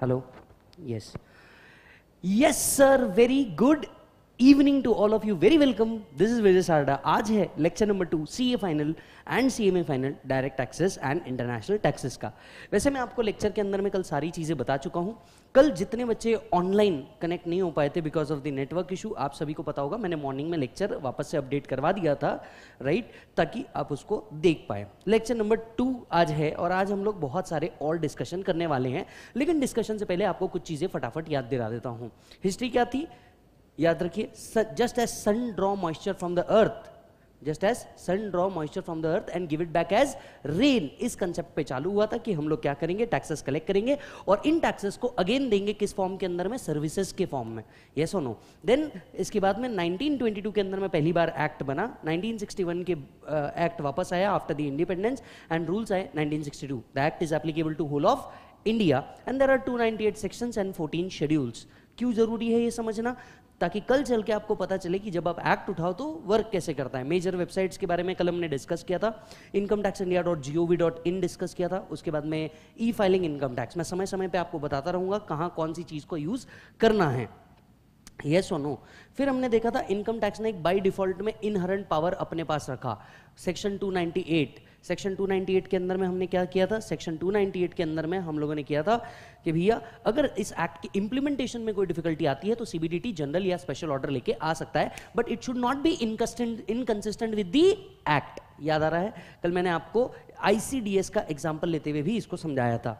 Hello? Yes. Yes, sir. Very good evening to all of you very welcome this is Vijay Sarda. आज है lecture number two C A final and C M A final direct taxes and international taxes का वैसे मैं आपको lecture के अंदर में कल सारी चीज़ें बता चुका हूँ। कल जितने बच्चे ऑनलाइन कनेक्ट नहीं हो पाए थे because of the network issue आप सभी को पता होगा, मैंने मॉर्निंग में लेक्चर वापस से अपडेट करवा दिया था राइट ताकि आप उसको देख पाए। लेक्चर नंबर टू आज है और आज हम लोग बहुत सारे और डिस्कशन करने वाले हैं। लेकिन डिस्कशन से पहले आपको कुछ चीज़ें फटाफट याद दिला देता हूँ। हिस्ट्री क्या थी? याद रखिए just as sun draw moisture from the earth just as sun draw moisture from the earth and give it back as rain इस कंसेप्ट पे चालू हुआ था कि हम लोग क्या करेंगे? टैक्सेस कलेक्ट करेंगे और इन टैक्सेस को अगेन देंगे किस फॉर्म के अंदर में? सर्विसेज़ के फॉर्म में। यस और नो देन इसके बाद में 1922 के अंदर में पहली बार एक्ट बना। 1961 के एक्ट uh, वापस आया after the independence and rules आए 1962 the act is applicable to whole of India and there are 298 sections and 14 schedules क्यों ज़रूरी है ये समझना? ताकि कल चल के आपको पता चले कि जब आप एक्ट उठाओ तो वर्क कैसे करता है। मेजर वेबसाइट्स के बारे में कल हमने डिस्कस किया था। Income tax India dot G O V dot in discuss किया था। उसके बाद में ई फाइलिंग इनकम टैक्स मैं समय समय पे आपको बताता रहूँगा कहाँ कौन सी चीज़ को यूज़ करना है। यस और नो फिर हमने देखा था इनकम टैक्स ने एक बाई डिफ़ॉल्ट में इनहरेंट पावर अपने पास रखा। सेक्शन 298 सेक्शन 298 के अंदर में हमने क्या किया था? सेक्शन 298 के अंदर में हम लोगों ने किया था कि भैया, अगर इस एक्ट की इंप्लीमेंटेशन में कोई डिफिकल्टी आती है तो सीबीडीटी जनरल या स्पेशल ऑर्डर लेके आ सकता है but it should not be inconstant inconsistent with the act याद आ रहा है? कल मैंने आपको आईसीडीएस का एग्ज़ाम्पल लेते हुए भी इसको समझाया था।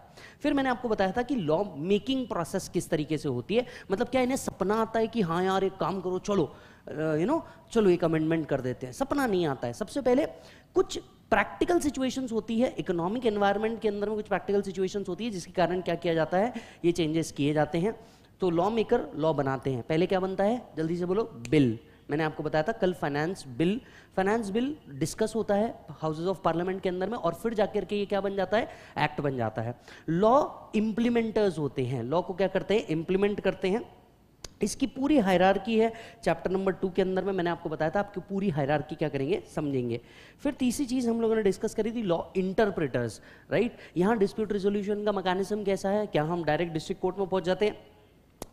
फिर मैंने आपको बताया था कि लॉ मेकिंग प्रोसेस किस तरीके से होती है। मतलब क्या इन्हें सपना आता है कि हाँ यार, एक काम करो, चलो यू नो चलो एक अमेंडमेंट कर देते हैं। सपना नहीं आता है। सबसे पहले कुछ प्रैक्टिकल सिचुएशंस होती है इकोनॉमिक एनवायरनमेंट के अंदर में कुछ प्रैक्टिकल सिचुएशंस होती है, जिसके कारण क्या किया जाता है, ये चेंजेस किए जाते हैं। तो लॉ मेकर लॉ बनाते हैं। पहले क्या बनता है? जल्दी से बोलो बिल मैंने आपको बताया था, कल finance bill finance bill discuss होता है हाउसेज ऑफ़ पार्लियामेंट के अंदर में, और फिर जाकर के ये क्या बन जाता है? एक्ट बन जाता है। लॉ इंप्लीमेंटर्स होते हैं। लॉ को क्या करते हैं? इंप्लीमेंट करते हैं। इसकी पूरी हायरार्की है। चैप्टर नंबर टू के अंदर में मैंने आपको बताया था, आपकी पूरी हायरार्की क्या करेंगे, समझेंगे। फिर तीसरी चीज़ हम लोगों ने डिस्कस करी थी लॉ इंटरप्रेटर्स राइट यहाँ डिस्प्यूट रिजोल्यूशन का मैकेनिज्म कैसा है? क्या हम डायरेक्ट डिस्ट्रिक्ट कोर्ट में पहुँच जाते हैं?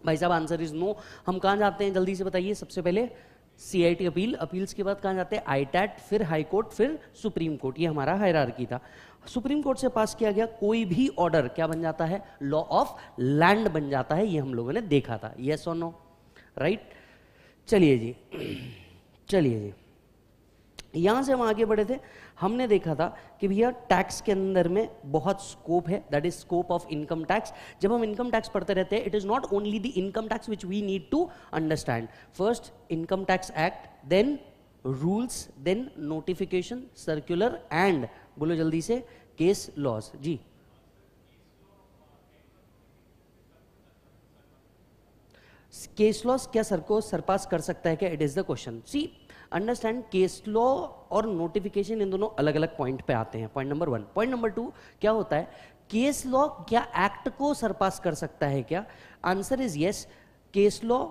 भाई साहब आंसर इज़ नो हम कहाँ जाते हैं? जल्दी से बताइए, सबसे पहले सीआईटी अपील अपील्स के बाद कहाँ जाते हैं? आईटैट फिर हाई कोर्ट फिर सुप्रीम कोर्ट ये हमारा हायरार्की था। सुप्रीम कोर्ट से पास किया गया कोई भी ऑर्डर क्या बन जाता है? लॉ ऑफ़ लैंड बन जाता है, ये हम लोगों ने देखा था। यस और नो राइट चलिए जी। चलिए जी। यहाँ से हम आगे बढ़े थे। हमने देखा था कि भैया टैक्स के अंदर में बहुत स्कोप है। That is scope of income tax जब हम इनकम टैक्स पढ़ते रहते हैं it is not only the income tax which we need to understand first income tax act then rules then notification circular and बोलो जल्दी से case laws जी। Case laws क्या सर को सरपास कर सकता है क्या? It is the question see understand case law और नोटिफिकेशन इन दोनों अलग अलग पॉइंट पे आते हैं। Point number one point number two क्या होता है? केस लॉ क्या एक्ट को सरपास कर सकता है क्या? Answer is yes case law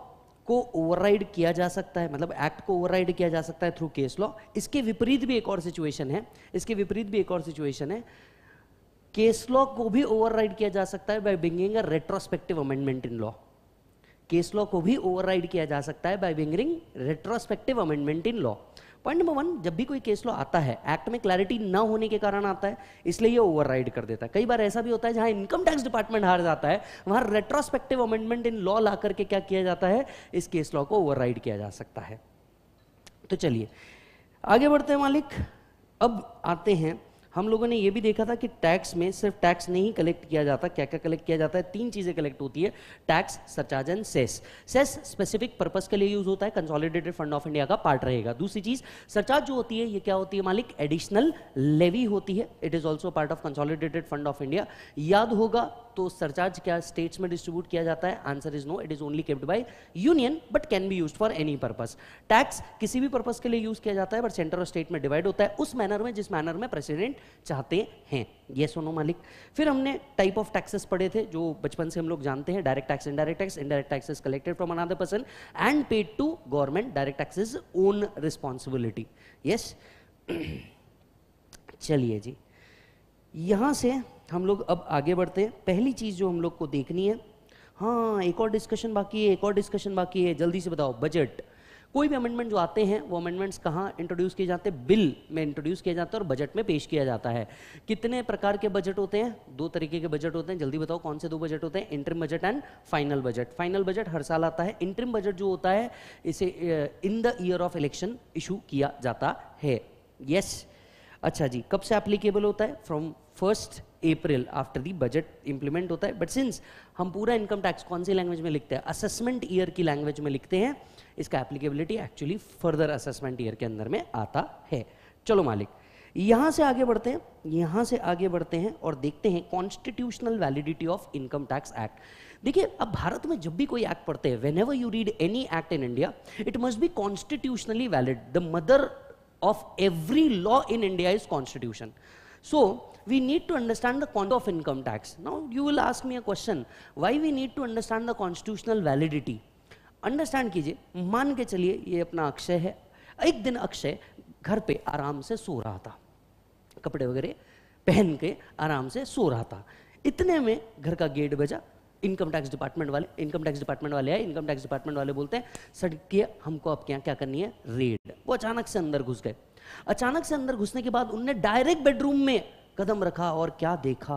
को ओवरराइड किया जा सकता है मतलब एक्ट को ओवरराइड किया जा सकता है थ्रू केस लॉ इसके विपरीत भी एक और सिचुएशन है, इसके विपरीत भी एक और सिचुएशन है. केस लॉ को भी ओवरराइड किया जा सकता है by bringing a retrospective amendment in law case law को भी ओवरराइड किया जा सकता है by bringing retrospective amendment in law point number one जब भी कोई केस लॉ आता है एक्ट में क्लैरिटी ना होने के कारण आता है, इसलिए ये ओवरराइड कर देता है। कई बार ऐसा भी होता है जहाँ इनकम टैक्स डिपार्टमेंट हार जाता है, वहाँ रेट्रोस्पेक्टिव अमेंडमेंट इन लॉ ला करके क्या किया जाता है, इस केस लॉ को ओवरराइड किया जा सकता है। तो चलिए, आगे बढ़ते हैं मालिक। अब आते हैं हम लोगों ने ये भी देखा था कि टैक्स में सिर्फ़ टैक्स नहीं कलेक्ट किया जाता क्या क्या कलेक्ट किया जाता है, तीन चीज़ें कलेक्ट होती है tax surcharge and cess cess specific purpose के लिए यूज़ होता है कंसोलिडेटेड फंड ऑफ़ इंडिया का पार्ट रहेगा। दूसरी चीज़ सरचार्ज जो होती है, ये क्या होती है मालिक? एडिशनल लेवी होती है। It is also part of consolidated fund of India याद होगा तो सरचार्ज क्या स्टेट्स में डिस्ट्रीब्यूट किया जाता है? Answer is no it is only kept by union but can be used for any purpose tax किसी भी पर्पज के लिए यूज़ किया जाता है बट सेंटर और स्टेट में डिवाइड होता है। उस मैनर में, जिस मैनर में प्रेसिडेंट चाहते हैं। ये सुनो मालिक? फिर हमने टाइप ऑफ़ टैक्सेस पढ़े थे, जो बचपन से हम लोग जानते हैं। Direct tax indirect tax indirect taxes collected from another person and paid to government direct taxes own responsibility yes चलिए जी। यहाँ से हम लोग अब आगे बढ़ते हैं। पहली चीज़ जो हम लोग को देखनी है हाँ एक और डिस्कशन बाकी है, एक और डिस्कशन बाकी है। जल्दी से बताओ बजट कोई भी अमेंडमेंट जो आते हैं, वो अमेंडमेंट्स कहाँ इंट्रोड्यूस किए जाते हैं? बिल में इंट्रोड्यूस किया जाता है और बजट में पेश किया जाता है। कितने प्रकार के बजट होते हैं? दो तरीके के बजट होते हैं। जल्दी बताओ, कौन से दो बजट होते हैं? Interim budget and final budget final budget हर साल आता है। इंटरम बजट जो होता है, इसे in the year of election issue किया जाता है। Yes yes. अच्छा जी, कब से एप्लीकेबल होता है? From first April after the budget implement होता है. बट सिंस हम पूरा इनकम टैक्स कौन सी लैंग्वेज में लिखते हैं? असेसमेंट ईयर की लैंग्वेज में लिखते हैं. इसका applicability actually further assessment year के अंदर में आता है. चलो मालिक, यहाँ से आगे बढ़ते हैं. यहाँ से आगे बढ़ते हैं और देखते हैं constitutional validity of income tax act देखिए, अब भारत में जब भी कोई एक्ट पढ़ते हैं whenever you read any act in India it must be constitutionally valid the mother of every law in India is constitution so we need to understand the content of income tax. Now, you will ask me a question. Why we need to understand the constitutional validity? Understand कीजिए। मान के चलिए, ये अपना अक्षय है। एक दिन अक्षय घर पे आराम से सो रहा था। कपड़े वगैरह पहन के आराम से सो रहा था। इतने में घर का गेट बजा। इनकम टैक्स डिपार्टमेंट वाले इनकम टैक्स डिपार्टमेंट वाले आए। इनकम टैक्स डिपार्टमेंट वाले बोलते हैं, सर हमको अब क्या क्या करनी है? रेड वो अचानक से अंदर घुस गए। अचानक से अंदर घुसने के बाद उनने डायरेक्ट बेडरूम में कदम रखा और क्या देखा?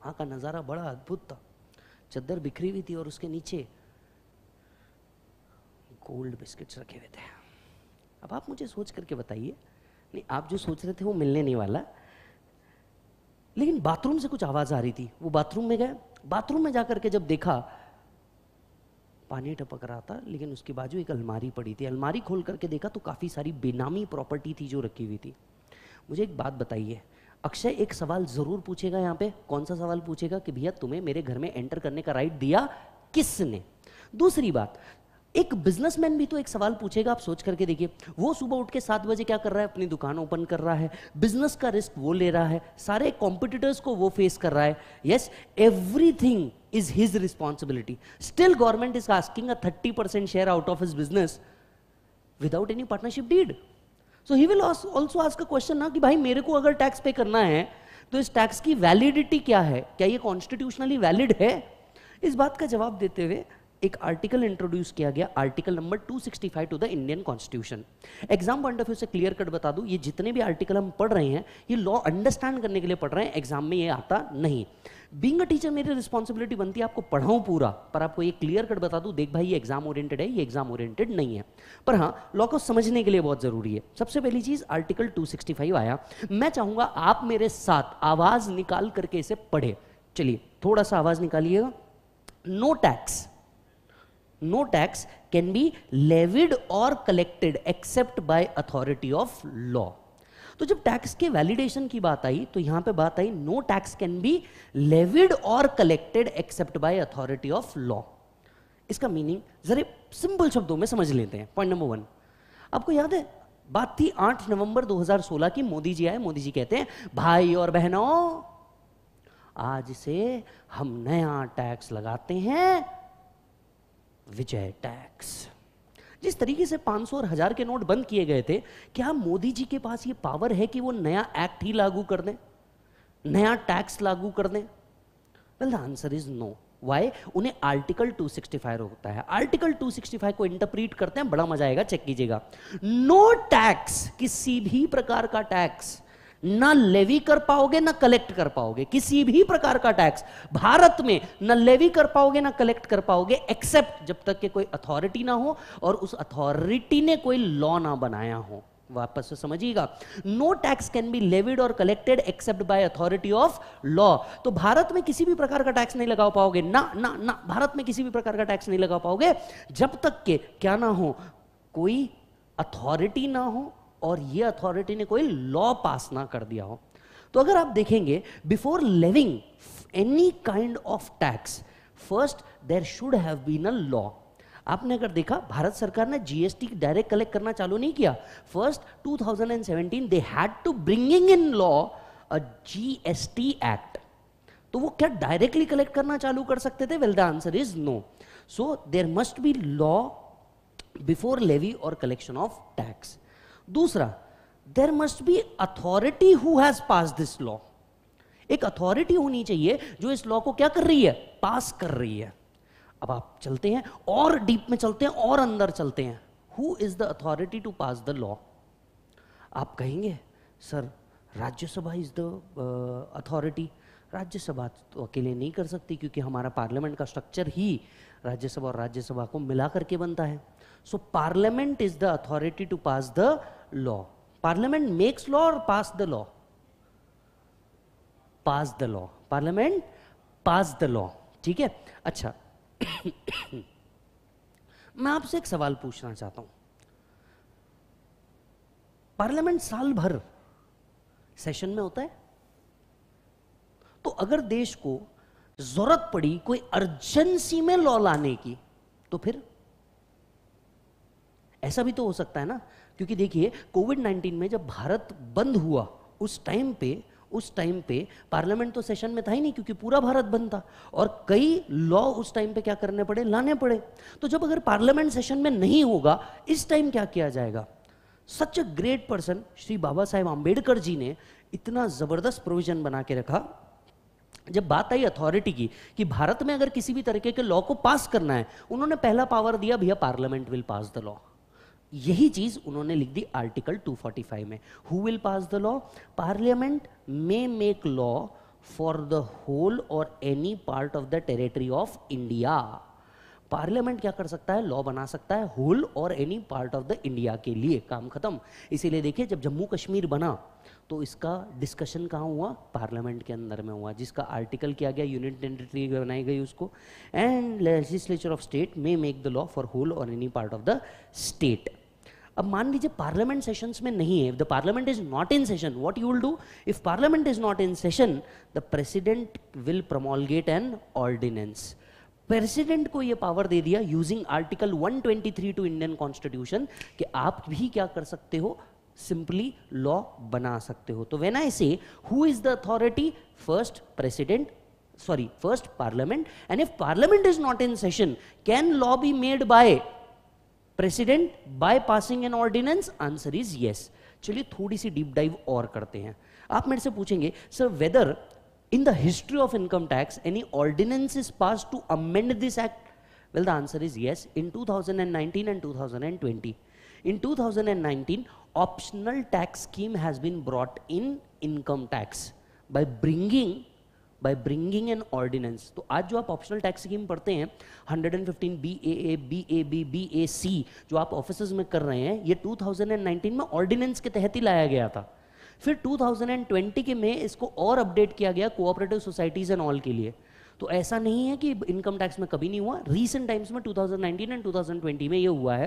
वहाँ का नज़ारा बड़ा अद्भुत था। चद्दर बिखरी हुई थी और उसके नीचे गोल्ड बिस्किट्स रखे हुए थे। अब आप मुझे सोच करके बताइए। नहीं, आप जो सोच रहे थे वो मिलने नहीं वाला। लेकिन बाथरूम से कुछ आवाज़ आ रही थी। वो बाथरूम में गए। बाथरूम में जाकर के जब देखा पानी टपक रहा था, लेकिन उसके बाजू एक अलमारी पड़ी थी। अलमारी खोल करके देखा तो काफ़ी सारी बेनामी प्रॉपर्टी थी जो रखी हुई थी। मुझे एक बात बताइए, अक्षय एक सवाल ज़रूर पूछेगा यहाँ पे। कौन सा सवाल पूछेगा कि भैया तुम्हें मेरे घर में एंटर करने का राइट दिया किसने? दूसरी बात एक बिजनेसमैन भी तो एक सवाल पूछेगा, आप सोच करके देखिए। वो सुबह उठ के सात बजे क्या कर रहा है? अपनी दुकान ओपन कर रहा है। बिज़नेस का रिस्क वो ले रहा है। सारे कॉम्पिटिटर्स को वो फेस कर रहा है। Yes everything is his responsibility still government is asking a thirty percent share out of his business without any partnership deed so he will also ask a question ना कि भाई, मेरे को अगर टैक्स पे करना है तो इस टैक्स की वैलिडिटी क्या है? क्या ये कॉन्स्टिट्यूशनली वैलिड है? इस बात का जवाब देते हुए एक आर्टिकल इंट्रोड्यूस किया गया article number 265 to the Indian constitution exam point of view से क्लियर कट बता दूँ, ये जितने भी आर्टिकल हम पढ़ रहे हैं, ये लॉ अंडरस्टैंड करने के लिए पढ़ रहे हैं एग्ज़ाम में ये आता नहीं। बींग टीचर मेरी रिस्पॉन्सिबिलिटी बनती है आपको पढ़ाऊं पूरा, पर आपको ये क्लियर कट बता दूँ, देख भाई ये एग्ज़ाम ओरिएंटेड है, ये एग्ज़ाम ओरिएंटेड नहीं है। पर हाँ लॉ को समझने के लिए बहुत ज़रूरी है। सबसे पहली चीज़ आर्टिकल 265 आया। मैं चाहूँगा आप मेरे साथ आवाज़ निकाल करके इसे पढ़े। चलिए, थोड़ा सा आवाज़ निकालिएगा। No tax no tax can be levied और collected except by authority of law तो जब टैक्स के वैलिडेशन की बात आई तो यहाँ पे बात आई no tax can be levied और collected except by authority of law इसका मीनिंग जरा सिंपल शब्दों में समझ लेते हैं। पॉइंट नंबर वन आपको याद है, बात थी 8 नवंबर 2016 की, मोदी जी आए, मोदी जी कहते हैं, भाई और बहनों, आज से हम नया टैक्स लगाते हैं विजय टैक्स। जिस तरीके से 500 और हज़ार के नोट बंद किए गए थे, क्या मोदी जी के पास ये पावर है कि वो नया एक्ट ही लागू कर दें? नया टैक्स लागू कर दें? Well the answer is no why उन्हें आर्टिकल 265 होता है। आर्टिकल 265 को इंटरप्रीट करते हैं, बड़ा मज़ा आएगा चेक कीजिएगा। नो टैक्स किसी भी प्रकार का टैक्स ना लेवी कर पाओगे, ना कलेक्ट कर पाओगे। किसी भी प्रकार का टैक्स भारत में ना लेवी कर पाओगे, ना कलेक्ट कर पाओगे एक्सेप्ट जब तक कि कोई अथॉरिटी ना हो और उस अथॉरिटी ने कोई लॉ ना बनाया हो। वापस से समझिएगा। No tax can be levied और collected except by authority of law तो भारत में किसी भी प्रकार का टैक्स नहीं लगा पाओगे। ना ना ना, भारत में किसी भी प्रकार का टैक्स नहीं लगा पाओगे। जब तक के क्या ना हो, कोई अथॉरिटी ना हो और ये अथॉरिटी ने कोई लॉ पास ना कर दिया हो। तो अगर आप देखेंगे before levying any kind of tax first there should have been a law आपने अगर देखा, भारत सरकार ने जीएसटी डायरेक्ट कलेक्ट करना चालू नहीं किया। First 2017 they had to bringing in law a GST act तो वो क्या डायरेक्टली कलेक्ट करना चालू कर सकते थे? Well the answer is no so there must be law before levy और कलेक्शन ऑफ़ टैक्स दूसरा there must be authority who has pass this law एक अथॉरिटी होनी चाहिए जो इस लॉ को क्या कर रही है? पास कर रही है। अब आप चलते हैं, और डीप में चलते हैं, और अंदर चलते हैं। Who is the authority to pass the law आप कहेंगे, sir, Rajya Sabha is the authority Rajya Sabha तो अकेले नहीं कर सकती क्योंकि हमारा पार्लियामेंट का स्ट्रक्चर ही राज्यसभा और राज्यसभा को मिला करके बनता है। So parliament is the authority to pass the law parliament makes law और pass the law pass the law parliament pass the law ठीक है? अच्छा। मैं आपसे एक सवाल पूछना चाहता हूँ। पार्लियामेंट साल भर सेशन में होता है? तो अगर देश को ज़रूरत पड़ी कोई अर्जेंसी में लॉ लाने की तो फिर? ऐसा भी तो हो सकता है ना? क्योंकि देखिए कोविड 19 में जब भारत बंद हुआ, उस टाइम पे, उस टाइम पे पार्लियामेंट तो सेशन में था ही नहीं, क्योंकि पूरा भारत बंद था। और कई लॉ उस टाइम पे क्या करने पड़े? लाने पड़े। तो जब अगर पार्लियामेंट सेशन में नहीं होगा, इस टाइम क्या किया जाएगा? Such a great person Shri Baba Saheb Ambedkar ji ने इतना ज़बरदस्त प्रोविज़न बना के रखा। जब बात आई अथॉरिटी की कि भारत में अगर किसी भी तरीके के लॉ को पास करना है, उन्होंने पहला पावर दिया, भैया parliament will pass the law यही चीज़ उन्होंने लिख दी आर्टिकल 245 में। Who will pass the law parliament may make law for the whole और any part of the territory of India parliament क्या कर सकता है? लॉ बना सकता है होल और any part of the India के लिए। काम खत्म। इसीलिए देखिए, जब जम्मू कश्मीर बना तो इसका डिस्कशन कहाँ हुआ? पार्लियामेंट के अंदर में हुआ, जिसका आर्टिकल किया गया यूनिट टेरिटरी बनाई गई उसको। And legislature of state may make the law for whole or any part of the state अब मान लीजिए पार्लियामेंट सेशंस में नहीं है if the parliament is not in session what you will do if parliament is not in session the president will promulgate an ordinance president को यह power दे दिया using article 123 to Indian constitution कि आप भी क्या कर सकते हो? सिंपली लॉ बना सकते हो। तो when I say who is the authority first president sorry first parliament and if parliament is not in session can law be made by president by passing an ordinance answer is yes चलिए थोड़ी सी deep dive और करते हैं। आप मेरे से पूछेंगे sir whether in the history of income tax any ordinance is pass to amend this act well the answer is yes in two thousand and nineteen and two thousand and twenty in two thousand and nineteen optional tax scheme has been brought in income tax by bringing by bringing an ordinance. तो आज जो आप optional tax scheme पढ़ते हैं 115 B A A B A B B A C जो आप office में कर रहे हैं, ये 2019 में ऑर्डिनेंस के तहत ही लाया गया था। फिर 2020 के में इसको और अपडेट किया गया कोऑपरेटिव सोसाइटीज एंड ऑल के लिए। तो ऐसा नहीं है कि इनकम टैक्स में कभी नहीं हुआ। रीसेंट टाइम्स में 2019 एंड 2020 में ये हुआ है।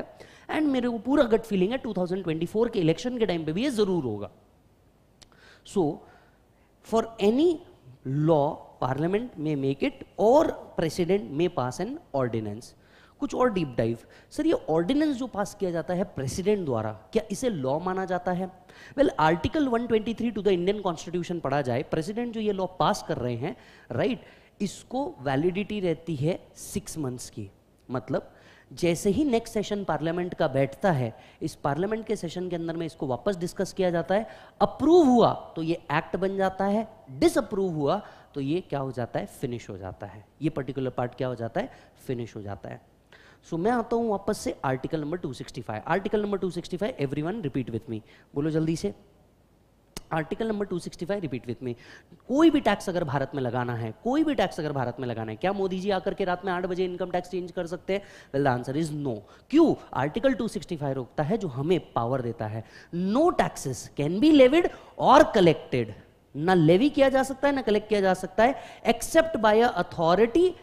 एंड मेरे को पूरा गट फीलिंग है 2024 के इलेक्शन के टाइम पे भी ये ज़रूर होगा। So for any law parliament may make it or president may pass an ordinance कुछ और डीप डाइव सर ये ऑर्डिनेंस जो पास किया जाता है प्रेसिडेंट द्वारा क्या इसे लॉ माना जाता है? Well article 123 to the Indian constitution पढ़ा जाए। प्रेसिडेंट जो ये लॉ पास कर रहे हैं राइट right, इसको वैलिडिटी रहती है सिक्स मंथ्स की। मतलब जैसे ही नेक्स्ट सेशन पार्लियामेंट का बैठता है इस पार्लियामेंट के सेशन के अंदर में इसको वापस डिस्कस किया जाता है अप्रूव हुआ तो ये एक्ट बन जाता है डिसअप्रूव हुआ तो ये क्या हो जाता है फिनिश हो जाता है। ये पर्टिकुलर पार्ट क्या हो जाता है फिनिश हो जाता है। सो so, मैं आता हूँ वापस से article number 265 article number 265 everyone repeat with me बोलो जल्दी से। Article number 265 repeat with me कोई भी टैक्स अगर भारत में लगाना है, कोई भी टैक्स अगर भारत में लगाना है, क्या मोदी जी आकर के रात में आठ बजे इनकम टैक्स चेंज कर सकते हैं? Well the answer is no क्यों? आर्टिकल 265 रोकता है जो हमें पावर देता है। No taxes can be levied और कलेक्टेड ना लेवी किया जा सकता है, ना कलेक्ट किया जा सकता है except by authority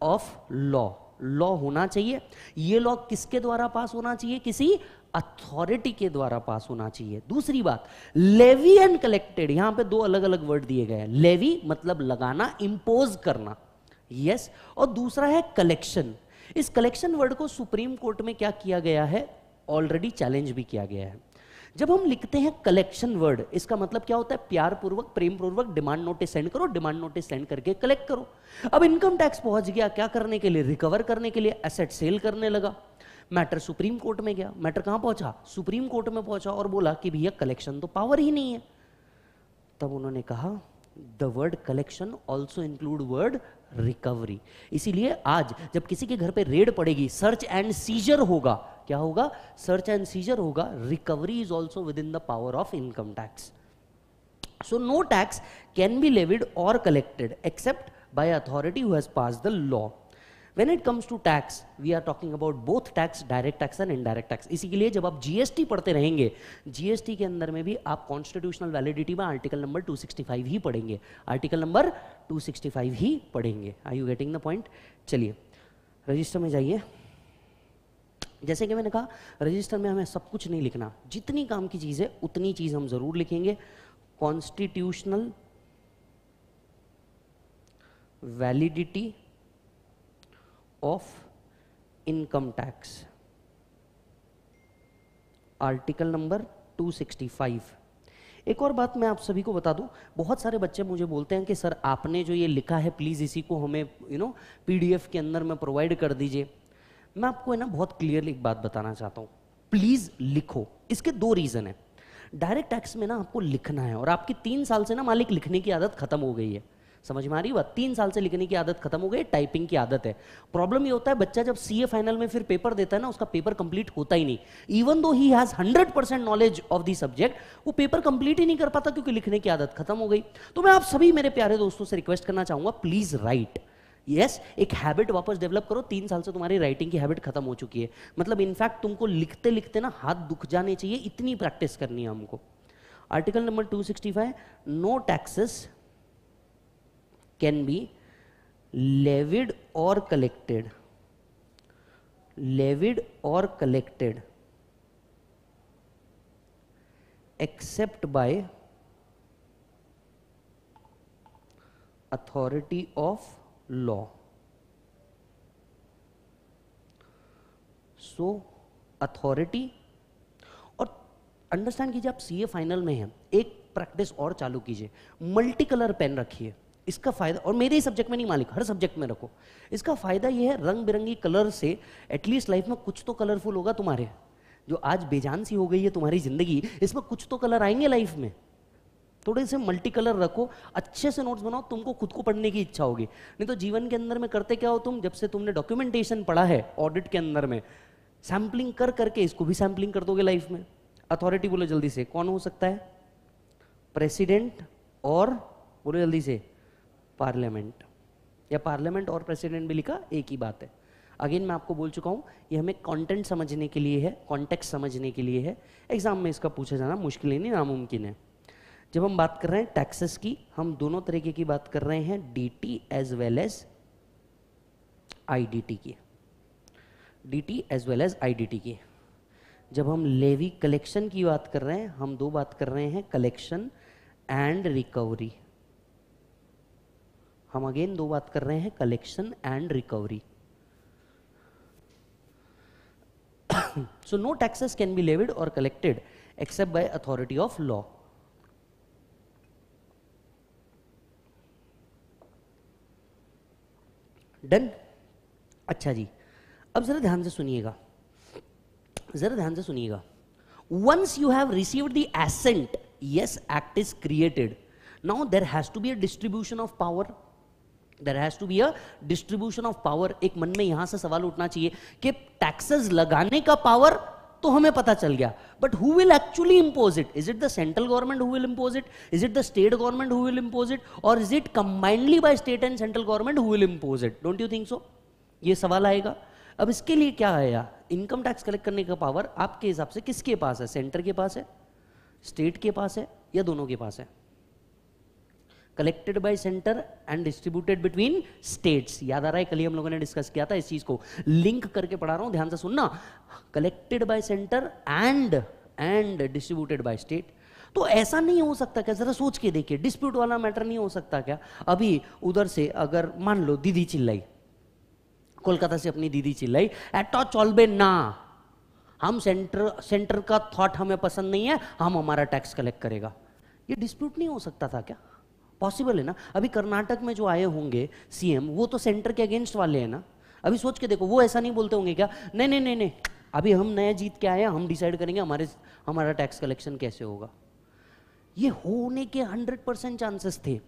of law law होना चाहिए। ये लॉ किसके द्वारा पास होना चाहिए? किसी अथॉरिटी के द्वारा पास होना चाहिए। दूसरी बात लेवी एंड कलेक्टेड यहाँ पे दो अलग अलग वर्ड दिए गए हैं। लेवी मतलब लगाना इंपोज करना। यस yes, और दूसरा है कलेक्शन इस कलेक्शन वर्ड को सुप्रीम कोर्ट में क्या किया गया है? ऑलरेडी चैलेंज भी किया गया है। जब हम लिखते हैं कलेक्शन वर्ड इसका मतलब क्या होता है? प्यार पूर्वक प्रेम पूर्वक डिमांड नोटिस सेंड करो डिमांड नोटिस सेंड करके कलेक्ट करो। अब इनकम टैक्स पहुँच गया क्या करने के लिए? रिकवर करने के लिए एसेट सेल करने लगा। मैटर सुप्रीम कोर्ट में गया, मैटर कहाँ पहुँचा? सुप्रीम कोर्ट में पहुँचा और बोला कि भैया कलेक्शन तो पावर ही नहीं है। तब उन्होंने कहा the word collection also include word recovery इसीलिए आज जब किसी के घर पे रेड पड़ेगी सर्च एंड सीजर होगा, क्या होगा? सर्च एंड सीजर होगा recovery is also within the power of income tax so no tax can be levied or collected except by authority has pass the law when it comes to tax, we are talking about both tax, direct tax and indirect tax. इसी के लिए जब आप GST पढ़ते रहेंगे GST के अंदर में भी आप कॉन्स्टिट्यूशनल वैलिडिटी में आर्टिकल नंबर 265 ही पढ़ेंगे। आर्टिकल नंबर 265 ही पढ़ेंगे। I you getting the point चलिए रजिस्टर में जाइए। जैसे कि मैंने कहा रजिस्टर में हमें सब कुछ नहीं लिखना। जितनी काम की चीज़ है, उतनी चीज़ हम ज़रूर लिखेंगे। Constitutional validity of income tax article number 265 एक और बात मैं आप सभी को बता दूँ, बहुत सारे बच्चे मुझे बोलते हैं कि, सर, आपने जो ये लिखा है प्लीज़ इसी को हमें यू नो पीडीएफ के अंदर में प्रोवाइड कर दीजिए. मैं आपको है ना बहुत क्लियरली एक बात बताना चाहता हूँ। प्लीज़ लिखो। इसके दो रीज़न है। डायरेक्ट टैक्स में ना आपको लिखना है और आपकी तीन साल से ना मालिक लिखने की आदत खत्म हो गई है। समझ में आ रही बात तीन साल से लिखने की आदत खत्म हो गई टाइपिंग की आदत है। प्रॉब्लम ये होता है बच्चा जब सीए फाइनल में फिर पेपर देता है ना उसका पेपर कंप्लीट होता ही नहीं। Even though he has hundred percent knowledge of the subject वो पेपर कंप्लीट ही नहीं कर पाता क्योंकि लिखने की आदत खत्म हो गई। तो मैं आप सभी मेरे प्यारे दोस्तों से रिक्वेस्ट करना चाहूँगा प्लीज़ राइट यस yes, एक हैबिट वापस डेवलप करो तीन साल से तुम्हारी राइटिंग की हैबिट खत्म हो चुकी है। मतलब इनफैक्ट तुमको लिखते लिखते ना हाथ दुख जाने चाहिए इतनी प्रैक्टिस करनी है हमको। Article number 265 no taxes can be levied or collected levied or collected except by authority of law so authority और अंडरस्टैंड कीजिए आप सीए फाइनल में हैं। एक प्रैक्टिस और चालू कीजिए। मल्टी कलर पेन रखिए। इसका फ़ायदा, और मेरे ही सब्जेक्ट में नहीं मालिक, हर सब्जेक्ट में रखो। इसका फ़ायदा ये है रंग बिरंगी कलर से एटलीस्ट लाइफ में कुछ तो कलरफुल होगा तुम्हारे। जो आज बेजान सी हो गई है तुम्हारी ज़िंदगी, इसमें कुछ तो कलर आएँगे लाइफ में। थोड़े से मल्टी कलर रखो, अच्छे से नोट्स बनाओ, तुमको खुद को पढ़ने की इच्छा होगी। नहीं तो जीवन के अंदर में करते क्या हो तुम? जब से तुमने डॉक्यूमेंटेशन पढ़ा है ऑडिट के अंदर में सैम्पलिंग कर करके इसको भी सैम्पलिंग कर दोगे लाइफ में। अथॉरिटी बोलो जल्दी से, कौन हो सकता है? प्रेसिडेंट और, बोलो जल्दी से पार्लियामेंट। या पार्लियामेंट और प्रेसिडेंट भी लिखा, एक ही बात है। अगेन मैं आपको बोल चुका हूँ, ये हमें कंटेंट समझने के लिए है कॉन्टेक्स्ट समझने के लिए है। एग्ज़ाम में इसका पूछा जाना मुश्किल ही नहीं, नामुमकिन है। जब हम बात कर रहे हैं टैक्सेस की, हम दोनों तरीके की बात कर रहे हैं D as well as I की। D as well as I की। जब हम लेवी कलेक्शन की बात कर रहे हैं, हम दो बात कर रहे हैं कलेक्शन एंड रिकवरी हम अगेन दो बात कर रहे हैं collection and recovery so no taxes can be levied or collected except by authority of law done अच्छा जी, अब जरा ध्यान से सुनिएगा। जरा ध्यान से सुनिएगा। Once you have received the assent yes act is created now there has to be a distribution of power there has to be a distribution of power एक मन में यहाँ से सवाल उठना चाहिए कि टैक्सेस लगाने का पावर तो हमें पता चल गया। But who will actually impose it is it the central government who will impose it is it the state government who will impose it or is it combinedly by state and central government who will impose it don't you think so ये सवाल आएगा। अब इसके लिए क्या आया? Income tax collect करने का पावर आपके हिसाब से किसके पास है? सेंटर के पास है? स्टेट के पास है या दोनों के पास है? Collected by centre and distributed between states याद आ रहा है, कल हम लोगों ने डिस्कस किया था इस चीज़ को। लिंक करके पढ़ा रहा हूँ, ध्यान से सुनना। Collected by centre and and distributed by state तो ऐसा नहीं हो सकता क्या? जरा सोच के देखिए। डिस्प्यूट वाला मैटर नहीं हो सकता क्या? अभी उधर से अगर मान लो दीदी चिल्लाई। कोलकाता से अपनी दीदी चिल्लाई एटो चौलबे ना। हम सेंटर सेंटर का थॉट हमें पसंद नहीं है, हम हमारा टैक्स कलेक्ट करेगा। ये डिस्प्यूट नहीं हो सकता था क्या? पॉसिबल है ना? अभी कर्नाटक में जो आए होंगे सीएम वो तो सेंटर के अगेंस्ट वाले हैं ना? अभी सोच के देखो, वो ऐसा नहीं बोलते होंगे क्या? नहीं नहीं नहीं नहीं। अभी हम नया जीत के आए हम डिसाइड करेंगे हमारे, हमारा टैक्स कलेक्शन कैसे होगा। ये होने के हंड्रेड परसेंट चांसेस थे।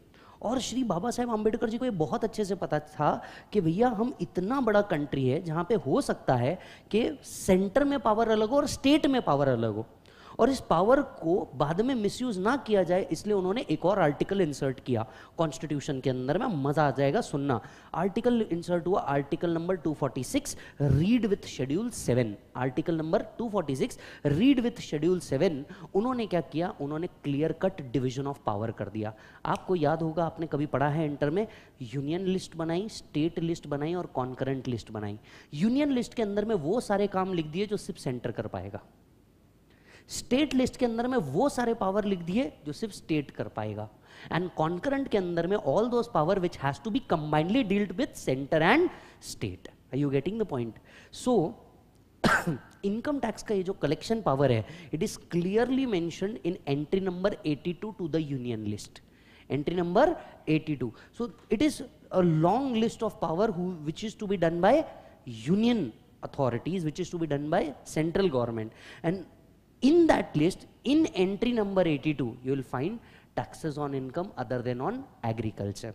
और श्री बाबा साहेब आम्बेडकर जी को ये बहुत अच्छे से पता था कि भैया, हम इतना बड़ा कंट्री है जहाँ पे हो सकता है कि सेंटर में पावर अलग हो और स्टेट में पावर अलग हो। और इस पावर को बाद में मिसयूज ना किया जाए, इसलिए उन्होंने एक और आर्टिकल इंसर्ट किया। कॉन्स्टिट्यूशन के अंदर में मज़ा आ जाएगा सुनना। आर्टिकल इंसर्ट हुआ article number 246 read with schedule seven article number 246 read with schedule seven उन्होंने क्या किया? उन्होंने clear cut division of power कर दिया। आपको याद होगा, आपने कभी पढ़ा है इंटर में? यूनियन लिस्ट बनाई स्टेट लिस्ट बनाई और कॉन्करेंट लिस्ट बनाई। यूनियन लिस्ट के अंदर में वो सारे काम लिख दिए जो सिर्फ़ सेंटर कर पाएगा। स्टेट लिस्ट के अंदर में वो सारे पावर लिख दिए जो सिर्फ़ स्टेट कर पाएगा। एंड कॉन्करेंट के अंदर में all those power which has to be combinedly dealt with centre and state I you getting the point so income tax का ये जो कलेक्शन पावर है it is clearly mention in entry number 82 to to the union list entry number 82 so, it is a long list of power who, which is to be done by union authorities, which is to be done by central government. And in that list, in entry number 82, you will find taxes on income other than on agriculture.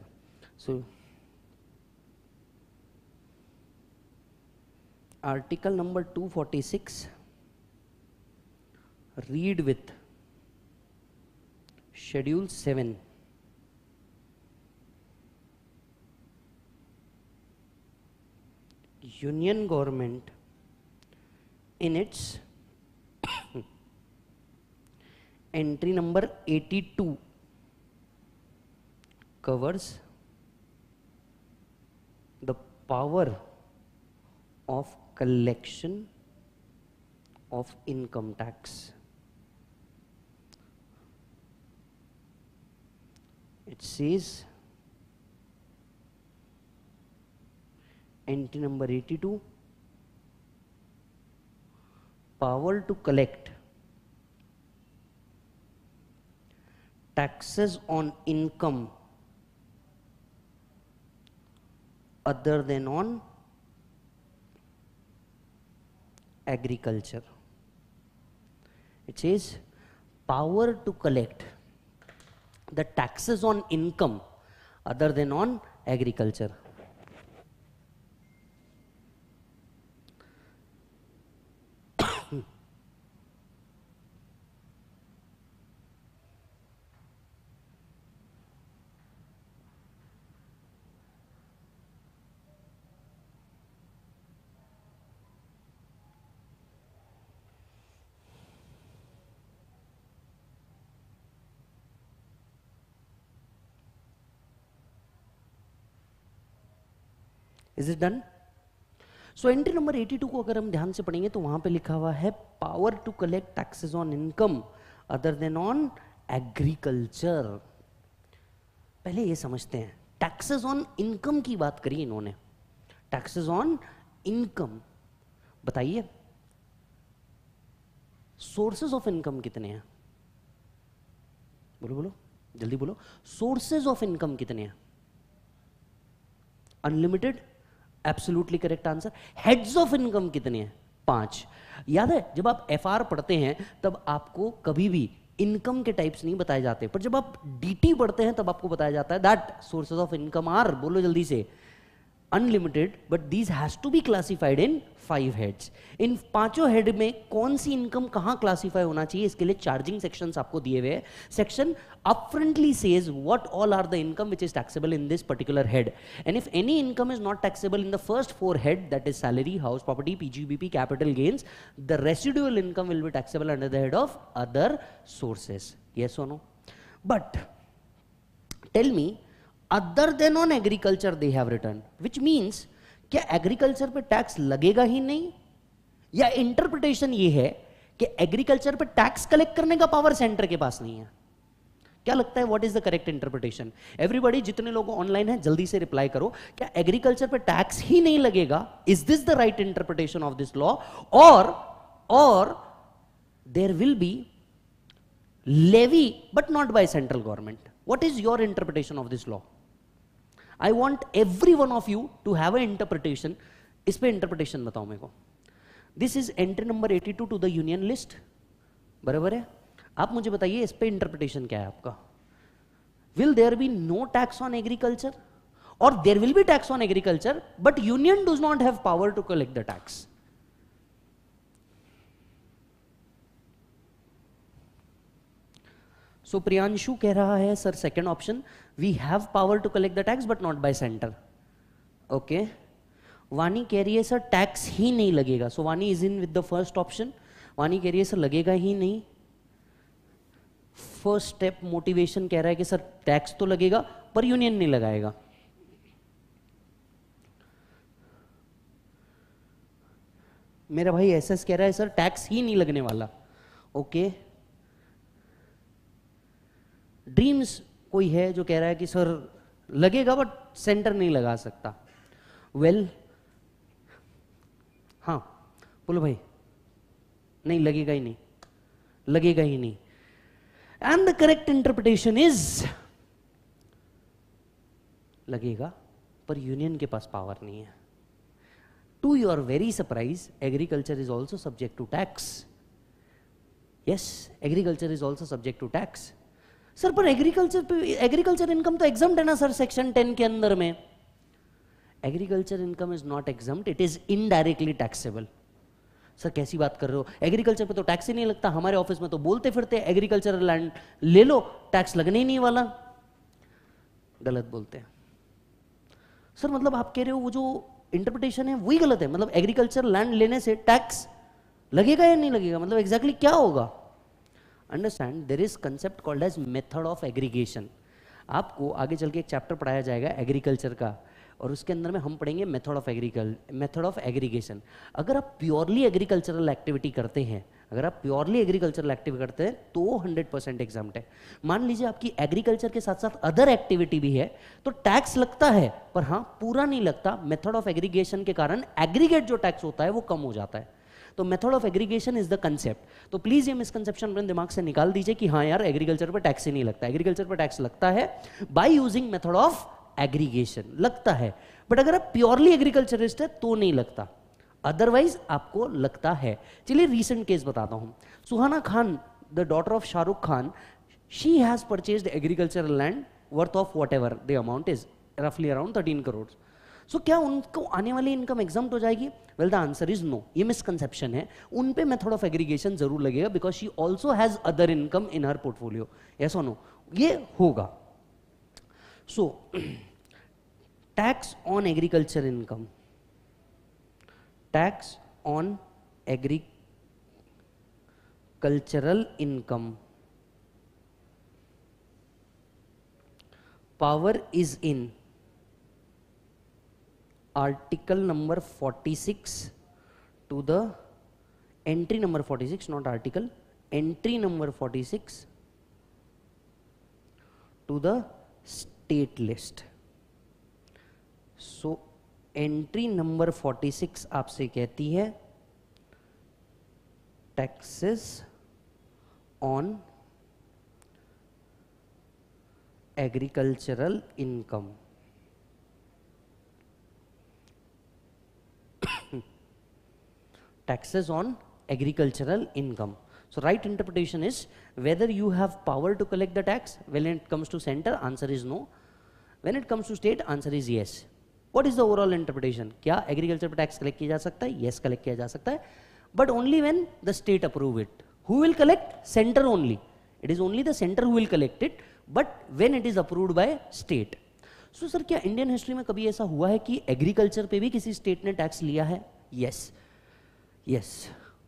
So, article number 246, read with schedule 7. Union government in its entry number 82 covers the power of collection of income tax. It says entry number 82 power to collect taxes on income other than on agriculture. It says power to collect the taxes on income other than on agriculture. Is it done so entry number 82 को अगर हम ध्यान से पढ़ेंगे तो वहाँ पे लिखा हुआ है power to collect taxes on income other than on agriculture पहले ये समझते हैं टैक्सेस ऑन इनकम की बात करी इन्होंने। टैक्सेस ऑन इनकम बताइए सोर्सेज ऑफ़ इनकम कितने हैं? बोलो बोलो, जल्दी बोलो। सोर्सेज ऑफ़ इनकम कितने हैं? Unlimited absolutely correct answer heads of income कितने हैं? पाँच। याद है, जब आप एफआर पढ़ते हैं, तब आपको कभी भी इनकम के टाइप्स नहीं बताए जाते। पर जब आप डीटी पढ़ते हैं, तब आपको बताया जाता है that sources of income are बोलो जल्दी से unlimited but these has to be classified in five heads in पाँचों हेड में कौन सी इनकम कहाँ क्लासिफाई होना चाहिए, इसके लिए चार्जिंग सेक्शन आपको दिए हुए section upfrontly says what all are the income which is taxable in this particular head and if any income is not taxable in the first four head that is salary house property PGBP capital gains the residual income will be taxable under the head of other sources or no? But tell me other than on agriculture they have written, which means, क्या agriculture पे tax लगेगा ही नहीं? या interpretation ये है कि agriculture पे टैक्स कलेक्ट करने का पावर सेंटर के पास नहीं है। क्या लगता है what is the correct interpretation everybody जितने लोग ऑनलाइन हैं, जल्दी से रिप्लाई करो, क्या एग्रीकल्चर पे टैक्स ही नहीं लगेगा? Is this the right interpretation of this law or there will be levy but not by central government what is your interpretation of this law? I want every one of you to have a interpretation इस पर interpretation बताओ मेरे को। This is entry number eighty two to the union list बराबर है? आप मुझे बताइए इस पर इंटरप्रिटेशन क्या है आपका? Will there be no tax on agriculture or there will be tax on agriculture but union does not have power to collect the tax so Priyanshu कह रहा है sir second option we have power to collect the tax but not by centre okay Vani कह रही है sir tax ही नहीं लगेगा. So Vani is in with the first option Vani कह रही है सर लगेगा ही नहीं. फ़र्स्ट स्टेप मोटिवेशन कह रहा है कि, सर टैक्स तो लगेगा, पर यूनियन नहीं लगाएगा. मेरा भाई एसएस कह रहा है, सर टैक्स ही नहीं लगने वाला. ओके ड्रीम्स कोई है जो कह रहा है कि सर लगेगा बट सेंटर नहीं लगा सकता. वेल well, हाँ बोलो भाई। नहीं लगेगा ही नहीं। लगेगा ही नहीं। And the correct interpretation is लगेगा पर यूनियन के पास पावर नहीं है। To your very surprise agriculture is also subject to tax yes agriculture is also subject to tax sir पर एग्रीकल्चर पे एग्रीकल्चर इनकम तो एग्ज़ाम है ना सर सेक्शन टेन के अंदर में? Agriculture income is not exempt it is indirectly taxable sir कैसी बात कर रहे हो? एग्रीकल्चर पे तो टैक्स ही नहीं लगता, हमारे ऑफ़िस में तो बोलते फिरते एग्रीकल्चर लैंड ले लो टैक्स लगने ही नहीं वाला। गलत बोलते हैं। सर मतलब आप कह रहे हो वो जो इंटरप्रिटेशन है, वही गलत है। मतलब एग्रीकल्चर लैंड लेने से टैक्स लगेगा या नहीं लगेगा? मतलब एग्जैक्टली exactly क्या होगा? Understand there is concept called as method of aggregation आपको आगे चल के एक चैप्टर पढ़ाया जाएगा एग्रीकल्चर का। और उसके अंदर में हम पढ़ेंगे मेथड ऑफ़ एग्रीकल मेथड ऑफ़ एग्रीगेशन अगर आप प्योरली एग्रीकल्चरल एक्टिविटी करते हैं, अगर आप प्योरली एग्रीकल्चरल एक्टिविटी करते हैं तो 100 परसेंट एग्ज़ाम है। मान लीजिए आपकी एग्रीकल्चर के साथ साथ अदर एक्टिविटी भी है तो टैक्स लगता है, पर हाँ पूरा नहीं लगता। मेथड ऑफ़ एग्रीगेशन के कारण एग्रीगेट जो टैक्स होता है, वो कम हो जाता है। तो method of aggregation is the concept तो प्लीज़ ये मिसकंसेप्शन अपने दिमाग से निकाल दीजिए कि हाँ यार एग्रीकल्चर पर टैक्स ही नहीं लगता एग्रीकल्चर पर टैक्स लगता है by using method of aggregation लगता है। बट अगर आप प्योरली एग्रीकल्चरिस्ट है तो नहीं लगता। अदरवाइज़ आपको लगता है। चलिए रिसेंट केस बताता हूँ। Suhana Khan the daughter of Shahrukh Khan she has purchase agricultural land worth of whatever the amount is रफली अराउंड थर्टीन सो क्या उनको आने वाली इनकम एग्ज़ाम हो जाएगी? Well the answer is no ये मिसकनसेप्शन है। उन पे मेथड ऑफ़ एग्रीगेशन ज़रूर लगेगा because she also has other income in her portfolio yes no ये होगा। So tax on agriculture income tax on agricultural income power is in article number 46 to the entry number 46 not article entry number 46 to the state list so entry number 46 आपसे कहती है taxes on agricultural income taxes on agricultural income. So right interpretation is whether you have power to collect the tax when it comes to center answer is no. When it comes to state answer is yes. What is the overall interpretation? क्या agriculture पर tax collect किया जा सकता है? Yes collect किया जा सकता है. But only when the state approve it. Who will collect? Center only. It is only the center who will collect it. But when it is approved by state. so, sir क्या Indian history में कभी ऐसा हुआ है कि agriculture पे भी किसी स्टेट ने टैक्स लिया है yes. Yes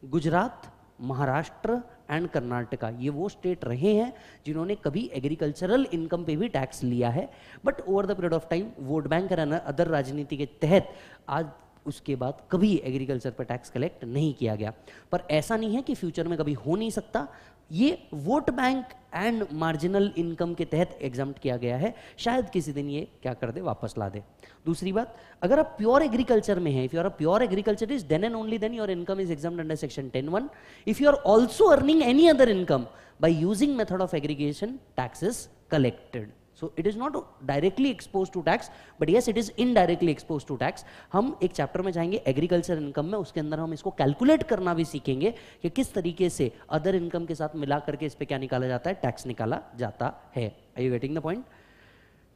Gujarat, Maharashtra and Karnataka, ये वो स्टेट रहे हैं जिन्होंने कभी एग्रीकल्चरल इनकम पे भी टैक्स लिया है but over the period of time vote bank other राजनीति के तहत आज उसके बाद कभी एग्रीकल्चर पर टैक्स कलेक्ट नहीं किया गया। पर ऐसा नहीं है कि फ्यूचर में कभी हो नहीं सकता ये vote bank and marginal income के तहत एग्ज़ाम किया गया है। शायद किसी दिन ये क्या कर दे, वापस ला दे। दूसरी बात, अगर आप प्योर एग्रीकल्चर में हैं if you are pure agriculture is then and only then your income is exam under section ten one if you are also earning any other income by using method of aggregation taxes collected so it is not directly expose to tax but yes it is indirectly expose to tax हम एक chapter में जाएँगे agriculture income में, उसके अंदर हम इसको calculate करना भी सीखेंगे कि किस तरीके से अदर इनकम के साथ मिला करके इस पर क्या निकाला जाता है टैक्स निकाला जाता है। I you getting the point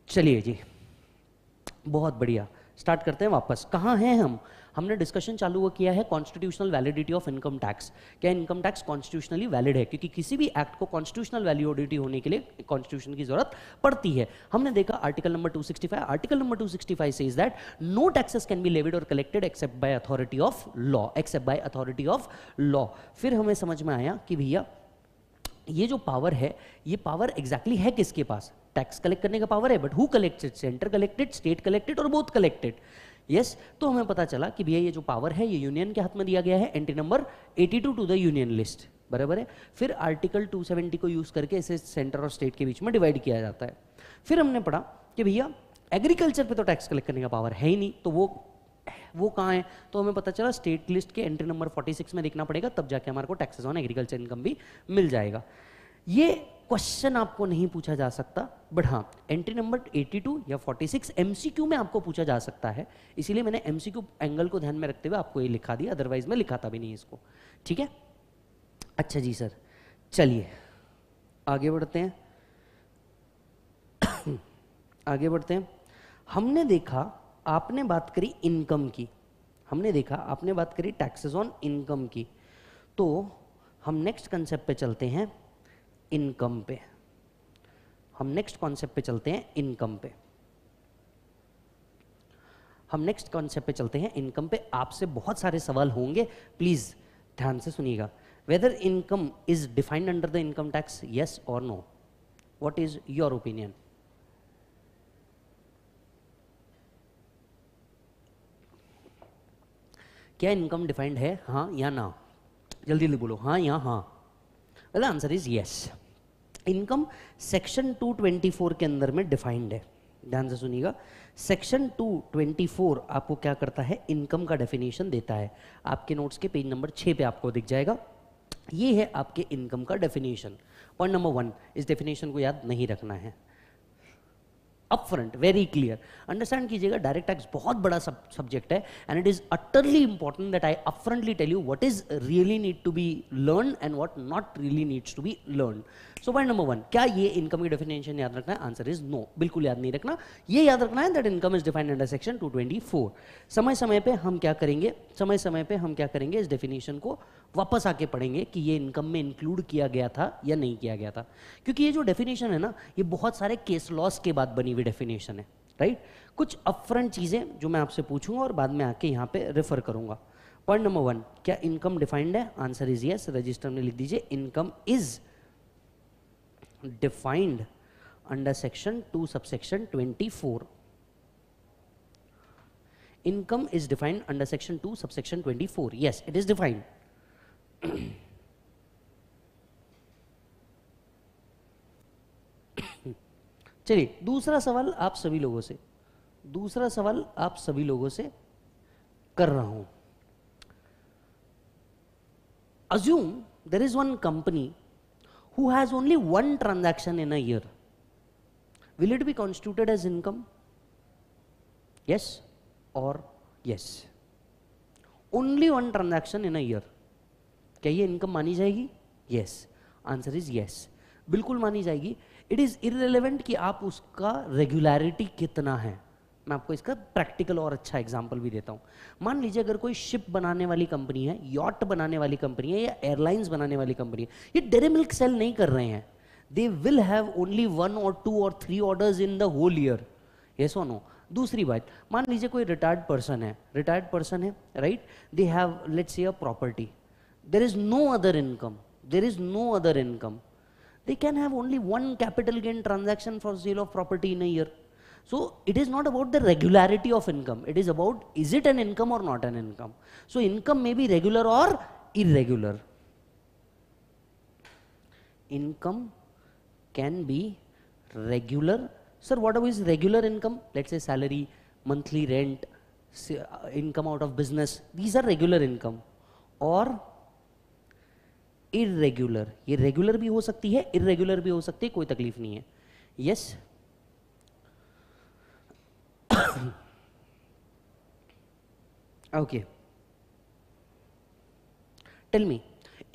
चलिए जी, बहुत बढ़िया। स्टार्ट करते हैं वापस। कहाँ हैं हम? हमने डिस्कशन चालू वो किया है constitutional validity of income tax क्या इनकम टैक्स कॉन्स्टिट्यूशनली वैलिड है? क्योंकि किसी भी एक्ट को कॉन्स्टिट्यूशनल वैलिडिटी होने के लिए कॉन्स्टिट्यूशन की ज़रूरत पड़ती है। हमने देखा article number 265 article number 265 says that no taxes can be levied और collected except by authority of law except by authority of law फिर हमें समझ में आया कि भैया, ये जो पावर है, ये पावर एग्जैक्टली exactly है किसके पास? टैक्स कलेक्ट करने का पावर है but who collected centre collected state collected और बोथ कलेक्टेड यस तो हमें पता चला कि भैया ये जो पावर है, ये यूनियन के हाथ में दिया गया है entry number 82 to to the union list बराबर है? फिर आर्टिकल 270 को यूज़ करके इसे सेंटर और स्टेट के बीच में डिवाइड किया जाता है। फिर हमने पढ़ा कि भैया एग्रीकल्चर पे तो टैक्स कलेक्ट करने का पावर है ही नहीं तो वो वो कहाँ है? तो हमें पता चला स्टेट लिस्ट के एंट्री नंबर 46 में देखना पड़ेगा, तब जाके हमारे को टैक्सेस ऑन एग्रीकल्चर इनकम भी मिल जाएगा। ये क्वेश्चन आपको नहीं पूछा जा सकता बट हाँ एंट्री नंबर 82 या 46 एमसीक्यू में आपको पूछा जा सकता है। इसीलिए मैंने एमसीक्यू एंगल को ध्यान में रखते हुए आपको ये लिखा दिया अदरवाइज़ मैं लिखाता भी नहीं इसको। ठीक है? अच्छा जी सर, चलिए, आगे बढ़ते हैं। आगे बढ़ते हैं। हमने देखा, आपने बात करी इनकम की। हमने देखा, आपने बात करी टैक्सेस ऑन इनकम की। तो हम नेक्स्ट कंसेप्ट पे चलते हैं। इनकम पे। हम नेक्स्ट कॉन्सेप्ट पे चलते हैं इनकम पे। हम नेक्स्ट कॉन्सेप्ट पे चलते हैं इनकम पे। आपसे बहुत सारे सवाल होंगे। प्लीज़ ध्यान से सुनिएगा। Whether income is defined under the income tax yes और no what is your opinion क्या इनकम डिफाइंड है? हाँ या ना? जल्दी जल्दी बोलो। हाँ या हाँ? Answer is yes income section 224 के अंदर में डिफाइंड है। ध्यान से सुनिएगा। सेक्शन 224 आपको क्या करता है? इनकम का डेफिनेशन देता है। आपके नोट्स के पेज नंबर छः पे आपको दिख जाएगा। ये है आपके इनकम का डेफिनेशन पॉइंट नंबर वन इस डेफिनेशन को याद नहीं रखना है। अपफ्रंट वेरी क्लियर अंडरस्टैंड कीजिएगा डायरेक्ट टैक्स बहुत बड़ा सब सब्जेक्ट है and it is utterly important that I upfrontly tell you what is really need to be learn and what not really needs to be learn so point number one क्या ये income की definition याद रखना है? Answer is no बिल्कुल याद नहीं रखना। ये याद रखना है that income is defined under section 224 समय समय पे हम क्या करेंगे? समय समय पे हम क्या करेंगे? इस डेफिनेशन को वापस आके पढ़ेंगे कि ये इनकम में इंक्लूड किया गया था या नहीं किया गया था। क्योंकि ये जो डेफिनेशन है ना, ये बहुत सारे केस लॉस के बाद बनी हुई डेफिनेशन है राइट कुछ अपफ्रंट चीज़ें जो मैं आपसे पूछूँगा और बाद में आके यहाँ पे रेफर करूँगा। पॉइंट नंबर वन क्या इनकम डिफाइंड है? आंसर इज़ यस रजिस्टर में लिख दीजिए income is defined under section 2 subsection 24 income is defined under section 2 subsection 24 yes it is defined चलिए दूसरा सवाल आप सभी लोगों से दूसरा सवाल आप सभी लोगों से कर रहा हूँ assume there is one company who has only one transaction in a year, will it be constituted as income? Yes or yes? Only one transaction in a year. क्या ये इनकम मानी जाएगी यस आंसर इज़ यस बिल्कुल मानी जाएगी it is irrelevant कि आप उसका रेगुलरिटी कितना है मैं आपको इसका प्रैक्टिकल और अच्छा एग्ज़ाम्पल भी देता हूँ। मान लीजिए अगर कोई शिप बनाने वाली कंपनी है यॉट बनाने वाली कंपनी है या एयरलाइंस बनाने वाली कंपनी है, ये डेरी मिल्क सेल नहीं कर रहे हैं। They will have only one और टू और three orders in the whole year ये सो नो दूसरी बात, मान लीजिए कोई रिटायर्ड पर्सन है। रिटायर्ड पर्सन है right they have let's see a property there is no other income there is no other income they can have only one capital gain transaction for sale of property in a year. So it is not about the regularity of income. It is about is it an income or not an income. So income may be regular or irregular. Income can be regular. Sir, what is regular income? Let's say salary, monthly rent, income out of business. These are regular income. Or irregular. ये regular भी हो सकती है irregular भी हो सकती है कोई तकलीफ़ नहीं है yes okay tell me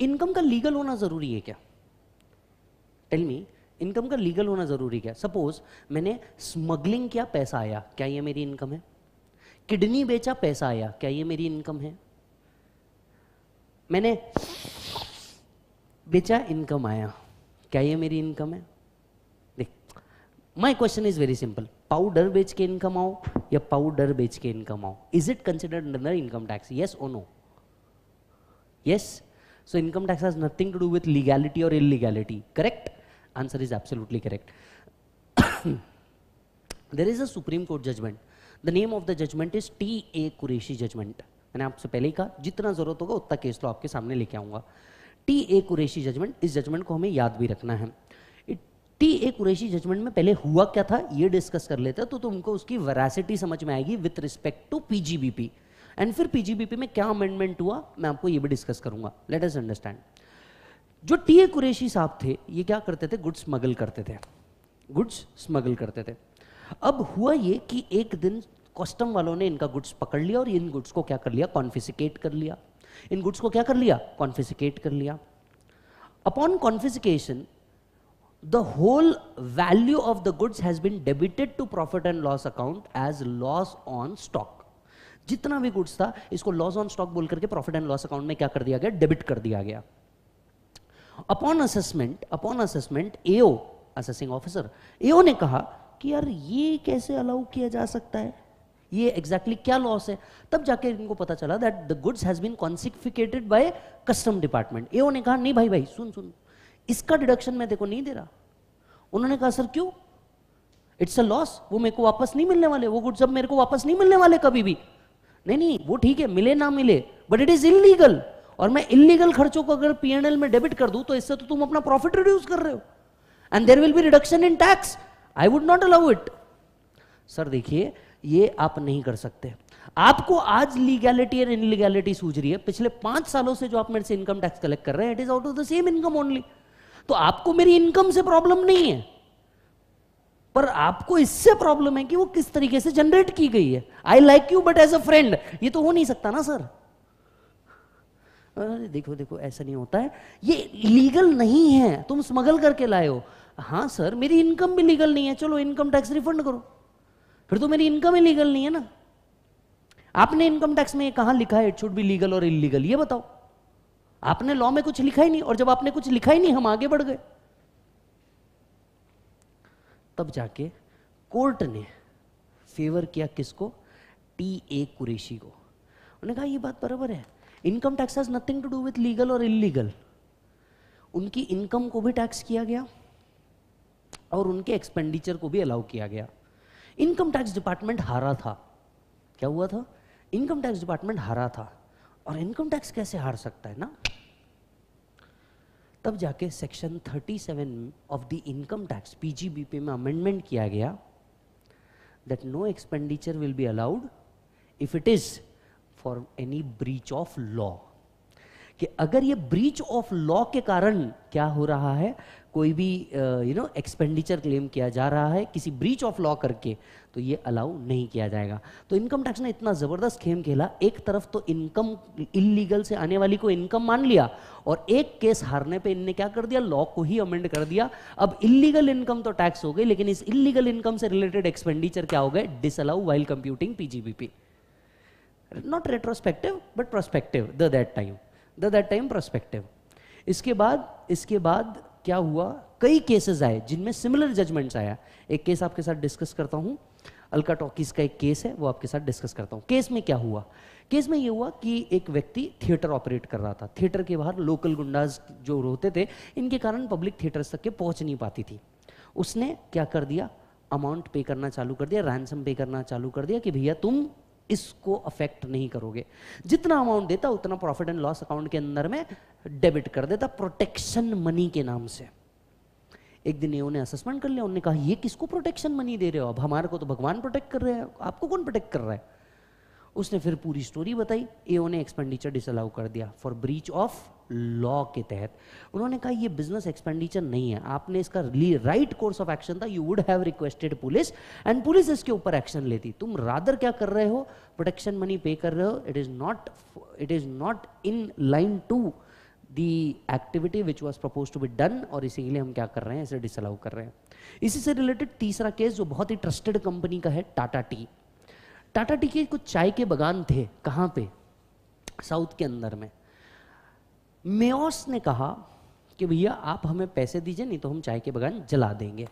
income का लीगल होना ज़रूरी है क्या? टेल मी इनकम का लीगल होना ज़रूरी क्या? सपोज़ मैंने स्मगलिंग किया, पैसा आया, क्या ये मेरी इनकम है? किडनी बेचा, पैसा आया, क्या ये मेरी इनकम है? मैंने बेचा इनकम आया, क्या ये मेरी इनकम है? देख my question is very simple powder बेच के इनकम आओ या पाउडर बेच के इनकम आओ? Is it considered under income tax yes or no yes so income tax has nothing to do with legality और illegality correct answer is absolutely correct there is a supreme court judgement the name of the judgement is T A Qureshi judgement मैंने आपसे पहले ही कहा, जितना ज़रूरत होगा, उतना case लो आपके सामने लेके आऊँगा। टी ए कुरेशी जजमेंट इस जजमेंट को हमें याद भी रखना है। टी ए कुरेशी जजमेंट में पहले हुआ क्या था? ये डिस्कस कर लेते हैं तो तुमको उसकी वरासिटी समझ में आएगी with respect to PGBP and फिर पीजीबीपी में क्या अमेंडमेंट हुआ? मैं आपको ये भी डिस्कस करूँगा. लेट अस अंडरस्टैंड जो टी ए कुरेशी साहब थे, ये क्या करते थे? गुड्स स्मगल करते थे. गुड्स स्मगल करते थे. अब हुआ ये कि एक दिन कस्टम वालों ने इनका गुड्स पकड़ लिया और इन गुड्स को क्या कर लिया? कॉन्फिसिकेट कर लिया. इन गुड्स को क्या कर लिया? कॉन्फिसिकेट कर लिया. Upon confiscation the whole value of the goods has been debited to profit and loss account as loss on stock जितना भी गुड्स था, इसको लॉस ऑन स्टॉक बोल करके प्रॉफिट एंड लॉस अकाउंट में क्या कर दिया गया? डेबिट कर दिया गया। Upon assessment upon assessment AO assessing officer AO ने कहा कि यार ये कैसे अलाउ किया जा सकता है? ये एग्जैक्टली exactly क्या लॉस है? तब जाके इनको पता चला that the goods has been confiscated by custom department AO ने कहा, नहीं भाई भाई, सुन सुन इसका डिडक्शन मैं देखो नहीं दे रहा। उन्होंने कहा, सर, क्यों? इट्स अ लॉस वो मेरे को वापस नहीं मिलने वाले। वो गुड्स अब मेरे को वापस नहीं मिलने वाले कभी भी। नहीं नहीं, वो ठीक है, मिले ना मिले बट इट इज़ इलीगल और मैं इलीगल खर्चों को अगर पीएनएल में डेबिट कर दूँ तो इससे तो तुम अपना प्रॉफिट रिड्यूस कर रहे हो। And there will be reduction in tax I would not allow it sir, देखिए, ये आप नहीं कर सकते। आपको आज लीगैलिटी और इनलीगैलिटी सूझ रही है। पिछले पाँच सालों से जो आप मेरे से इनकम टैक्स कलेक्ट कर रहे हैं it is out of the same income only तो आपको मेरी इनकम से प्रॉब्लम नहीं है। पर आपको इससे प्रॉब्लम है कि वो किस तरीके से जनरेट की गई है। I like you but as a friend ये तो हो नहीं सकता ना, सर। देखो देखो, ऐसा नहीं होता है। ये लीगल नहीं है, तुम स्मगल करके लाए हो। हाँ सर, मेरी इनकम भी लीगल नहीं है। चलो, इनकम टैक्स रिफंड करो। फिर तो मेरी इनकम ही लीगल नहीं है ना। आपने इनकम टैक्स में कहा लिखा है? इट शुड बी लीगल और इलीगल ये बताओ। आपने लॉ में कुछ लिखा ही नहीं, और जब आपने कुछ लिखा ही नहीं, हम आगे बढ़ गए। तब जाके कोर्ट ने फेवर किया किसको? टी ए कुरेशी को। उन्होंने कहा, ये बात बराबर है। Income tax has nothing to do with legal और इलीगल उनकी इनकम को भी टैक्स किया गया, और उनके एक्सपेंडिचर को भी अलाउ किया गया। इनकम टैक्स डिपार्टमेंट हारा था। क्या हुआ था? इनकम टैक्स डिपार्टमेंट हारा था। और इनकम टैक्स कैसे हार सकता है ना? तब जाके section 37 of the income tax PGBP में अमेंडमेंट किया गया that no expenditure will be allowed if it is for any breach of law कि अगर ये ब्रीच ऑफ़ लॉ के कारण क्या हो रहा है? कोई भी यू नो एक्सपेंडिचर क्लेम किया जा रहा है किसी ब्रीच ऑफ़ लॉ करके तो ये अलाउ नहीं किया जाएगा। तो इनकम टैक्स ने इतना ज़बरदस्त खेम खेला, एक तरफ़ तो इनकम इलीगल से आने वाली को इनकम मान लिया और एक केस हारने पे इनने क्या कर दिया लॉ को ही अमेंड कर दिया। अब इलीगल इनकम तो टैक्स हो गई, लेकिन इस इलीगल इनकम से रिलेटेड एक्सपेंडिचर क्या हो गए? Disallow while computing PGBP not retrospective but prospective that time that time prospective इसके बाद इसके बाद क्या हुआ? कई केसेस आए जिनमें सिमिलर जजमेंट्स आया। एक केस आपके साथ डिस्कस करता हूँ। अल्का टॉकीज का एक केस है, वो आपके साथ डिस्कस करता हूँ। केस में क्या हुआ? केस में ये हुआ कि एक व्यक्ति थिएटर ऑपरेट कर रहा था। थिएटर के बाहर लोकल गुंडाज जो होते थे, इनके कारण पब्लिक थिएटर्स तक के पहुँच नहीं पाती थी। उसने क्या कर दिया? अमाउंट पे करना चालू कर दिया रैंसम पे करना चालू कर दिया कि भैया तुम इसको अफेक्ट नहीं करोगे। जितना अमाउंट देता, उतना प्रॉफिट एंड लॉस अकाउंट के अंदर में डेबिट कर देता प्रोटेक्शन मनी के नाम से। एक दिन ने असेसमेंट कर लिया उन्होंने कहा, ये किसको प्रोटेक्शन मनी दे रहे हो? अब हमारे को तो भगवान प्रोटेक्ट कर रहे हैं। आपको कौन प्रोटेक्ट कर रहा है? उसने फिर पूरी स्टोरी बताई एओ ने एक्सपेंडिचर डिसअलाउ कर दिया फॉर ब्रीच ऑफ़ लॉ के तहत। उन्होंने कहा, ये बिज़नेस एक्सपेंडिचर नहीं है। आपने इसका राइट कोर्स ऑफ़ एक्शन था। You would have requested police and police इसके ऊपर एक्शन लेती। तुम रादर क्या कर रहे हो? प्रोटेक्शन मनी पे कर रहे हो। It is not it is not in line to the activity which was propose to be done और इसीलिए हम क्या कर रहे हैं? इसे डिसअलाउ कर रहे हैं। इसी से रिलेटेड तीसरा केस जो बहुत ही ट्रस्टेड कंपनी का है टाटा टी टाटा टी के कुछ चाय के बगान थे, कहाँ पे? साउथ के अंदर में। मेओस ने कहा कि भैया, आप हमें पैसे दीजिए, नहीं तो हम चाय के बगान जला देंगे।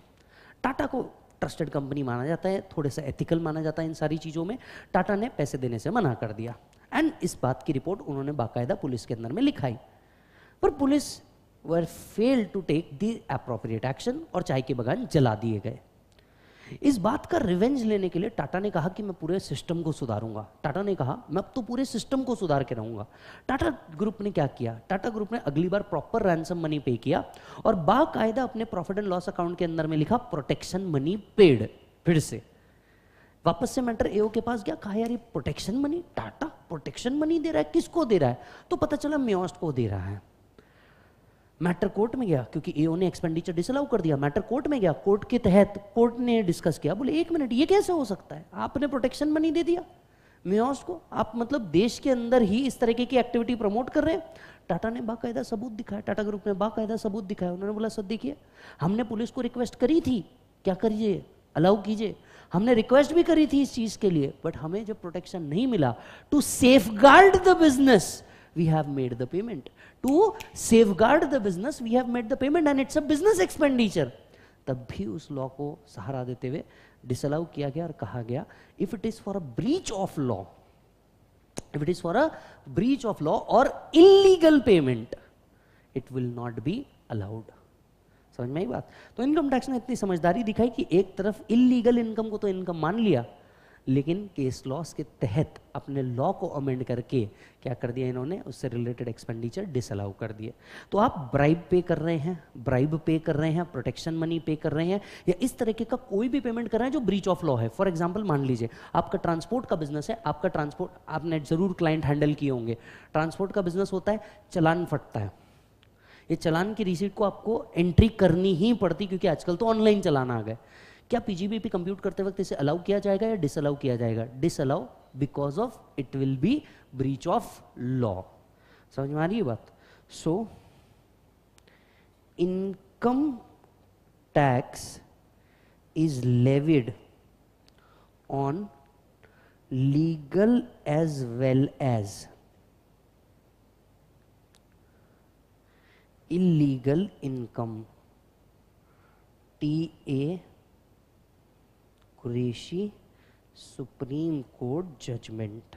टाटा को ट्रस्टेड कंपनी माना जाता है थोड़े सा एथिकल माना जाता है इन सारी चीज़ों में। टाटा ने पैसे देने से मना कर दिया। एंड इस बात की रिपोर्ट उन्होंने बाकायदा पुलिस के अंदर में लिखाई। पर police were fail to take the appropriate action और चाय के बगान जला दिए गए। इस बात का रिवेंज लेने के लिए टाटा ने कहा कि मैं पूरे सिस्टम को सुधारूँगा। टाटा ने कहा, मैं अब तो पूरे सिस्टम को सुधार के रहूँगा। टाटा ग्रुप ने क्या किया? टाटा ग्रुप ने अगली बार प्रॉपर रैंसम मनी पे किया और बाकायदा अपने प्रॉफिट एंड लॉस अकाउंट के अंदर में लिखा प्रोटेक्शन मनी पेड फिर से। वापस से मैटर एओ के पास गया, कहा, यार, ये protection money Tata protection money दे रहा है, किसको दे रहा है? तो पता चला म्योस्ट को दे रहा है। मैटर कोर्ट में गया, क्योंकि एओ ने एक्सपेंडिचर डिसअलाउ कर दिया, मैटर कोर्ट में गया, कोर्ट के तहत कोर्ट ने डिस्कस किया, बोले, एक मिनट, ये कैसे हो सकता है? आपने प्रोटेक्शन मनी दे दिया। म्योस को आप मतलब देश के अंदर ही इस तरीके की एक्टिविटी प्रमोट कर रहे हैं? टाटा ने बाकायदा सबूत दिखाया, टाटा ग्रुप ने बाकायदा सबूत दिखाया, उन्होंने बोला, सर, देखिए, हमने पुलिस को रिक्वेस्ट करी थी, क्या करिए? अलाउ कीजिए। हमने रिक्वेस्ट भी करी थी इस चीज़ के लिए बट हमें जब प्रोटेक्शन नहीं मिला to safeguard the business we have made the payment to safeguard the business we have made the payment and it's a business expenditure तब भी उस लॉ को सहारा देते हुए डिसअलाउ किया गया और कहा गया if it is for a breach of law if it is for a breach of law और illegal payment it will not be allowed समझ में आई बात? तो इनकम टैक्स ने इतनी समझदारी दिखाई कि एक तरफ़ इलीगल इनकम को तो इनकम मान लिया लेकिन केस लॉस के तहत अपने लॉ को अमेंड करके क्या कर दिया इन्होंने? उससे रिलेटेड एक्सपेंडिचर डिसअलाउ कर दिए। तो आप ब्राइब पे कर रहे हैं ब्राइब पे कर रहे हैं प्रोटेक्शन मनी पे कर रहे हैं, या इस तरीके का कोई भी पेमेंट कर रहे हैं जो ब्रीच ऑफ़ लॉ है। फॉर एग्ज़ाम्पल मान लीजिए, आपका ट्रांसपोर्ट का बिज़नेस है, आपका ट्रांसपोर्ट आपने ज़रूर क्लाइंट हैंडल किए होंगे। ट्रांसपोर्ट का बिज़नेस होता है, चलान फटता है। ये चलान की रिसीट को आपको एंट्री करनी ही पड़ती, क्योंकि आजकल तो ऑनलाइन चलान आ गए। क्या पीजीबीपी कंप्यूट करते वक्त इसे अलाउ किया जाएगा या डिसअलाउ किया जाएगा? Disallow because of it will be breach of law समझ में आ रही है बात? So income tax is levied on legal as well as illegal income. TA Qureshi supreme court judgement.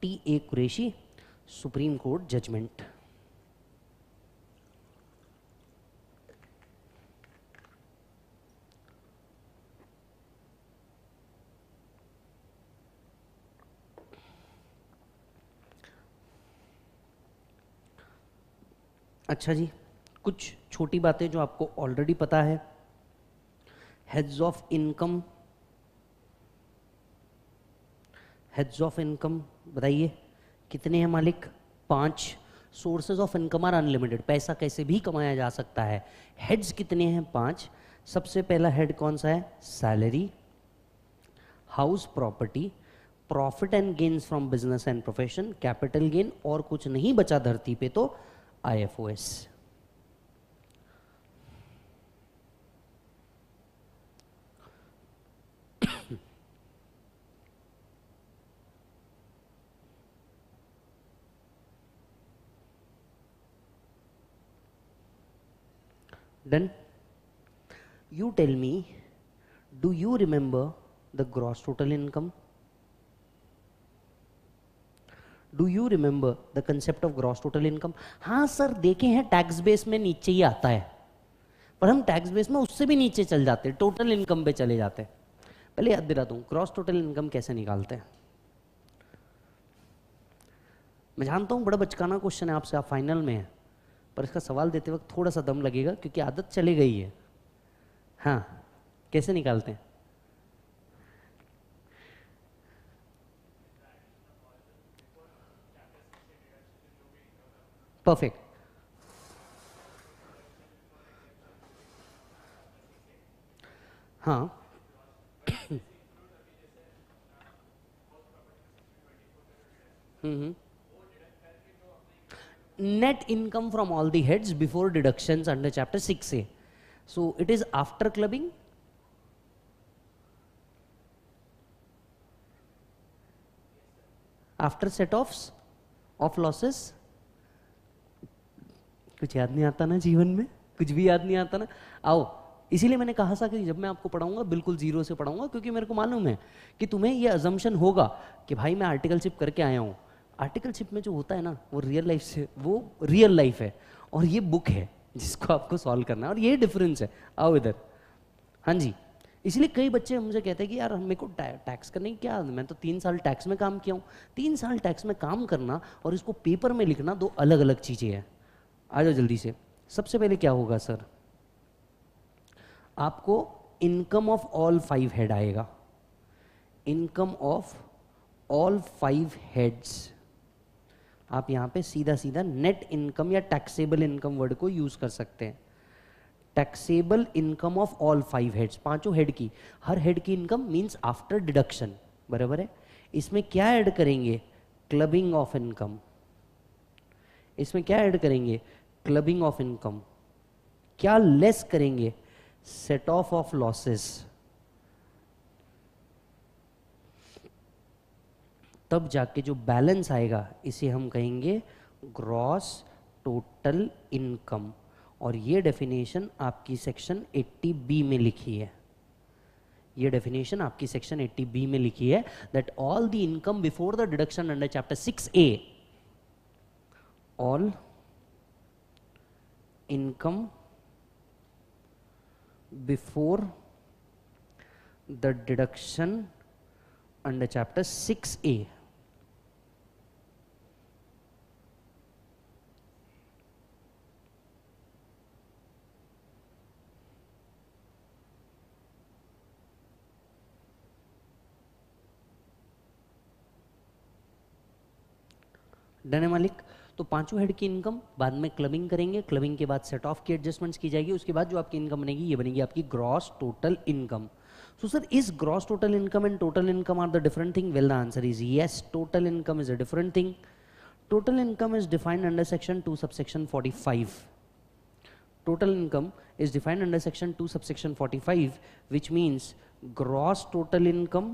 T A Qureshi supreme court judgement. अच्छा जी, कुछ छोटी बातें जो आपको ऑलरेडी पता है। Heads of income heads of income बताइए, कितने हैं मालिक? पाँच। Sources of income are unlimited पैसा कैसे भी कमाया जा सकता है। हेड्स कितने हैं? पाँच। सबसे पहला हेड कौन सा है? Salary house property profit and gains from business and profession capital gain और कुछ नहीं बचा धरती पे तो IFOS. Then you tell me, do you remember the gross total income? Do you remember the concept of gross total income हाँ sir देखे हैं टैक्स बेस में नीचे ही आता है। पर हम टैक्स बेस में उससे भी नीचे चल जाते हैं टोटल इनकम पे चले जाते हैं। पहले याद दिलाता हूँ ग्रॉस टोटल इनकम कैसे निकालते हैं? मैं जानता हूँ बड़ा बचकाना क्वेश्चन है आपसे, आप फाइनल में है। पर इसका सवाल देते वक्त थोड़ा सा दम लगेगा, क्योंकि आदत चली गई है। हाँ कैसे निकालते हैं? perfect. Huh? mm-hmm. Net income from all the heads before deductions under chapter 6a. So it is after clubbing. After set offs of losses कुछ याद नहीं आता ना जीवन में? कुछ भी याद नहीं आता ना? आओ, इसीलिए मैंने कहा था कि जब मैं आपको पढ़ाऊँगा, बिल्कुल ज़ीरो से पढ़ाऊँगा, क्योंकि मेरे को मालूम है कि तुम्हें यह अजम्पन होगा कि भाई मैं आर्टिकलशिप करके आया हूँ। आर्टिकलशिप में जो होता है ना, वो रियल लाइफ से, वो रियल लाइफ है। और ये बुक है, जिसको आपको सॉल्व करना है। और ये डिफरेंस है। आओ इधर। हाँ जी। इसलिए कई बच्चे मुझे कहते हैं कि यार, मेरे को टैक्स करने की क्या, मैं तो तीन साल टैक्स में काम किया हूँ। तीन साल टैक्स में काम करना और इसको पेपर में लिखना दो अलग अलग चीज़ें हैं। आ जाओ जल्दी से। सबसे पहले क्या होगा, सर? आपको income of all five head आएगा। Income of all five heads आप यहाँ पे सीधा सीधा नेट इनकम या टैक्सेबल इनकम वर्ड को यूज़ कर सकते हैं। Taxable income of all five heads पाँचों हेड की। हर हेड की इनकम मींस आफ्टर डिडक्शन बराबर है? इसमें क्या ऐड करेंगे? क्लबिंग ऑफ़ इनकम इसमें क्या ऐड करेंगे? क्लबिंग ऑफ़ इनकम क्या लेस करेंगे? सेट ऑफ़ ऑफ़ लॉसेस तब जाके जो बैलेंस आएगा, इसे हम कहेंगे ग्रॉस टोटल इनकम और ये डेफिनेशन आपकी सेक्शन 80 बी में लिखी है. ये डेफिनेशन आपकी सेक्शन 80 बी में लिखी है that all the income before the deduction under chapter 6 A all income before the deduction under chapter 6a done है मालिक तो पाँचों हेड की इनकम बाद में क्लबिंग करेंगे। क्लबिंग के बाद सेट ऑफ़ की एडजस्टमेंट्स की जाएगी। उसके बाद जो आपकी इनकम बनेगी, ये बनेगी आपकी gross total income so sir is gross total income and total income are the different thing well the answer is yes total income is a different thing total income is defined under section 2 subsection 45 total income is defined under section 2 subsection 45 which means gross total income,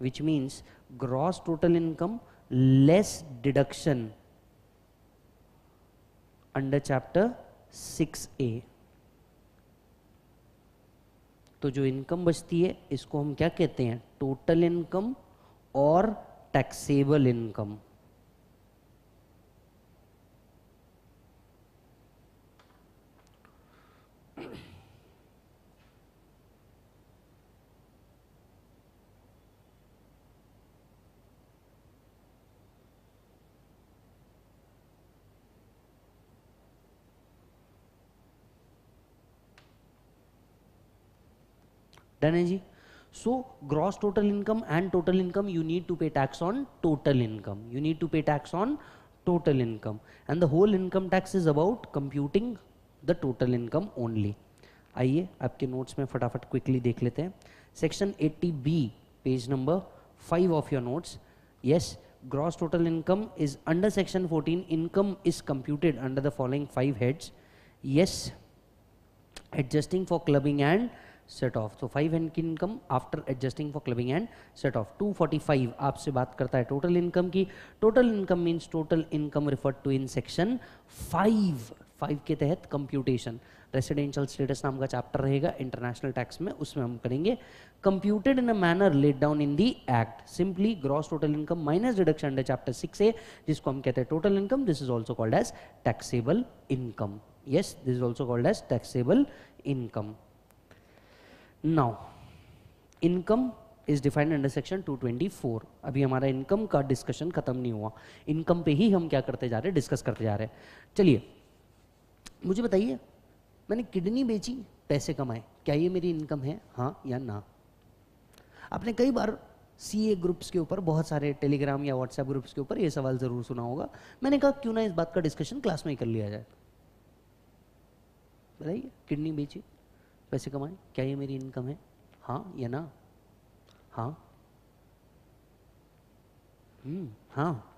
which means gross total income less deduction under chapter 6a तो जो income बचती है, इसको हम क्या कहते हैं? Total income और टैक्सेबल इनकम डन है जी? So gross total income and total income you need to pay tax on total income you need to pay tax on total income and the whole income tax is about computing the total income only आइए, आपके notes में फटाफट quickly देख लेते हैं। Section 80 B page number five of your notes yes gross total income is under section 14 income is computed under the following five heads yes adjusting for clubbing and set off तो five and की income after adjusting for clubbing and set off 245 आपसे बात करता है total income की। Total income means total income refer to in section five five के तहत computation residential status नाम का चैप्टर रहेगा इंटरनेशनल टैक्स में, उसमें हम करेंगे। Computed in a manner laid down in the act simply gross total income minus deduction under chapter six A जिसको हम कहते हैं total income this is also called as taxable income yes, this is also called as taxable income. Now income is defined under section 224 अभी हमारा इनकम का discussion खत्म नहीं हुआ। इनकम पे ही हम क्या करते जा रहे हैं? डिस्कस करते जा रहे हैं। चलिए, मुझे बताइए, मैंने किडनी बेची, पैसे कमाए। क्या ये मेरी इनकम है? हाँ या ना? आपने कई बार सी ए ग्रुप्स के ऊपर, बहुत सारे टेलीग्राम या व्हाट्सएप ग्रुप्स के ऊपर ये सवाल ज़रूर सुना होगा। मैंने कहा, क्यों ना इस बात का डिस्कशन क्लास में ही कर लिया जाए? बताइए, किडनी बेची? पैसे कमाए? क्या ये मेरी इनकम है? हाँ या ना? हाँ। हम्म, हाँ।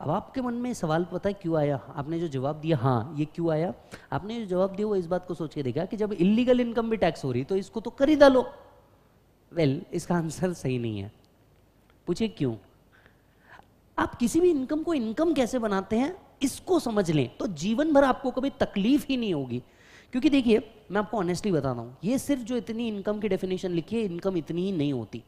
अब आपके मन में सवाल पता है क्यों आया? आपने जो जवाब दिया हाँ ये क्यों आया? आपने जो जवाब दिया वो इस बात को सोच के देखा कि जब इलीगल इनकम भी टैक्स हो रही तो इसको तो कर ही डालो वेल well, इसका आंसर सही नहीं है। पूछिए क्यों? आप किसी भी इनकम को इनकम कैसे बनाते हैं इसको समझ लें। तो जीवन भर आपको कभी तकलीफ़ ही नहीं होगी। क्योंकि देखिए, मैं आपको ऑनेस्टली बता रहा हूँ, ये सिर्फ़ जो इतनी इनकम की डेफिनेशन लिखी है इनकम इतनी ही नहीं होती,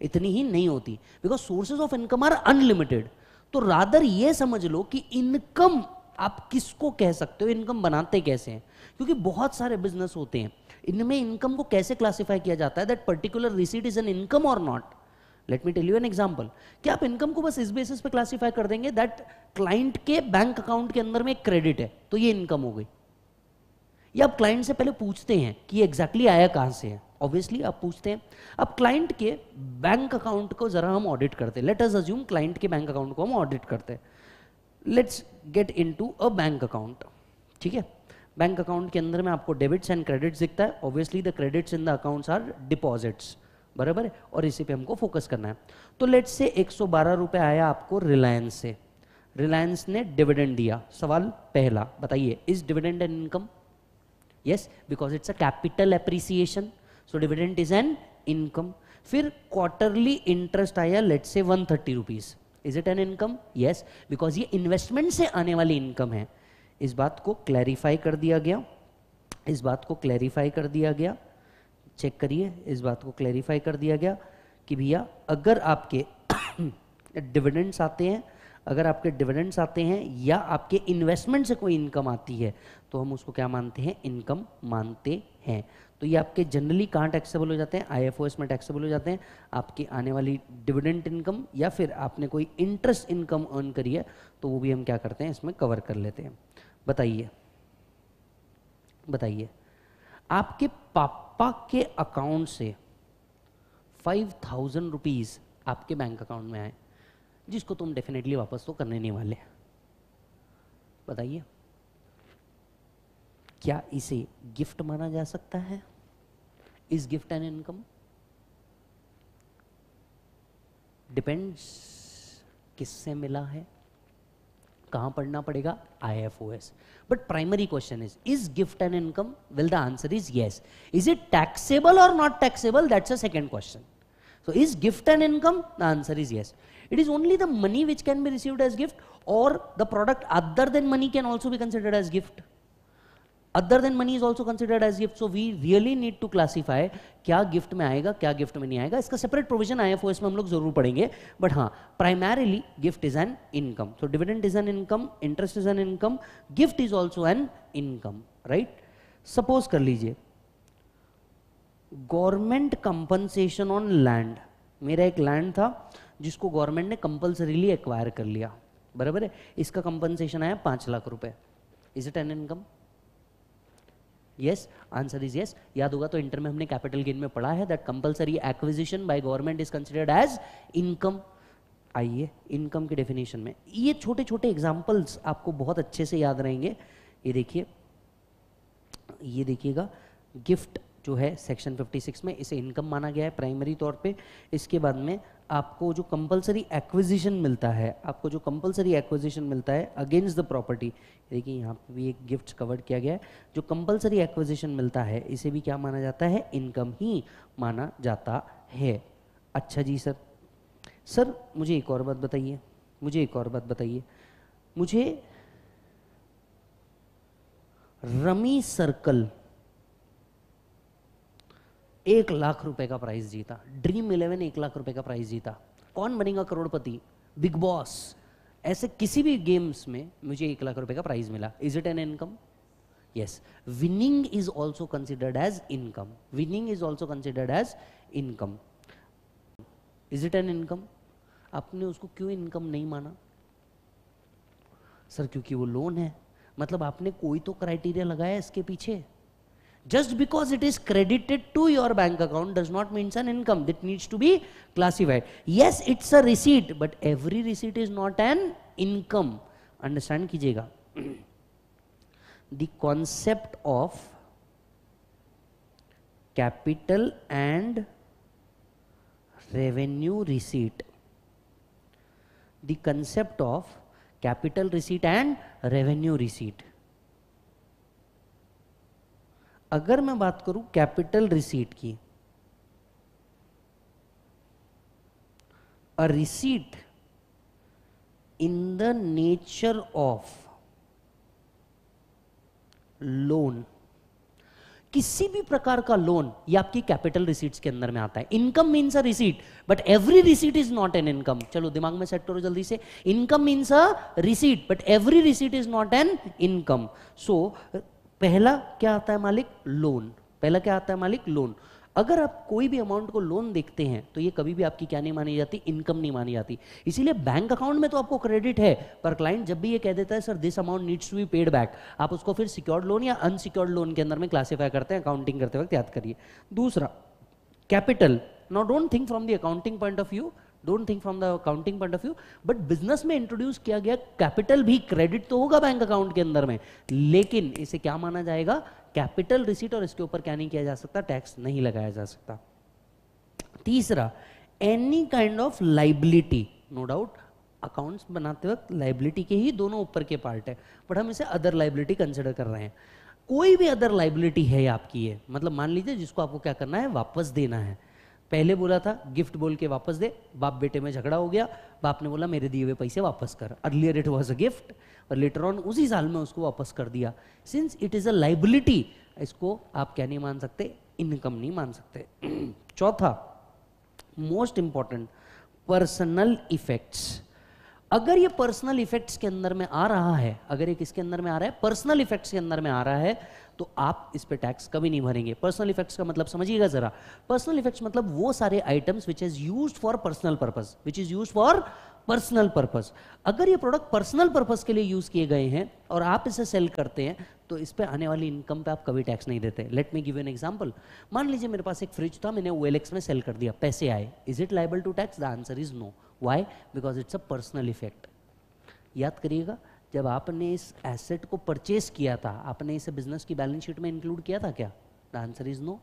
इतनी ही नहीं होती because sources of income are unlimited तो रादर ये समझ लो कि इनकम आप किसको कह सकते हो इनकम बनाते कैसे हैं? क्योंकि बहुत सारे बिज़नेस होते हैं, इनमें इनकम को कैसे क्लासिफाई किया जाता है that particular receipt is an income और not let me tell you an example क्या आप इनकम को बस इस बेसिस पे क्लासिफाई कर देंगे दैट क्लाइंट के बैंक अकाउंट के अंदर में एक क्रेडिट है तो ये इनकम हो गई। या आप क्लाइंट से पहले पूछते हैं कि एग्जैक्टली exactly आया कहाँ से है? ऑब्वियसली आप पूछते हैं। अब क्लाइंट के बैंक अकाउंट को जरा हम ऑडिट करते हैं। लेट अस अज्यूम क्लाइंट के बैंक अकाउंट को हम ऑडिट करते हैं। Let's get into a bank account ठीक है? बैंक अकाउंट के अंदर में आपको डेबिट्स एंड क्रेडिट्स दिखता है। Obviously the credits in the accounts are deposits बराबर है? और इसी पे हमको फोकस करना है। तो लेट से एक रुपए आया आपको रिलायंस से। रिलायंस ने डिविडेंड दिया। सवाल पहला, बताइए इस dividend and income yes because it's a capital appreciation so dividend is an income फिर क्वार्टरली इंटरेस्ट आया let say one thirty rupees is it an income yes because ये इन्वेस्टमेंट से आने वाली इनकम है इस बात को क्लैरिफाई कर दिया गया इस बात को क्लैरिफाई कर दिया गया चेक करिए इस बात को क्लैरिफाई कर दिया गया कि भैया अगर आपके डिविडेंड्स आते हैं अगर आपके डिविडेंड्स आते हैं या आपके इन्वेस्टमेंट से कोई इनकम आती है तो हम उसको क्या मानते हैं? इनकम मानते हैं। तो ये आपके जनरली कहाँ टैक्सेबल हो जाते हैं? आईएफओएस में टैक्सेबल हो जाते हैं। आपकी आने वाली डिविडेंट इनकम या फिर आपने कोई इंटरेस्ट इनकम अर्न करी है तो वो भी हम क्या करते हैं? इसमें कवर कर लेते हैं। बताइए। बताइए। आपके पापा के अकाउंट से फाइव थाउज़ेंड रुपीज़ आपके बैंक अकाउंट में आए। जिसको तुम डेफिनेटली वापस तो करने नहीं वाले। बताइए। क्या इसे गिफ्ट माना जा सकता है? Is gift an income depends किससे मिला है? कहाँ पढ़ना पड़ेगा? I F O S but primary question is is gift an income will the answer is yes is it taxable और not taxable that's a second question so is gift an income the answer is yes it is only the money which can be received as gift or the product other than money can also be considered as gift other than money is also considered as gift so we really need to classify क्या gift में आएगा क्या gift में नहीं आएगा इसका separate provision IFOS में हम लोग ज़रूर पढ़ेंगे बट हाँ primarily gift is an income so dividend is an income interest is an income gift is also an income right suppose कर लीजिए गवर्नमेंट कंपनसेशन ऑन लैंड मेरा एक लैंड था जिसको गवर्नमेंट ने कंपल्सरीली एक्वायर कर लिया। बराबर है? इसका कंपनसेशन आया पाँच लाख रुपए। Is it an income yes answer is yes याद होगा तो इंटर में हमने कैपिटल गेन में पढ़ा है that compulsory acquisition by government is considered as income आइए इनकम के डेफिनेशन में। ये छोटे छोटे एग्जाम्पल्स आपको बहुत अच्छे से याद रहेंगे। ये देखिए। ये देखिएगा। गिफ्ट जो है सेक्शन 56 में इसे इनकम माना गया है प्राइमरी तौर पे। इसके बाद में आपको जो कंपलसरी एक्विजिशन मिलता है, आपको जो कंपलसरी एक्विजिशन मिलता है अगेंस्ट द प्रॉपर्टी देखिए यहाँ पे भी एक गिफ्ट कवर किया गया है, जो कंपलसरी एक्विजिशन मिलता है, इसे भी क्या माना जाता है? इनकम ही माना जाता है। अच्छा जी सर। सर, मुझे एक और बात बताइए, मुझे एक और बात बताइए। मुझे रमी सर्कल एक लाख रुपए का प्राइज जीता। ड्रीम इलेवन एक लाख रुपए का प्राइज जीता। कौन बनेगा करोड़पति? Bigg Boss. ऐसे किसी भी गेम्स में मुझे एक लाख रुपए का प्राइज मिला। Is it an income yes winning is also considered as income winning is also considered as income is it an income आपने उसको क्यों इनकम नहीं माना? सर क्योंकि वो लोन है। मतलब आपने कोई तो क्राइटेरिया लगाया इसके पीछे? Just because it is credited to your bank account does not mean an income that needs to be classified yes it's a receipt but every receipt is not an income understand kijega the concept of capital and revenue receipt the concept of capital receipt and revenue receipt अगर मैं बात करूँ capital receipt की a receipt in the nature of loan किसी भी प्रकार का loan ये आपकी कैपिटल रिसीट्स के अंदर में आता है। Income means a receipt but every receipt is not an income चलो, दिमाग में सेट करो जल्दी से। Income means a receipt but every receipt is not an income so पहला क्या आता है मालिक? लोन पहला क्या आता है मालिक? लोन अगर आप कोई भी अमाउंट को लोन देखते हैं तो ये कभी भी आपकी क्या नहीं मानी जाती? इनकम नहीं मानी जाती. इसीलिए बैंक अकाउंट में तो आपको क्रेडिट है, पर क्लाइंट जब भी ये कह देता है, sir this amount needs to be paid back आप उसको फिर सिक्योर्ड लोन या अनसिक्योर्ड लोन के अंदर में क्लासीफाई करते हैं अकाउंटिंग करते वक्त याद करिए. दूसरा capital now don't think from the accounting point of view don't think from the accounting point of view but business में इंट्रोड्यूस किया गया कैपिटल भी क्रेडिट तो होगा बैंक अकाउंट के अंदर में। लेकिन इसे क्या माना जाएगा? कैपिटल रिसीट और इसके ऊपर क्या नहीं किया जा सकता? टैक्स नहीं लगाया जा सकता। तीसरा any kind of liability no doubt accounts बनाते वक्त लाइबिलिटी के ही दोनों ऊपर के पार्ट है। बट हम इसे अदर लाइबिलिटी कंसिडर कर रहे हैं। कोई भी अदर लाइबिलिटी है आपकी है मतलब मान लीजिए जिसको आपको क्या करना है? वापस देना है। पहले बोला था, गिफ्ट बोल के वापस दे, बाप बेटे में झगड़ा हो गया, बाप ने बोला, मेरे दिए हुए पैसे वापस कर। Earlier it was a gift और लेटर ऑन उसी साल में उसको वापस कर दिया। Since it is a liability इसको आप क्या नहीं मान सकते इनकम नहीं मान सकते। चौथा मोस्ट इंपॉर्टेंट पर्सनल इफेक्ट्स अगर ये पर्सनल इफेक्ट्स के अंदर में आ रहा है, अगर ये किसके अंदर में आ रहा है? पर्सनल इफेक्ट्स के अंदर में आ रहा है तो आप इस पे टैक्स कभी नहीं भरेंगे। पर्सनल इफेक्ट्स का मतलब समझिएगा जरा। पर्सनल इफेक्ट्स मतलब वो सारे items which is use for personal purpose which is use for personal purpose अगर ये प्रोडक्ट पर्सनल पर्पज के लिए यूज़ किए गए हैं और आप इसे सेल करते हैं तो इस पे आने वाली इनकम पे आप कभी टैक्स नहीं देते। Let me give an example मान लीजिए मेरे पास एक फ्रिज था, मैंने ओ में सेल कर दिया, पैसे आए। Is it liable to tax the answer is no why because it's a personal effect याद करिएगा, जब आपने इस एसेट को परचेस किया था, आपने इसे बिज़नेस की बैलेंस शीट में इंक्लूड किया था क्या? द आंसर इज़ नो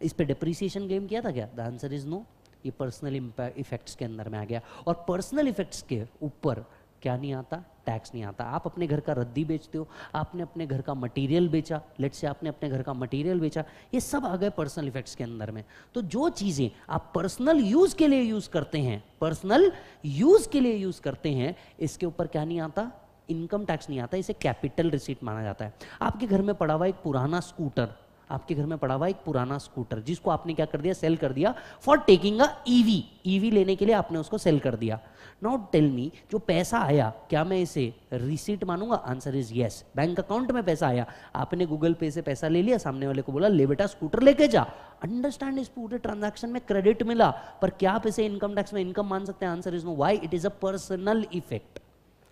इस पे डिप्रिसिएशन गेम किया था क्या? द आंसर इज़ नो ये पर्सनल इफेक्ट्स के अंदर में आ गया। और पर्सनल इफेक्ट्स के ऊपर क्या नहीं आता? टैक्स नहीं आता। आप अपने घर का रद्दी बेचते हो, आपने अपने घर का मटेरियल बेचा लेट से आपने अपने घर का मटेरियल बेचा, ये सब आ गए पर्सनल इफेक्ट्स के अंदर में। तो जो चीज़ें आप पर्सनल यूज़ के लिए यूज़ करते हैं पर्सनल यूज़ के लिए यूज़ करते हैं, इसके ऊपर क्या नहीं आता? इनकम टैक्स नहीं आता, इसे कैपिटल रिसीट माना जाता है। आपके घर में पड़ा हुआ एक पुराना स्कूटर आपके घर में पड़ा हुआ एक पुराना स्कूटर जिसको आपने क्या कर दिया? सेल कर दिया for taking a EV EV लेने के लिए आपने उसको सेल कर दिया। नॉट टेल मी जो पैसा आया, क्या मैं इसे receipt मानूँगा? Answer is yes bank account में पैसा आया। आपने गूगल पे से पैसा ले लिया, सामने वाले को बोला, ले बेटा स्कूटर लेके जा। अंडरस्टैंड इस पूरे ट्रांजेक्शन में क्रेडिट मिला, पर क्या आप इसे इनकम टैक्स में इनकम मान सकते हैं? Answer is no why it is a personal effect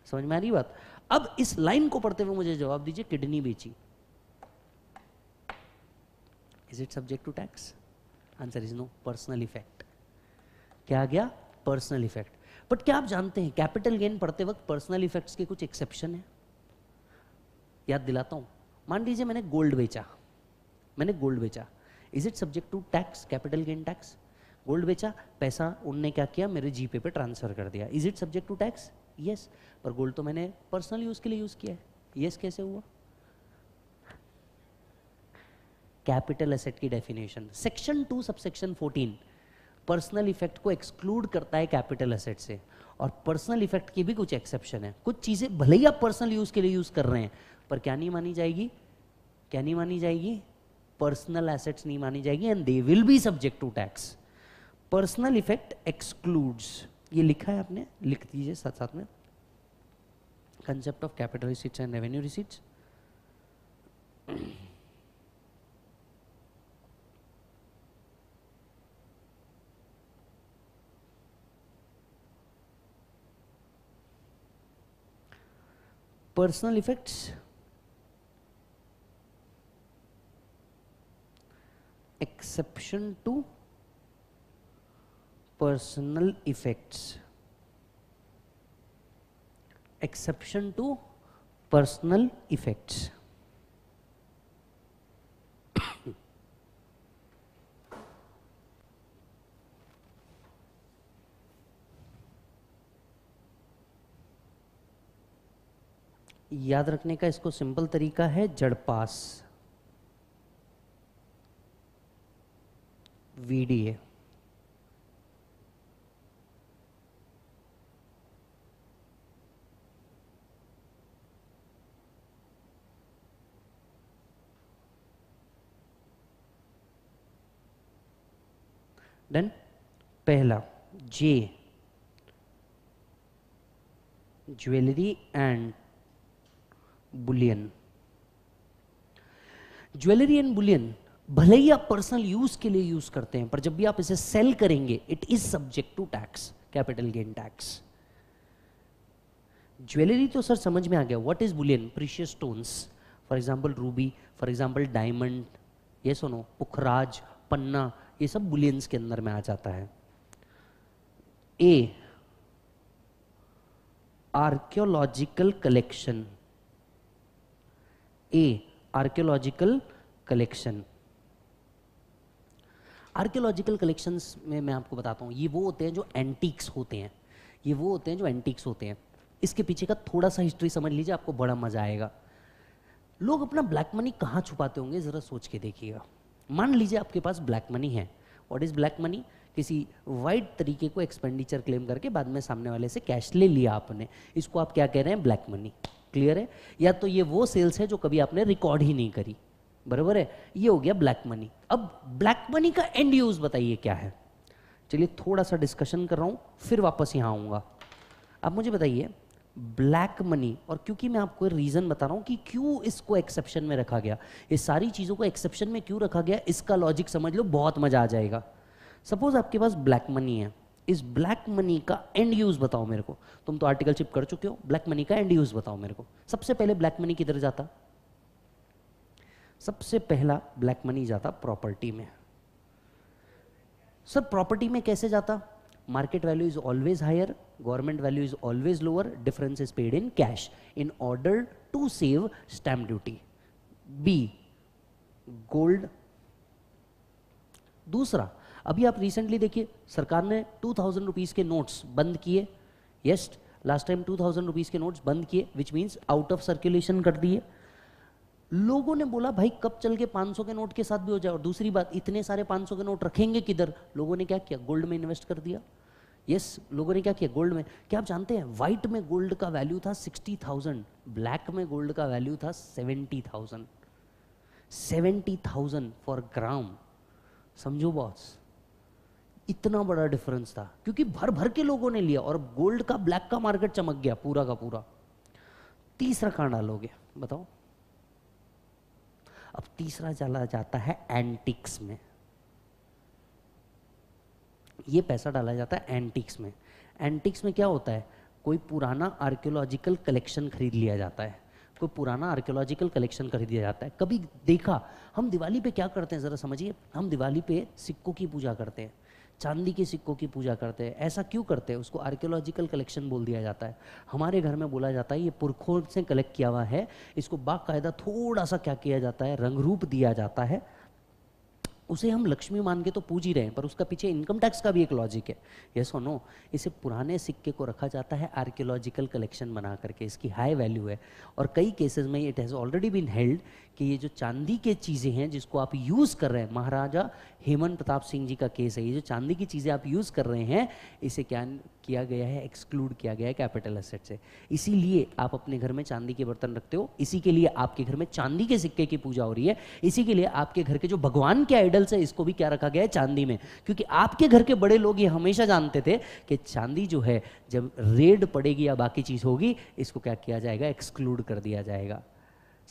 समझ में आ रही बात? अब इस लाइन को पढ़ते हुए मुझे जवाब दीजिए, किडनी बेची। Is it subject to tax answer is no personal effect क्या आ गया? पर्सनल इफ़ेक्ट बट क्या आप जानते हैं कैपिटल गेन पढ़ते वक्त पर्सनल इफेक्ट्स के कुछ एक्सेप्शन है? याद दिलाता हूँ। मान लीजिए मैंने गोल्ड बेचा। मैंने गोल्ड बेचा। Is it subject to tax capital gain tax gold बेचा पैसा उनने क्या किया? मेरे जीपे पे ट्रांसफ़र कर दिया। Is it subject to tax yes पर गोल्ड तो मैंने पर्सनल यूज़ के लिए यूज़ किया है। यस yes, कैसे हुआ? कैपिटल एसेट की definition section two subsection fourteen personal effect को एक्सक्लूड करता है कैपिटल एसेट से. और पर्सनल इफ़ेक्ट की भी कुछ एक्सेप्शन है. कुछ चीज़ें भले ही आप पर्सनल यूज़ के लिए यूज़ कर रहे हैं, पर क्या नहीं मानी जाएगी? क्या नहीं मानी जाएगी? पर्सनल एसेट्स नहीं मानी जाएगी and they will be subject to tax personal effect excludes ये लिखा है आपने? लिख दीजिए साथ साथ में. Concept of capital receipts and revenue receipts personal effects. Exception to personal effects. Exception to personal effects याद रखने का इसको सिंपल तरीका है जड़पास वीडीए देन पहला J jewellery and bullion jewellery and bullion भले ही आप पर्सनल यूज़ के लिए यूज़ करते हैं, पर जब भी आप इसे सेल करेंगे it is subject to tax capital gain tax jewellery तो सर समझ में आ गया what is bullion precious stones for example ruby for example diamond ये सुनो, पुखराज, पन्ना, ये सब बुलियंस के अंदर में आ जाता है. A archaeological collection a archaeological collection archaeological collections में मैं आपको बताता हूँ, ये वो होते हैं जो एंटीक्स होते हैं। ये वो होते हैं जो एंटीक्स होते हैं। इसके पीछे का थोड़ा सा हिस्ट्री समझ लीजिए, आपको बड़ा मज़ा आएगा। लोग अपना ब्लैक मनी कहाँ छुपाते होंगे, ज़रा सोच के देखिएगा। मान लीजिए आपके पास ब्लैक मनी है। वॉट इज़ ब्लैक मनी किसी वाइट तरीके को एक्सपेंडिचर क्लेम करके बाद में सामने वाले से कैश ले लिया आपने। इसको आप क्या कह रहे हैं? ब्लैक मनी क्लियर है? या तो ये वो सेल्स है जो कभी आपने रिकॉर्ड ही नहीं करी? बराबर है? ये हो गया ब्लैक मनी अब ब्लैक मनी का एंड यूज़ बताइए क्या है? चलिए थोड़ा सा डिस्कशन कर रहा हूँ, फिर वापस यहाँ आऊँगा। आप मुझे बताइए ब्लैक मनी और क्योंकि मैं आपको रीजन बता रहा हूँ कि क्यों इसको एक्सेप्शन में रखा गया? ये सारी चीज़ों को एक्सेप्शन में क्यों रखा गया? इसका लॉजिक समझ लो, बहुत मज़ा आ जाएगा। सपोज़ आपके पास ब्लैक मनी है। इस ब्लैक मनी का एंड यूज़ बताओ मेरे को तुम तो आर्टिकल शिप कर चुके हो ब्लैक मनी का एंड यूज़ बताओ मेरे को सबसे पहले ब्लैक मनी किधर जाता? सबसे पहला ब्लैक मनी जाता प्रॉपर्टी में। सर प्रॉपर्टी में कैसे जाता? Market value is always higher government value is always lower difference is paid in cash in order to save stamp duty B gold दूसरा अभी आप रिसेंटली देखिए सरकार ने टू थाउज़ेंड रुपीज़ के नोट्स बंद किए। Yes last time two thousand rupees के नोट्स बंद किए which means out of circulation कर दिए। लोगों ने बोला भाई कब चल के 500 के नोट के साथ भी हो जाए? और दूसरी बात इतने सारे 500 के नोट रखेंगे किधर? लोगों ने क्या किया? गोल्ड में इन्वेस्ट कर दिया। यस yes, लोगों ने क्या किया? गोल्ड में। क्या आप जानते हैं व्हाइट में गोल्ड का वैल्यू था सिक्सटी थाउज़ेंड ब्लैक में गोल्ड का वैल्यू था seventy thousand seventy thousand for gram समझो बॉस इतना बड़ा डिफरेंस था। क्योंकि भर भर के लोगों ने लिया और गोल्ड का ब्लैक का मार्केट चमक गया पूरा का पूरा। तीसरा कहाँ डालोगे? बताओ। अब तीसरा चला जाता है एंटिक्स में। ये पैसा डाला जाता है एंटिक्स में। एंटिक्स में क्या होता है? कोई पुराना आर्कियोलॉजिकल कलेक्शन खरीद लिया जाता है। कोई पुराना आर्कियोलॉजिकल कलेक्शन खरीद लिया जाता है। कभी देखा, हम दिवाली पे क्या करते हैं? ज़रा समझिए। हम दिवाली पे सिक्कों की पूजा करते हैं। चांदी के सिक्कों की पूजा करते हैं। ऐसा क्यों करते हैं? उसको आर्कियोलॉजिकल कलेक्शन बोल दिया जाता है। हमारे घर में बोला जाता है, ये पुरखों से कलेक्ट किया हुआ है। इसको बाकायदा थोड़ा सा क्या किया जाता है? रंग रूप दिया जाता है। उसे हम लक्ष्मी मान के तो पूज ही रहे हैं, पर उसका पीछे इनकम टैक्स का भी एक लॉजिक है। ये सुनो इसे पुराने सिक्के को रखा जाता है आर्कियोलॉजिकल कलेक्शन बना करके। इसकी हाई वैल्यू है। और कई केसेस में it has already been held कि ये जो चांदी के चीज़ें हैं जिसको आप यूज़ कर रहे हैं, महाराजा हेमंत प्रताप सिंह जी का केस है, ये जो चांदी की चीज़ें आप यूज़ कर रहे हैं, इसे क्या किया गया है एक्सक्लूड किया गया है कैपिटल एसेट से। इसीलिए आप अपने घर में चांदी के बर्तन रखते हो, इसी के लिए आपके घर में चांदी के सिक्के की पूजा हो रही है, इसी के लिए आपके घर के जो भगवान के आइडल्स है, इसको भी क्या रखा गया है, चांदी में। क्योंकि आपके घर के बड़े लोग ये हमेशा जानते थे कि चांदी जो है, जब रेड पड़ेगी या बाकी चीज़ होगी, इसको क्या किया जाएगा एक्सक्लूड कर दिया जाएगा।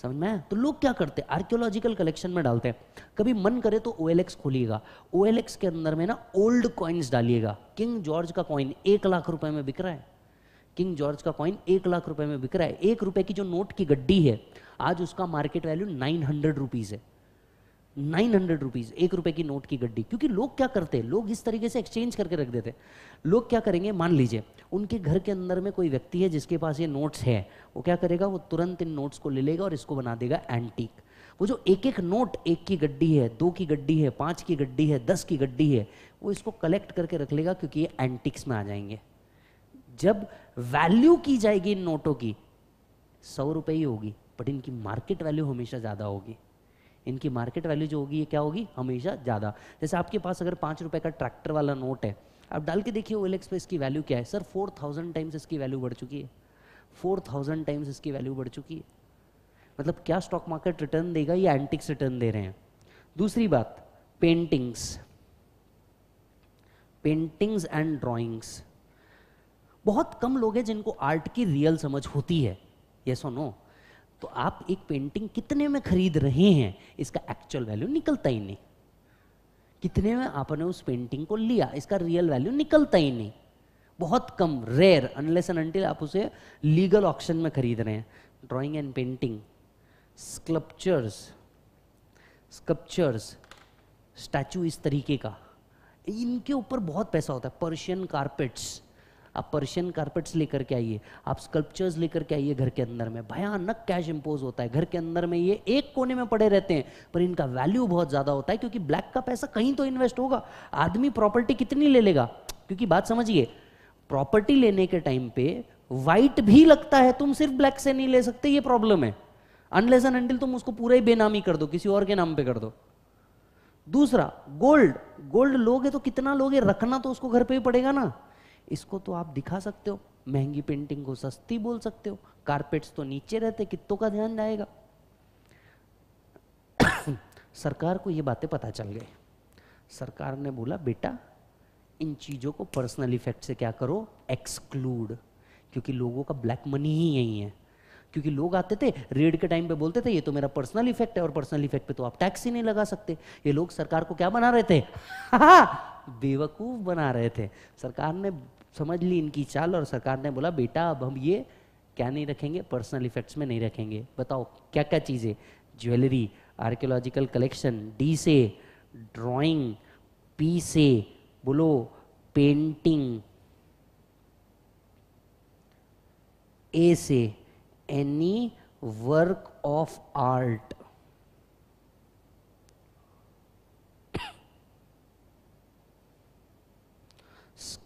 समझ में तो लोग क्या करते? हैं आर्कियोलॉजिकल कलेक्शन में डालते हैं। कभी मन करे तो ओएलएक्स खोलिएगा। ओएलएक्स के अंदर में ना ओल्ड कॉइन्स डालिएगा। किंग जॉर्ज का कॉइन एक लाख रुपए में बिक रहा है। किंग जॉर्ज का कॉइन एक लाख रुपए में बिक रहा है। एक रुपए की जो नोट की गड्डी है, आज उसका market value nine hundred rupees है। नाइन हंड्रेड रुपीज़ एक रुपए की नोट की गड्डी। क्योंकि लोग क्या करते हैं? लोग इस तरीके से एक्सचेंज करके रख देते लोग क्या करेंगे? मान लीजिए, उनके घर के अंदर में कोई व्यक्ति है जिसके पास ये नोट्स है, वो क्या करेगा? वो तुरंत इन नोट्स को ले लेगा और इसको बना देगा एंटीक वो जो एक एक नोट एक की गड्डी है, दो की गड्डी है, पाँच की गड्डी है, दस की गड्डी है, वो इसको कलेक्ट करके रख लेगा क्योंकि ये एंटिक्स में आ जाएँगे। जब वैल्यू की जाएगी इन नोटों की, सौ रुपये ही होगी बट इनकी मार्केट वैल्यू हमेशा ज़्यादा होगी। इनकी मार्केट वैल्यू जो होगी, ये क्या होगी? हमेशा ज़्यादा। जैसे आपके पास अगर पाँच रुपये का ट्रैक्टर वाला नोट है, आप डाल के देखिए ओएलएक्स पे इसकी वैल्यू क्या है। सर फोर थाउज़ेंड टाइम्स इसकी वैल्यू बढ़ चुकी है। फोर थाउज़ेंड टाइम्स इसकी वैल्यू बढ़ चुकी है। मतलब क्या स्टॉक मार्केट रिटर्न देगा या एंटिक्स रिटर्न दे रहे हैं? दूसरी बात पेंटिंग्स पेंटिंग्स एंड ड्राइंग्स बहुत कम लोग हैं जिनको आर्ट की रियल समझ होती है। ये सुनो तो आप एक पेंटिंग कितने में खरीद रहे हैं? इसका एक्चुअल वैल्यू निकलता ही नहीं। कितने में आपने उस पेंटिंग को लिया? इसका रियल वैल्यू निकलता ही नहीं। बहुत कम रेयर अनलेस एंड अनटिल आप उसे लीगल ऑप्शन में खरीद रहे हैं। Drawing and painting sculptures sculptures statue इस तरीके का। इनके ऊपर बहुत पैसा होता है। पर्शियन कारपेट्स आप पर्शियन कारपेट्स लेकर के आइए, आप स्कल्पचर्स लेकर के आइए घर के अंदर में। भयानक कैश इंपोज होता है। घर के अंदर में ये एक कोने में पड़े रहते हैं, पर इनका वैल्यू बहुत ज़्यादा होता है, क्योंकि ब्लैक का पैसा कहीं तो इन्वेस्ट होगा। आदमी प्रॉपर्टी कितनी ले लेगा? क्योंकि बात समझिए प्रॉपर्टी लेने के टाइम पे व्हाइट भी लगता है, तुम सिर्फ़ ब्लैक से नहीं ले सकते, ये प्रॉब्लम है। अनलेस एंड तुम उसको पूरा ही बेनामी कर दो, किसी और के नाम पे कर दो। दूसरा गोल्ड गोल्ड लोगे तो कितना लोगे? रखना तो उसको घर पे ही पड़ेगा ना। इसको तो आप दिखा सकते हो, महँगी पेंटिंग को सस्ती बोल सकते हो कारपेट्स तो नीचे रहते कितों का ध्यान जाएगा। सरकार को ये बातें पता चल गई। सरकार ने बोला, बेटा, इन चीज़ों को पर्सनल इफ़ेक्ट से क्या करो? एक्सक्लूड क्योंकि लोगों का ब्लैक मनी ही यही है। क्योंकि लोग आते थे रेड के टाइम पे बोलते थे, ये तो मेरा पर्सनल इफ़ेक्ट है और पर्सनल इफ़ेक्ट पे तो आप टैक्स ही नहीं लगा सकते। ये लोग सरकार को क्या बना रहे थे? बेवकूफ़ बना रहे थे। सरकार ने समझ ली इनकी चाल और सरकार ने बोला, बेटा, अब हम ये क्या नहीं रखेंगे? पर्सनल इफेक्ट्स में नहीं रखेंगे। बताओ क्या क्या चीज़ें? ज्वेलरी आर्कियोलॉजिकल कलेक्शन डी से ड्राइंग पी से बोलो पेंटिंग ए से any work of art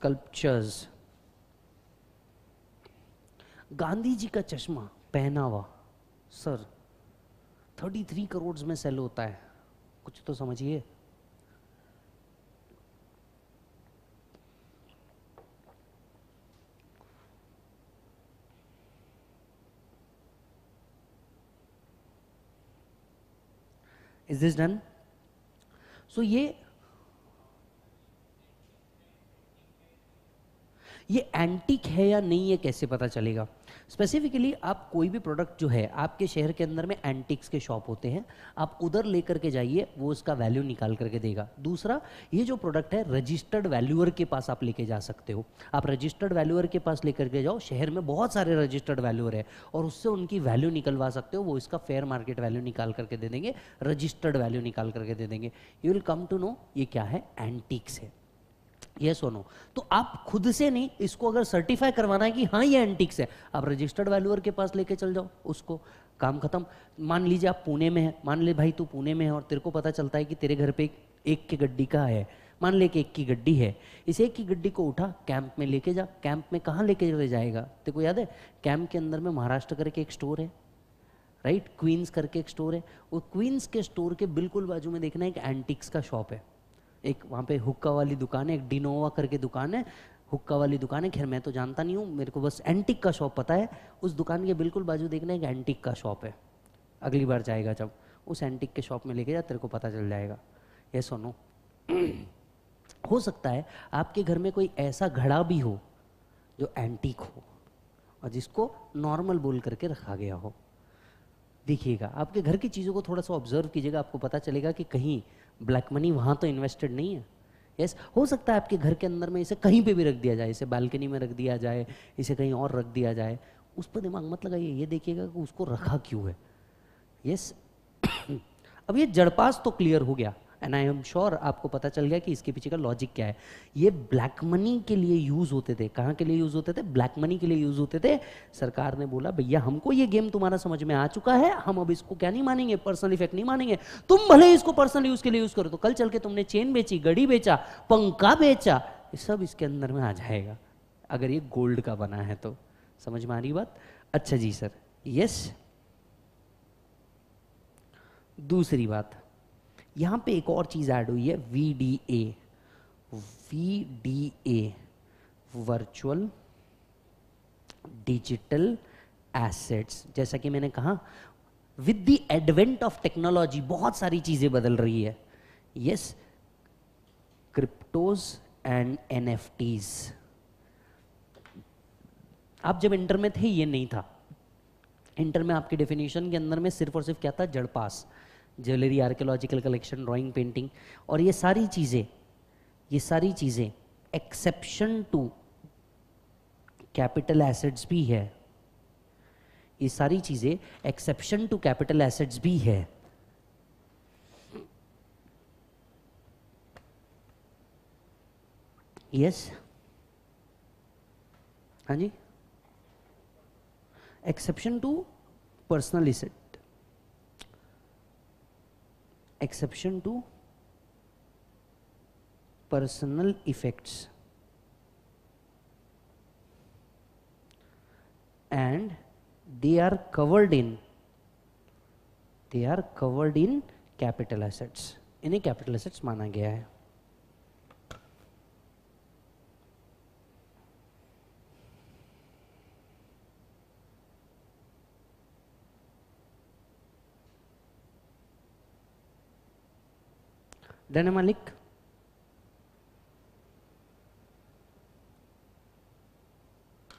sculptures Gandhi ji का चश्मा पहनावा, सर थर्टी थ्री करोड़ में सेल होता है। कुछ तो समझिए। इज़ दिस डन सो ये ये एंटिक है या नहीं है कैसे पता चलेगा? स्पेसिफिकली आप कोई भी प्रोडक्ट जो है, आपके शहर के अंदर में एंटिक्स के शॉप होते हैं, आप उधर लेकर के जाइए, वो उसका वैल्यू निकाल करके देगा। दूसरा, ये जो प्रोडक्ट है रजिस्टर्ड वैल्यूअर के पास आप लेके जा सकते हो। आप रजिस्टर्ड वैल्यूअर के पास लेकर के जाओ, शहर में बहुत सारे रजिस्टर्ड वैल्यूअर है, और उससे उनकी वैल्यू निकलवा सकते हो, वो इसका फेयर मार्केट वैल्यू निकाल करके दे देंगे रजिस्टर्ड वैल्यू निकाल करके दे देंगे। You will come to know ये क्या है एंटिक्स है। ये सुनो तो आप खुद से नहीं इसको अगर सर्टिफाई करवाना है कि हाँ ये एंटिक्स है आप रजिस्टर्ड वैल्यूअर के पास लेके चल जाओ उसको काम खत्म। मान लीजिए आप पुणे में है मान ले भाई तू पुणे में है और तेरे को पता चलता है कि तेरे घर पे एक, की गड्डी का है मान ले कि एक की गड्डी है इस एक की गड्डी को उठा कैंप में लेके जा कैंप में कहाँ लेके जाएगा? तेरे को याद है कैंप के अंदर में महाराष्ट्र करके एक स्टोर है राइट क्वींस करके एक स्टोर है वो क्वींस के स्टोर के बिल्कुल बाजू में देखना एक एंटिक्स का शॉप है। एक वहाँ पे हुक्का वाली दुकान है, एक डिनोवा करके दुकान है। हुक्का वाली दुकान है, खैर मैं तो जानता नहीं हूँ, मेरे को बस एंटिक का शॉप पता है। उस दुकान के बिल्कुल बाजू देखना एक एंटिक का शॉप है। अगली बार जाएगा जब, उस एंटिक के शॉप में लेके जा, तेरे को पता चल जाएगा। ये सुनो। हो सकता है आपके घर में कोई ऐसा घड़ा भी हो, जो एंटीक हो, और जिसको नॉर्मल बोल करके रखा गया हो। देखिएगा, आपके घर की चीज़ों को थोड़ा सा ऑब्ज़र्व कीजिएगा, आपको पता चलेगा कि कहीं ब्लैक मनी वहाँ तो इन्वेस्टेड नहीं है। यस yes, हो सकता है आपके घर के अंदर में इसे कहीं पे भी रख दिया जाए इसे बालकनी में रख दिया जाए इसे कहीं और रख दिया जाए। उस पर दिमाग मत लगाइए ये देखिएगा कि उसको रखा क्यों है। Yes yes. अब ये जड़पास तो क्लियर हो गया। एंड आई एम श्योर आपको पता चल गया कि इसके पीछे का लॉजिक क्या है। ये ब्लैक मनी के लिए यूज़ होते थे। कहाँ के लिए यूज़ होते थे? ब्लैक मनी के लिए यूज़ होते थे। सरकार ने बोला, भैया, हमको ये गेम तुम्हारा समझ में आ चुका है। हम अब इसको क्या नहीं मानेंगे? पर्सनल इफ़ेक्ट नहीं मानेंगे। तुम भले इसको पर्सनल यूज़ के लिए यूज़ करो। तो कल चल के तुमने चेन बेची गड़ी बेचा, पंखा बेचा, ये सब इसके अंदर में आ जाएगा। अगर ये गोल्ड का बना है तो। समझ में आ रही बात? अच्छा जी सर यस दूसरी बात. यहाँ पे एक और चीज़ ऐड हुई है V D A V D A virtual digital assets जैसा कि मैंने कहा with the advent of technology बहुत सारी चीज़ें बदल रही है। यस क्रिप्टोज एंड एनएफटीज आप जब इंटर में थे, ये नहीं था। इंटर में आपके डेफिनेशन के अंदर में सिर्फ़ और सिर्फ़ क्या था? जड़ पास jewellery archaeological collection drawing painting और ये सारी चीज़ें, ये सारी चीज़ें एक्सेप्शन टू कैपिटल एसेट्स भी है। ये सारी चीज़ें एक्सेप्शन टू कैपिटल एसेट्स भी है। Yes yes? हाँ जी? Exception to personal asset exception to personal effects and they are covered in they are covered in capital assets इन्हें कैपिटल एसेट्स माना गया है। मालिक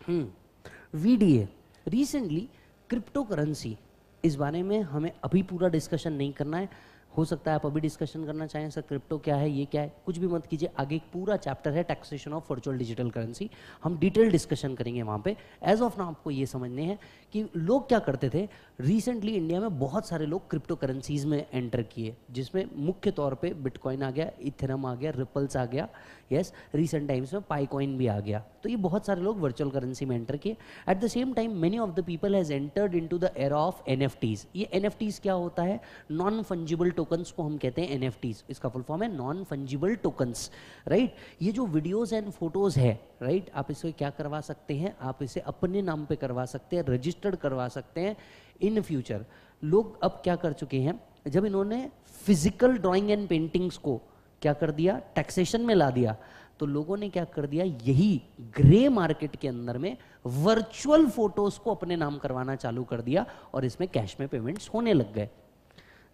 हम्म वीडीए रिसेंटली क्रिप्टो करेंसी इस बारे में हमें अभी पूरा डिस्कशन नहीं करना है। हो सकता है आप अभी डिस्कशन करना चाहें, सर क्रिप्टो क्या है, ये क्या है? कुछ भी मत कीजिए। आगे एक पूरा चैप्टर है taxation of virtual digital currency हम डिटेल डिस्कशन करेंगे वहाँ पे। एज ऑफ़ नाउ आपको ये समझने हैं कि लोग क्या करते थे? रिसेंटली इंडिया में बहुत सारे लोग क्रिप्टो करेंसीज में एंटर किए, जिसमें मुख्य तौर पर बिटकॉइन आ गया इथेरम आ गया रिपल्स आ गया यस रिसेंट टाइम्स में पाई कॉइन भी आ गया। तो ये बहुत सारे लोग वर्चुअल करेंसी में एंटर किए। At the same time many of the people has entered into the era of NFTs ये एनएफटीज क्या होता है? नॉन फंजिबल टोकन्स को हम कहते हैं एनएफटीज इसका फुल फॉर्म है नॉन फंजिबल टोकन्स राइट ये जो वीडियोस एंड फ़ोटोज़ है राइट right? आप इसे क्या करवा सकते हैं? आप इसे अपने नाम पे करवा सकते हैं रजिस्टर्ड करवा सकते हैं इन फ्यूचर लोग अब क्या कर चुके हैं? जब इन्होंने फ़िज़िकल ड्राइंग एंड पेंटिंग्स को क्या कर दिया? टैक्सेशन में ला दिया। तो लोगों ने क्या कर दिया? यही ग्रे मार्केट के अंदर में वर्चुअल फ़ोटोज़ को अपने नाम करवाना चालू कर दिया और इसमें कैश में पेमेंट्स होने लग गए।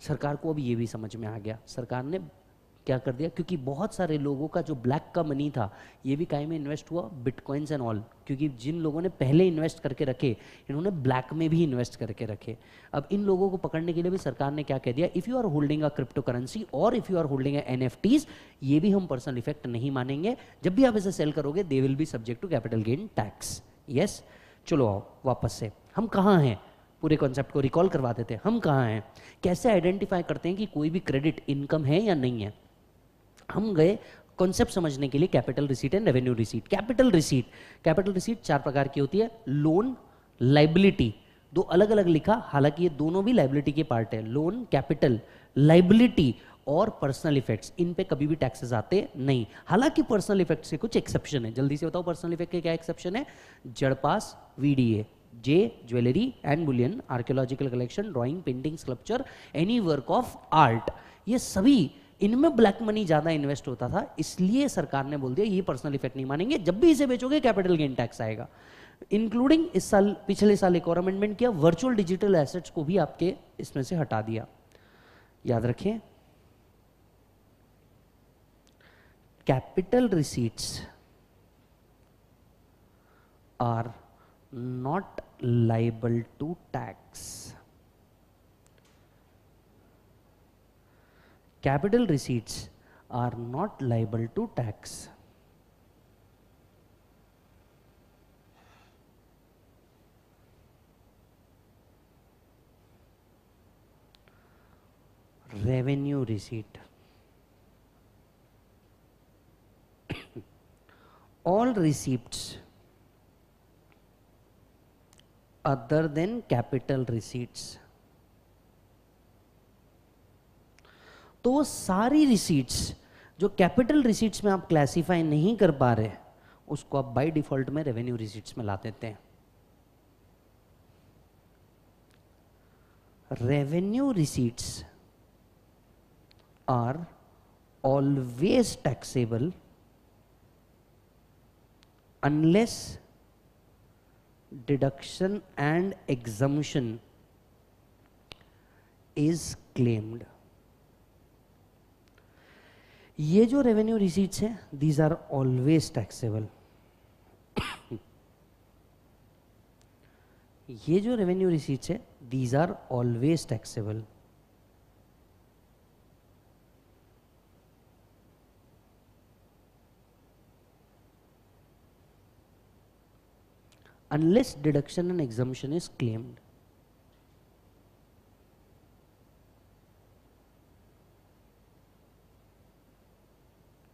सरकार को अब ये भी समझ में आ गया। सरकार ने क्या कर दिया? क्योंकि बहुत सारे लोगों का जो ब्लैक का मनी था, ये भी काय में इन्वेस्ट हुआ, बिटकॉइंस एंड ऑल। क्योंकि जिन लोगों ने पहले इन्वेस्ट करके रखे, इन्होंने ब्लैक में भी इन्वेस्ट करके रखे। अब इन लोगों को पकड़ने के लिए भी सरकार ने क्या कह दिया? If you are holding a crypto currency और if you are holding N F ये भी हम पर्सनल इफ़ेक्ट नहीं मानेंगे। जब भी आप इसे सेल करोगे they will be subject to capital gain tax yes चलो आओ, वापस से। हम कहाँ हैं? पूरे कॉन्सेप्ट को रिकॉल करवा देते हैं। हम कहाँ हैं? कैसे आइडेंटिफाई करते हैं कि कोई भी क्रेडिट इनकम है या नहीं है? हम गए कॉन्सेप्ट समझने के लिए capital receipt and revenue receipt capital receipt capital receipt चार प्रकार की होती है। लोन लाइबिलिटी दो अलग अलग लिखा, हालाँकि ये दोनों भी लाइबिलिटी के पार्ट है। लोन कैपिटल लाइबिलिटी और पर्सनल इफेक्ट्स इन पे कभी भी टैक्सेस आते नहीं। हालाँकि पर्सनल इफेक्ट्स के कुछ एक्सेप्शन है। जल्दी से बताओ पर्सनल इफ़ेक्ट के क्या एक्सेप्शन है? जड़पास VDA J jewellery and bullion archaeological collection drawing painting sculpture any work of art ये सभी इनमें ब्लैक मनी ज़्यादा इन्वेस्ट होता था, इसलिए सरकार ने बोल दिया, ये पर्सनल इफ़ेक्ट नहीं मानेंगे। जब भी इसे बेचोगे कैपिटल गेन टैक्स आएगा। इंक्लूडिंग इस साल, पिछले साल एक और अमेंडमेंट किया वर्चुअल डिजिटल एसेट्स को भी आपके इसमें से हटा दिया। याद रखें capital receipts are not liable to tax. Capital receipts are not liable to tax. Revenue receipt. All receipts other than capital receipts तो वो सारी रिसीट्स जो कैपिटल रिसीट्स में आप क्लासीफाई नहीं कर पा रहे उसको आप बाय डिफ़ॉल्ट में रेवेन्यू रिसीट्स में ला देते हैं revenue receipts are always taxable unless deduction and exemption is claimed. ये जो रेवेन्यू रिसीट्स हैं दीज आर ऑलवेज टैक्सेबल ये जो रेवेन्यू रिसीट्स है these are always taxable unless deduction and exemption is claimed.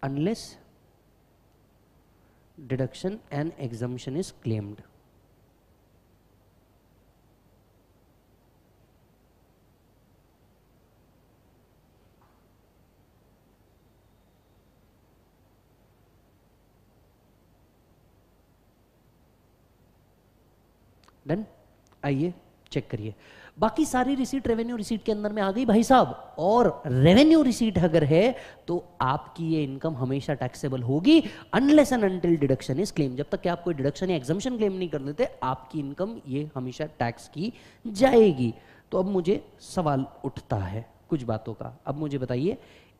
Unless deduction and exemption is claimed. Done आइए check करिए। बाकी सारी रिसीट रेवेन्यू रिसीट के अंदर में आ गई भाई साहब। और रेवेन्यू रिसीट अगर है तो आपकी ये इनकम हमेशा टैक्सेबल होगी unless and until deduction is claim जब तक कि आप कोई डिडक्शन या एग्जामेशन क्लेम नहीं कर देते, आपकी इनकम ये हमेशा टैक्स की जाएगी। तो अब मुझे सवाल उठता है कुछ बातों का। अब मुझे बताइए,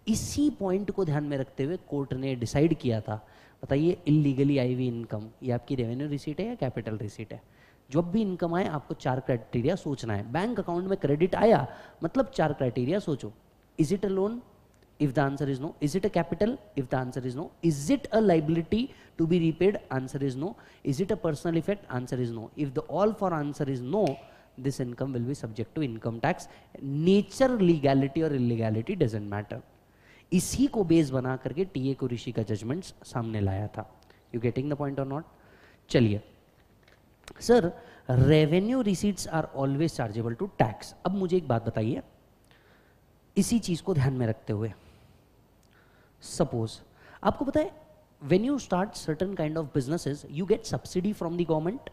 इसी पॉइंट को ध्यान में रखते हुए कोर्ट ने डिसाइड किया था। बताइए इलीगली आई हुई इनकम ये आपकी रेवेन्यू रिसीट है या कैपिटल रिसीट है? जब भी इनकम आए, आपको चार क्राइटेरिया सोचना है। बैंक अकाउंट में क्रेडिट आया मतलब चार क्राइटेरिया सोचो। Is it a loan if the answer is no is it a capital if the answer is no is it a liability to be repaid answer is no is it a personal effect answer is no if the all four answer is no this income will be subject to income tax nature legality और illegality doesn't matter इसी को base बना करके TA को ऋषि का judgement सामने लाया था। यू गेटिंग द पॉइंट और नॉट चलिए। Sir revenue receipts are always chargeable to tax अब मुझे एक बात बताइए। इसी चीज़ को ध्यान में रखते हुए। सपोज़ आपको पता है when you start certain kind of businesses you get subsidy from the government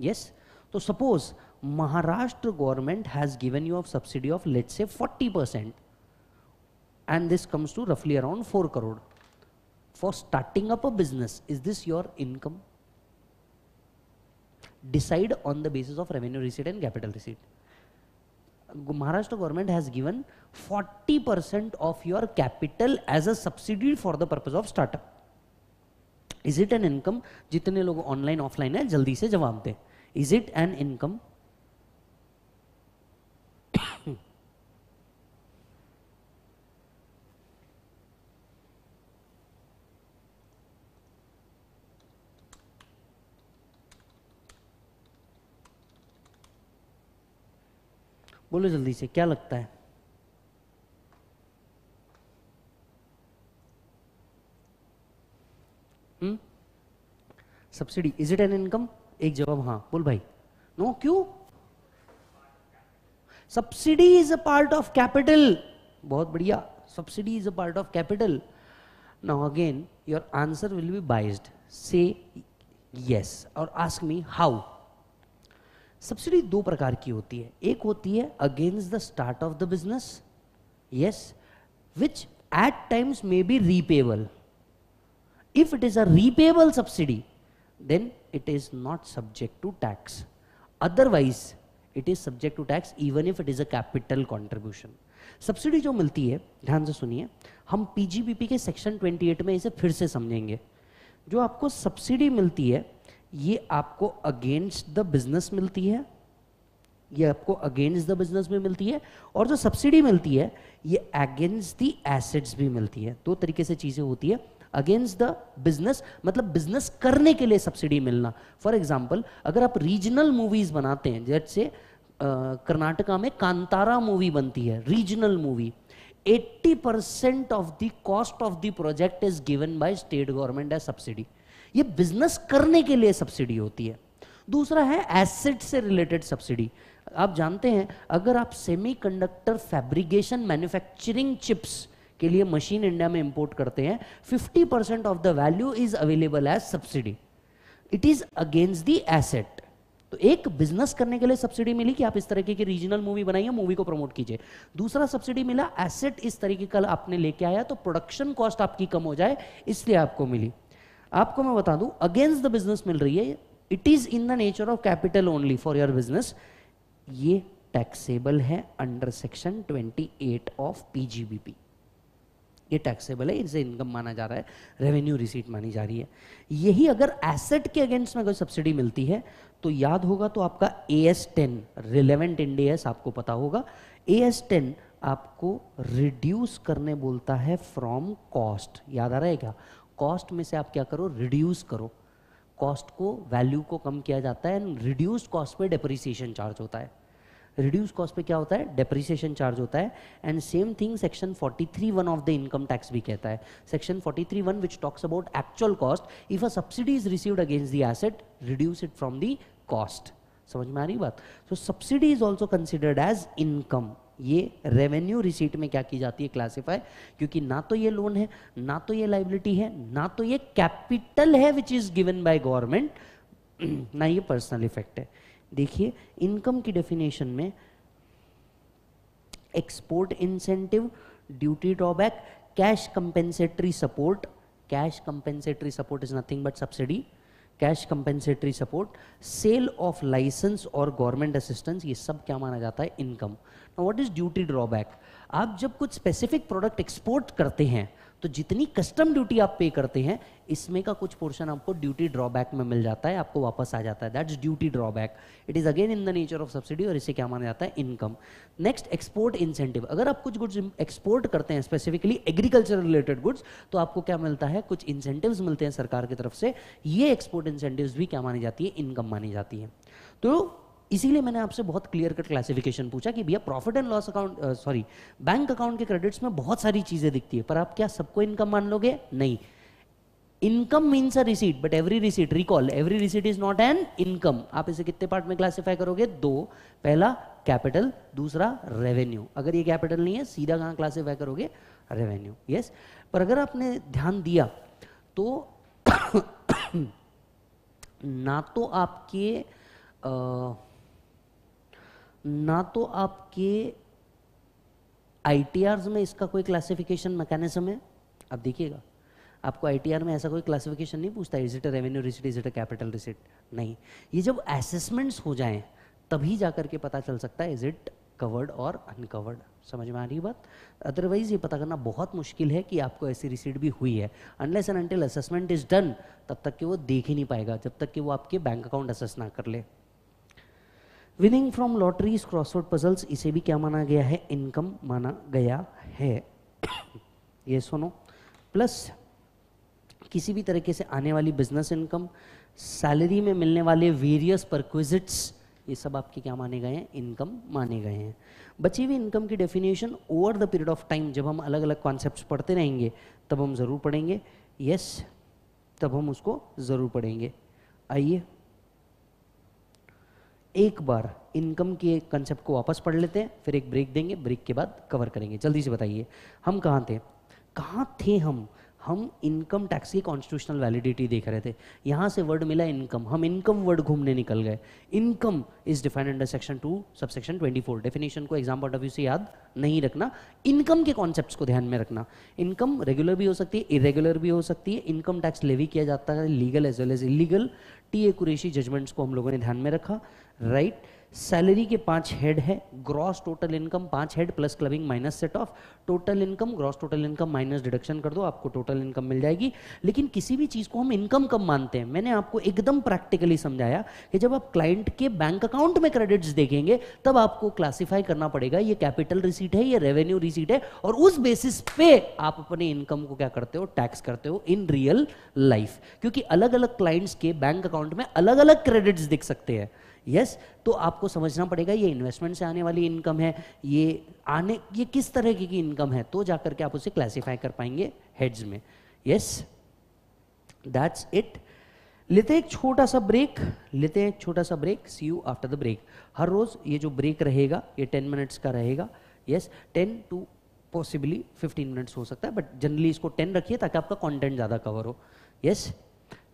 yes तो suppose Maharashtra government has given you of subsidy of let's say 40 percent and this comes to रफली around 4 crore for starting up a business is this your income decide on the basis of revenue receipt and capital receipt. Maharashtra government has given 40% of your capital as a subsidy for the purpose of startup. Is it an income? जितने लोग online offline है जल्दी से जवाब दें is it an income बोलो जल्दी से क्या लगता है? Subsidy is it an income एक जवाब हाँ। बोल भाई। नो no, क्यों? Subsidy is a part of capital बहुत बढ़िया। Subsidy is a part of capital now again your answer will be biased से यस और आस्क मी हाउ सब्सिडी दो प्रकार की होती है। एक होती है against the start of the business yes which at times may be repayable if it is a repayable subsidy then it is not subject to tax otherwise it is subject to tax even if it is a capital contribution subsidy जो मिलती है, ध्यान से सुनिए, हम PGBP के section 28 में इसे फिर से समझेंगे। जो आपको सब्सिडी मिलती है ये आपको अगेंस्ट द बिज़नेस मिलती है। ये आपको अगेंस्ट द बिज़नेस में मिलती है और जो सब्सिडी मिलती है, ये अगेंस्ट द एसेट्स भी मिलती है। दो तरीके से चीज़ें होती है। अगेंस्ट द बिज़नेस मतलब बिज़नेस करने के लिए सब्सिडी मिलना। फॉर एग्ज़ाम्पल अगर आप रीजनल मूवीज़ बनाते हैं जैसे कर्नाटका में कांतारा मूवी बनती है regional movie 80 percent of the cost of the project is given by state government as subsidy ये बिज़नेस करने के लिए सब्सिडी होती है। दूसरा है एसेट से रिलेटेड सब्सिडी आप जानते हैं, अगर आप सेमीकंडक्टर फैब्रिकेशन मैन्युफैक्चरिंग चिप्स के लिए मशीन इंडिया में इंपोर्ट करते हैं 50 percent of the value is available as subsidy it is against the asset तो एक बिज़नेस करने के लिए सब्सिडी मिली कि आप इस तरीके की रीजनल मूवी बनाइए मूवी को प्रमोट कीजिए। दूसरा सब्सिडी मिला एसेट इस तरीके का आपने लेके आया तो प्रोडक्शन कॉस्ट आपकी कम हो जाए, इसलिए आपको मिली। आपको मैं बता दूँ अगेंस्ट द बिज़नेस मिल रही है it is in the nature of capital only for your business ये टैक्सेबल है अंडर सेक्शन 28 ऑफ़ पीजीबीपी ये टैक्सेबल है इनसे इनकम माना जा रहा है रेवेन्यू रिसीट मानी जा रही है। यही अगर एसेट के अगेंस्ट में कोई सब्सिडी मिलती है तो याद होगा तो आपका ए एस टेन रिलेवेंट इंडेस आपको पता होगा। ए एस टेन आपको रिड्यूस करने बोलता है फ्रॉम कॉस्ट याद आ रहा है क्या? कॉस्ट में से आप क्या करो? रिड्यूस करो। कॉस्ट को वैल्यू को कम किया जाता है एंड रिड्यूस कॉस्ट पे डेप्रिसिएशन चार्ज होता है। रिड्यूस कॉस्ट पे क्या होता है? डेप्रिसिएशन चार्ज होता है। And same thing section 43 one of the income tax भी कहता है। Section 43 one which talks about actual cost if a subsidy is received against the asset reduce it from the cost समझ में आ रही बात? So subsidy is also considered as income ये revenue receipt में क्या की जाती है क्लासिफाई क्योंकि ना तो ये लोन है, ना तो ये लाइबिलिटी है, ना तो ये कैपिटल है which is given by government ना ये पर्सनल इफ़ेक्ट है। देखिए इनकम की डेफिनेशन में export incentive duty drawback cash compensatory support cash compensatory support is nothing but subsidy cash compensatory support sale of license और गवर्नमेंट असिस्टेंस ये सब क्या माना जाता है? Income what is duty drawback आप जब कुछ स्पेसिफिक प्रोडक्ट एक्सपोर्ट करते हैं तो जितनी कस्टम ड्यूटी आप पे करते हैं, इसमें का कुछ पोर्शन आपको ड्यूटी ड्रॉबैक में मिल जाता है, आपको वापस आ जाता है। That's duty drawback it is again in the nature of subsidy और इसे क्या माना जाता है? इनकम नेक्स्ट एक्सपोर्ट इंसेंटिव अगर आप कुछ गुड्स एक्सपोर्ट करते हैं स्पेसिफिकली एग्रीकल्चर रिलेटेड गुड्स तो आपको क्या मिलता है? कुछ इंसेंटिव मिलते हैं सरकार की तरफ़ से। ये एक्सपोर्ट इंसेंटिव भी क्या मानी जाती है? इनकम मानी जाती है। तो इसीलिए मैंने आपसे बहुत क्लियर कट क्लासिफिकेशन पूछा कि भैया profit and loss account sorry bank account के क्रेडिट्स में बहुत सारी चीज़ें दिखती है पर आप क्या सबको इनकम मान लोगे? नहीं। Income means a receipt but every receipt recall every receipt is not an income आप इसे कितने पार्ट में क्लासिफाई करोगे? दो। पहला कैपिटल दूसरा रेवेन्यू अगर ये कैपिटल नहीं है सीधा कहाँ क्लासिफाई करोगे? रेवेन्यू यस पर अगर आपने ध्यान दिया तो ना तो आपके आ, ना तो आपके आईटीआर में इसका कोई क्लासिफिकेशन मैकेनिज्म है? आप देखिएगा। आपको आईटीआर में ऐसा कोई क्लासिफिकेशन नहीं पूछता is it a revenue receipt is it a capital receipt नहीं। ये जब असेसमेंट्स हो जाएँ, तभी जाकर के पता चल सकता है इज़ इट कवर्ड और अनकवर्ड समझ में आ रही बात? अदरवाइज़ ये पता करना बहुत मुश्किल है कि आपको ऐसी रिसीट भी हुई है। Unless and until assessment is done तब तक कि वो देख ही नहीं पाएगा, जब तक कि वो आपके बैंक अकाउंट असेस ना कर ले। Winning from lotteries crossword puzzles इसे भी क्या माना गया है? इनकम माना गया है। ये सुनो। प्लस किसी भी तरीके से आने वाली बिज़नेस इनकम सैलरी में मिलने वाले वेरियस परक्विजिट्स ये सब आपके क्या माने गए हैं? इनकम माने गए हैं। बची हुई इनकम की definition over the period of time जब हम अलग अलग कॉन्सेप्ट पढ़ते रहेंगे तब हम ज़रूर पढ़ेंगे। यस yes, तब हम उसको ज़रूर पढ़ेंगे। आइए एक बार इनकम के कंसेप्ट को वापस पढ़ लेते हैं, फिर एक ब्रेक देंगे ब्रेक के बाद कवर करेंगे। जल्दी से बताइए, हम कहाँ थे? कहाँ थे हम? हम इनकम टैक्स की कॉन्स्टिट्यूशनल वैलिडिटी देख रहे थे। यहाँ से वर्ड मिला इनकम हम इनकम वर्ड घूमने निकल गए। Income is defined under section two sub section twenty four definition को एग्ज़ाम पॉइंट ऑफ़ व्यू से याद नहीं रखना। इनकम के कॉन्सेप्ट को ध्यान में रखना। इनकम रेगुलर भी हो सकती है इरेगुलर भी हो सकती है। इनकम टैक्स लेवी किया जाता है legal as well as illegal T A Qureshi judgements को हम लोगों ने ध्यान में रखा। Right right? सैलरी के पाँच हेड है, ग्रॉस टोटल इनकम पाँच head plus clubbing minus set off, total income, gross total income minus deduction कर दो, आपको टोटल इनकम मिल जाएगी। लेकिन किसी भी चीज़ को हम इनकम कम मानते हैं? मैंने आपको एकदम प्रैक्टिकली समझाया कि जब आप क्लाइंट के बैंक अकाउंट में क्रेडिट्स देखेंगे, तब आपको क्लासीफाई करना पड़ेगा, ये कैपिटल रिसीट है, ये रेवेन्यू रिसीट है, और उस बेसिस पे आप अपने इनकम को क्या करते हो? टैक्स करते हो इन रियल लाइफ। क्योंकि अलग अलग क्लाइंट्स के बैंक अकाउंट में अलग अलग क्रेडिट्स दिख सकते हैं। यस yes, तो आपको समझना पड़ेगा ये इन्वेस्टमेंट से आने वाली इनकम है ये आने ये किस तरह की इनकम है तो जाकर के आप उसे क्लासिफाई कर पाएँगे हेड्स में। यस दैट्स इट लेते हैं एक छोटा सा ब्रेक लेते हैं एक छोटा सा break see you after the break हर रोज ये जो ब्रेक रहेगा ये टेन मिनट्स का रहेगा। Yes ten to possibly fifteen minutes हो सकता है बट जनरली इसको टेन रखिए ताकि आपका कंटेंट ज़्यादा कवर हो। यस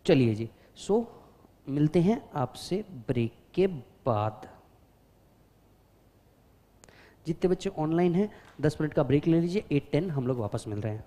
चलिए जी। सो so, मिलते हैं आपसे ब्रेक के बाद। जितने बच्चे ऑनलाइन हैं, दस मिनट का ब्रेक ले लीजिए एट टेन हम लोग वापस मिल रहे हैं।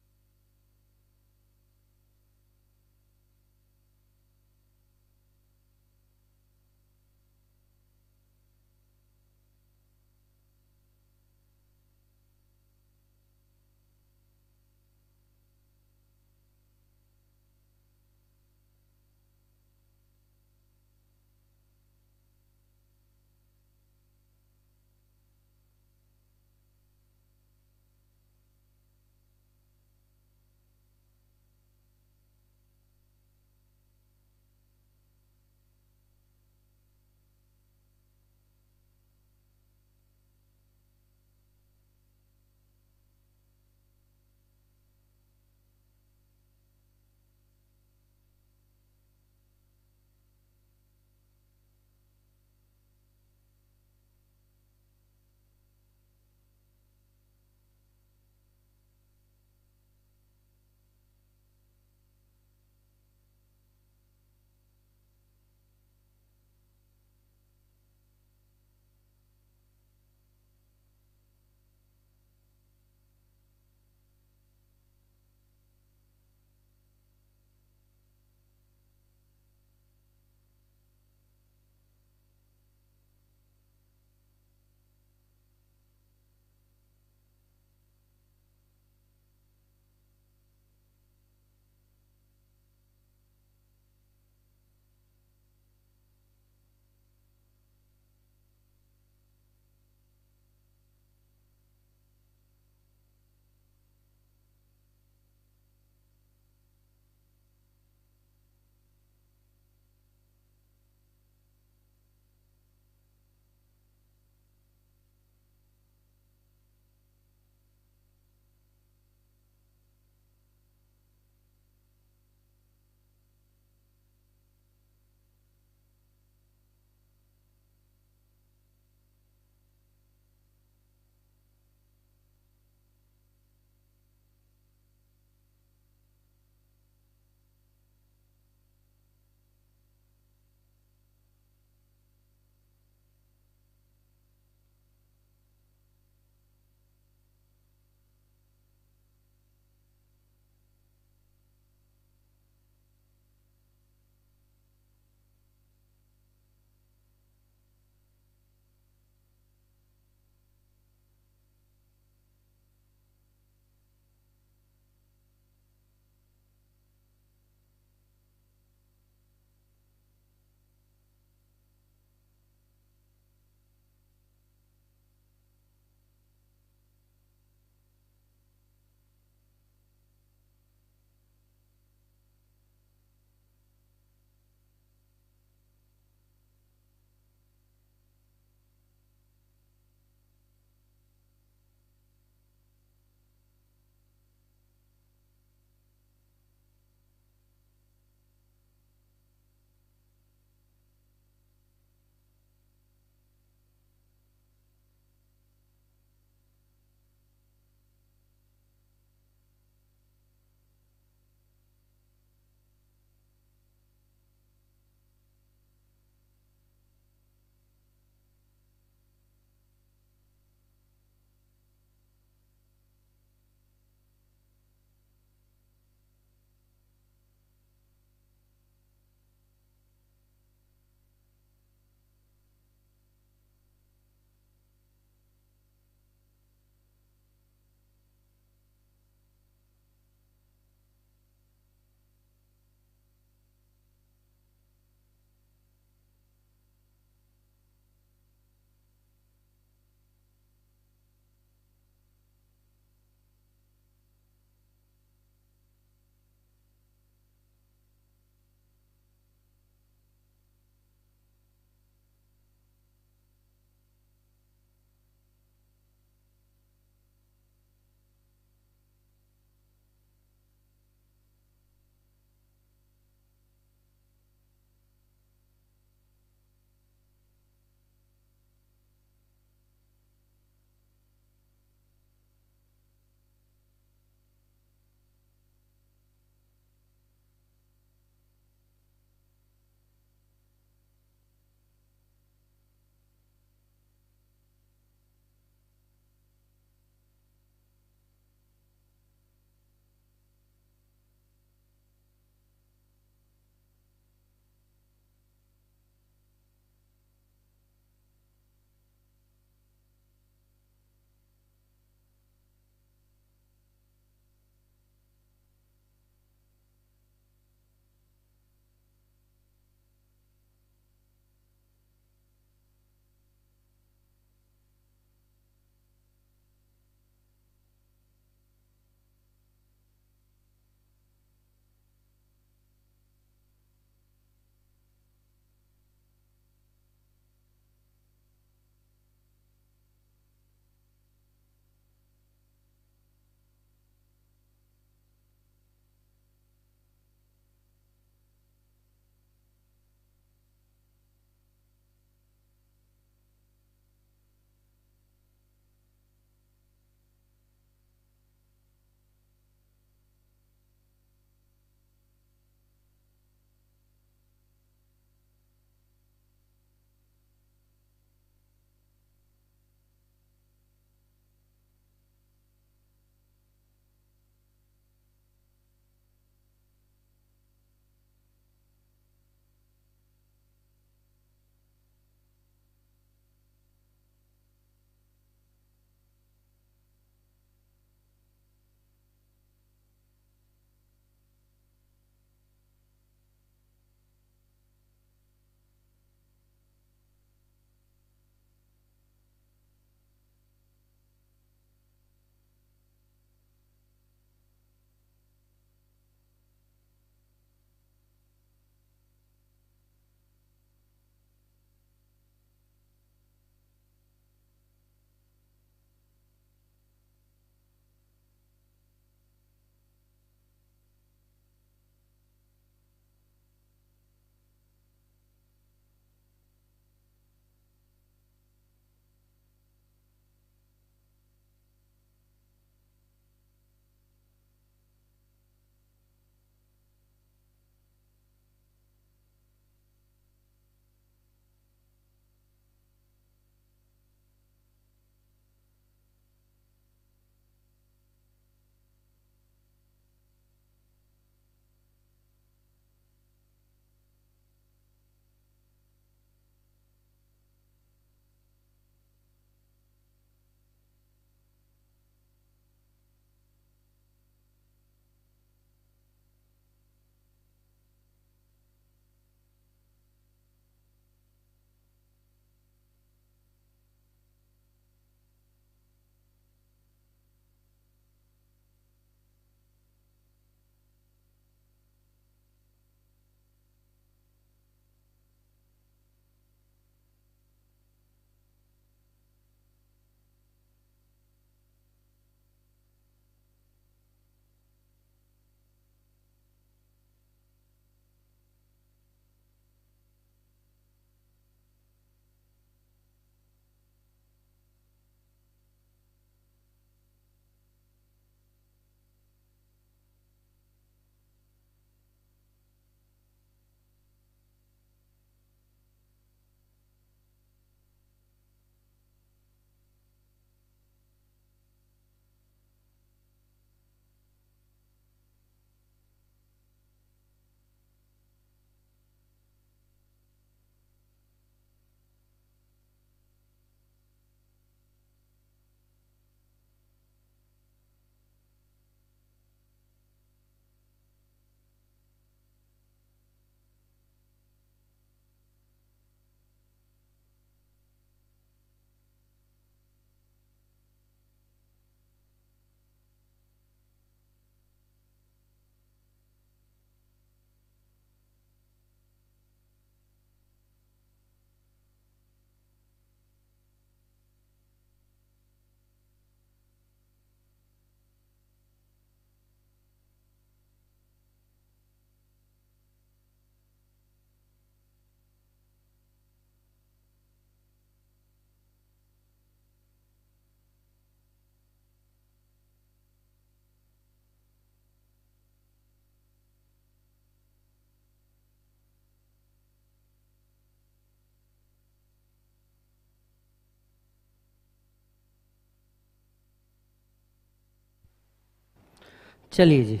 चलिए जी।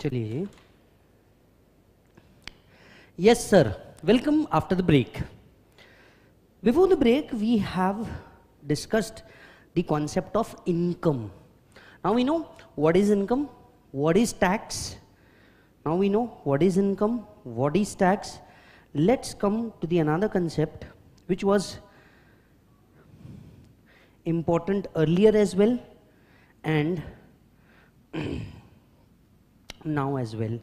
चलिए जी। Yes sir welcome after the break before the break we have discussed the concept of income now we know what is income what is tax now we know what is income what is tax let's come to the another concept which was important earlier as well and now as well.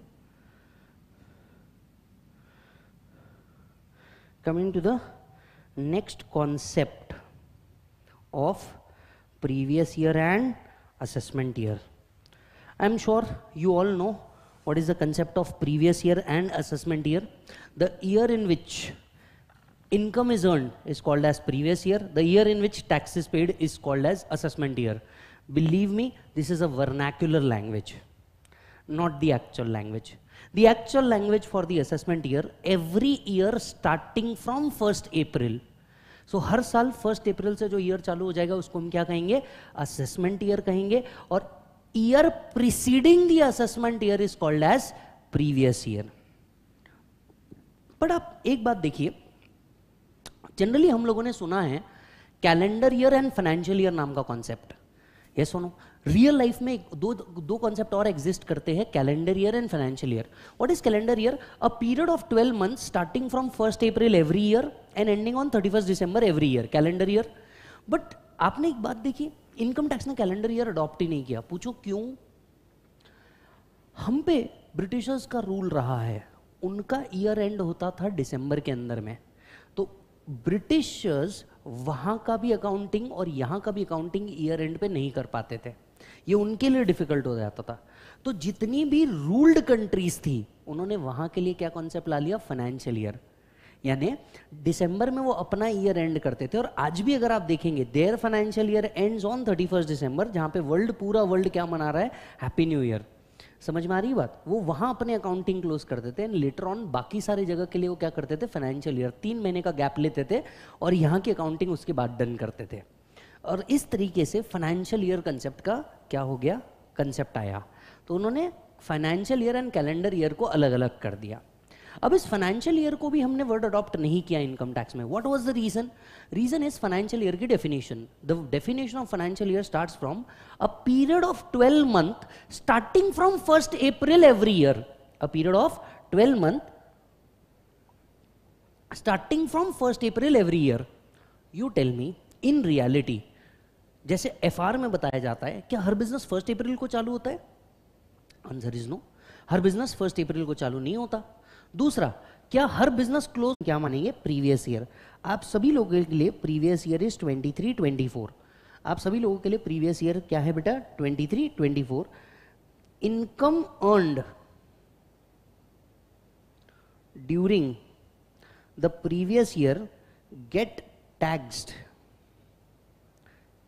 Coming to the next concept of previous year and assessment year. I am sure you all know what is the concept of previous year and assessment year. The year in which income is earned is called as previous year. The year in which tax is paid is called as assessment year. Believe me, this is a vernacular language not the actual language. The actual language for the assessment year, every year starting from 1st April. So so, हर साल first अप्रैल से जो year चालू हो जाएगा उसको हम क्या कहेंगे? असेसमेंट ईयर कहेंगे। और year preceding the assessment year is called as previous year but आप एक बात देखिए। जनरली हम लोगों ने सुना है calendar year and financial year नाम का कॉन्सेप्ट ये सुनो रियल लाइफ में दो दो कॉन्सेप्ट और एग्जिस्ट करते हैं calendar year and financial year what is calendar year a period of 12 month starting from first April every year and ending on thirty first December every year calendar year but आपने एक बात देखी income tax ने calendar year adopt ही नहीं किया। पूछो क्यों? हम पे ब्रिटिशर्स का रूल रहा है। उनका ईयर एंड होता था दिसंबर के अंदर में। तो ब्रिटिशर्स वहाँ का भी अकाउंटिंग और यहाँ का भी अकाउंटिंग ईयर एंड पे नहीं कर पाते थे। ये उनके लिए डिफ़िकल्ट हो जाता था। तो जितनी भी रूल्ड कंट्रीज़ थी, उन्होंने वहाँ के लिए क्या कॉन्सेप्ट ला लिया? फाइनेंशियल ईयर यानी दिसंबर में वो अपना ईयर एंड करते थे। और आज भी अगर आप देखेंगे their financial year ends on thirty first December जहाँ पे वर्ल्ड पूरा वर्ल्ड क्या मना रहा है? हैप्पी न्यू ईयर समझ में आ रही बात? वो वहाँ अपने अकाउंटिंग क्लोज करते थे एंड लेटर ऑन बाकी सारी जगह के लिए वो क्या करते थे? फाइनेंशियल ईयर तीन महीने का गैप लेते थे और यहाँ की अकाउंटिंग उसके बाद डन करते थे। और इस तरीके से फाइनेंशियल ईयर कंसेप्ट का क्या हो गया? कंसेप्ट आया। तो उन्होंने financial year and calendar year को अलग अलग कर दिया। अब इस फाइनेंशियल ईयर को भी हमने वर्ड अडॉप्ट नहीं किया इनकम टैक्स में। What was the reason reason is financial year की definition the definition of financial year starts from a period of 12 month starting from first April every year a period of 12 month starting from first April every year you tell me in reality जैसे FR में बताया जाता है, क्या हर business first April को चालू होता है? आंसर इज़ नो हर बिज़नेस फ़र्स्ट अप्रैल को चालू नहीं होता। दूसरा, क्या हर बिज़नेस क्लोज क्या मानेंगे? प्रीवियस ईयर आप सभी लोगों के लिए प्रीवियस ईयर इज़ 23 24 आप सभी लोगों के लिए प्रीवियस ईयर क्या है बेटा? 23 24 income earned during the previous year get taxed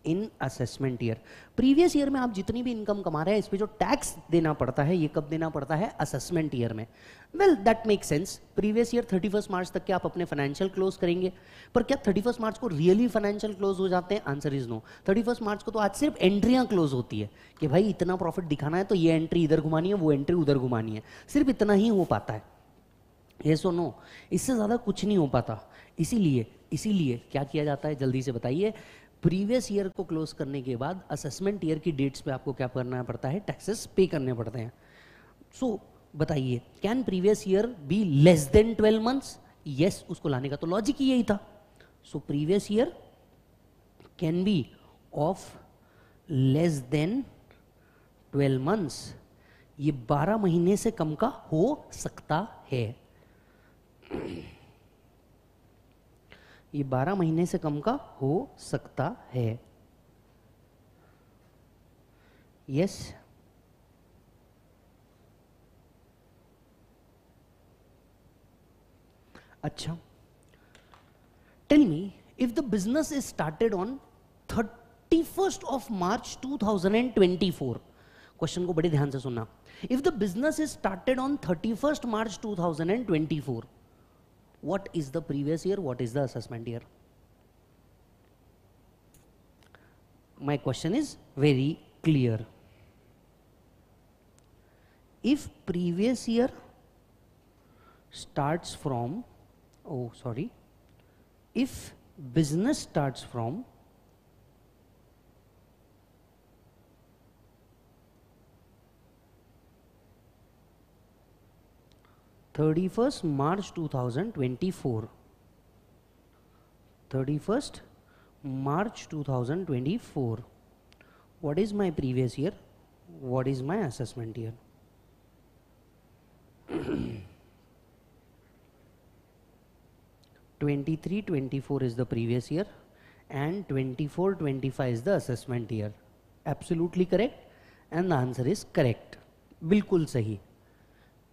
in assessment year previous year में आप जितनी भी इनकम कमा रहे हैं, इस पर जो टैक्स देना पड़ता है, ये कब देना पड़ता है? असेसमेंट ईयर में. Well that make sense previous year thirty first March तक के आप अपने फाइनेंशियल क्लोज करेंगे, पर क्या थर्टी फ़र्स्ट मार्च को रियली फाइनेंशियल क्लोज हो जाते हैं? Answer is no thirty first March को तो आज सिर्फ़ एंट्रियाँ क्लोज होती है, कि भाई इतना प्रॉफिट दिखाना है तो ये एंट्री इधर घुमानी है, वो एंट्री उधर घुमानी है. सिर्फ़ इतना ही हो पाता है. ये सो नो इससे ज़्यादा कुछ नहीं हो पाता. इसीलिए इसीलिए क्या किया जाता है? जल्दी से बताइए. प्रीवियस ईयर को क्लोज करने के बाद असेसमेंट ईयर की डेट्स पे आपको क्या करना पड़ता है? टैक्सेस पे करने पड़ते हैं। सो so, बताइए can previous year be less than twelve months yes उसको लाने का तो लॉजिक ही यही था। So previous year can be of less than twelve months ये बारह महीने से कम का हो सकता है। ये 12 महीने से कम का हो सकता है। यस अच्छा। Tell me if the business is started on thirty first of March 2024 question को बड़े ध्यान से सुनना। If the business is started on thirty first March 2024 what is the previous year, what is the assessment year. My question is very clear. If previous year starts from, oh sorry, if business starts from thirty first March two thousand twenty four thirty first March 2024. What is my previous year? What is my assessment year? Twenty-three, twenty-four is the previous year, and twenty-four, twenty-five is the assessment year. Absolutely correct, and the answer is correct. बिल्कुल सही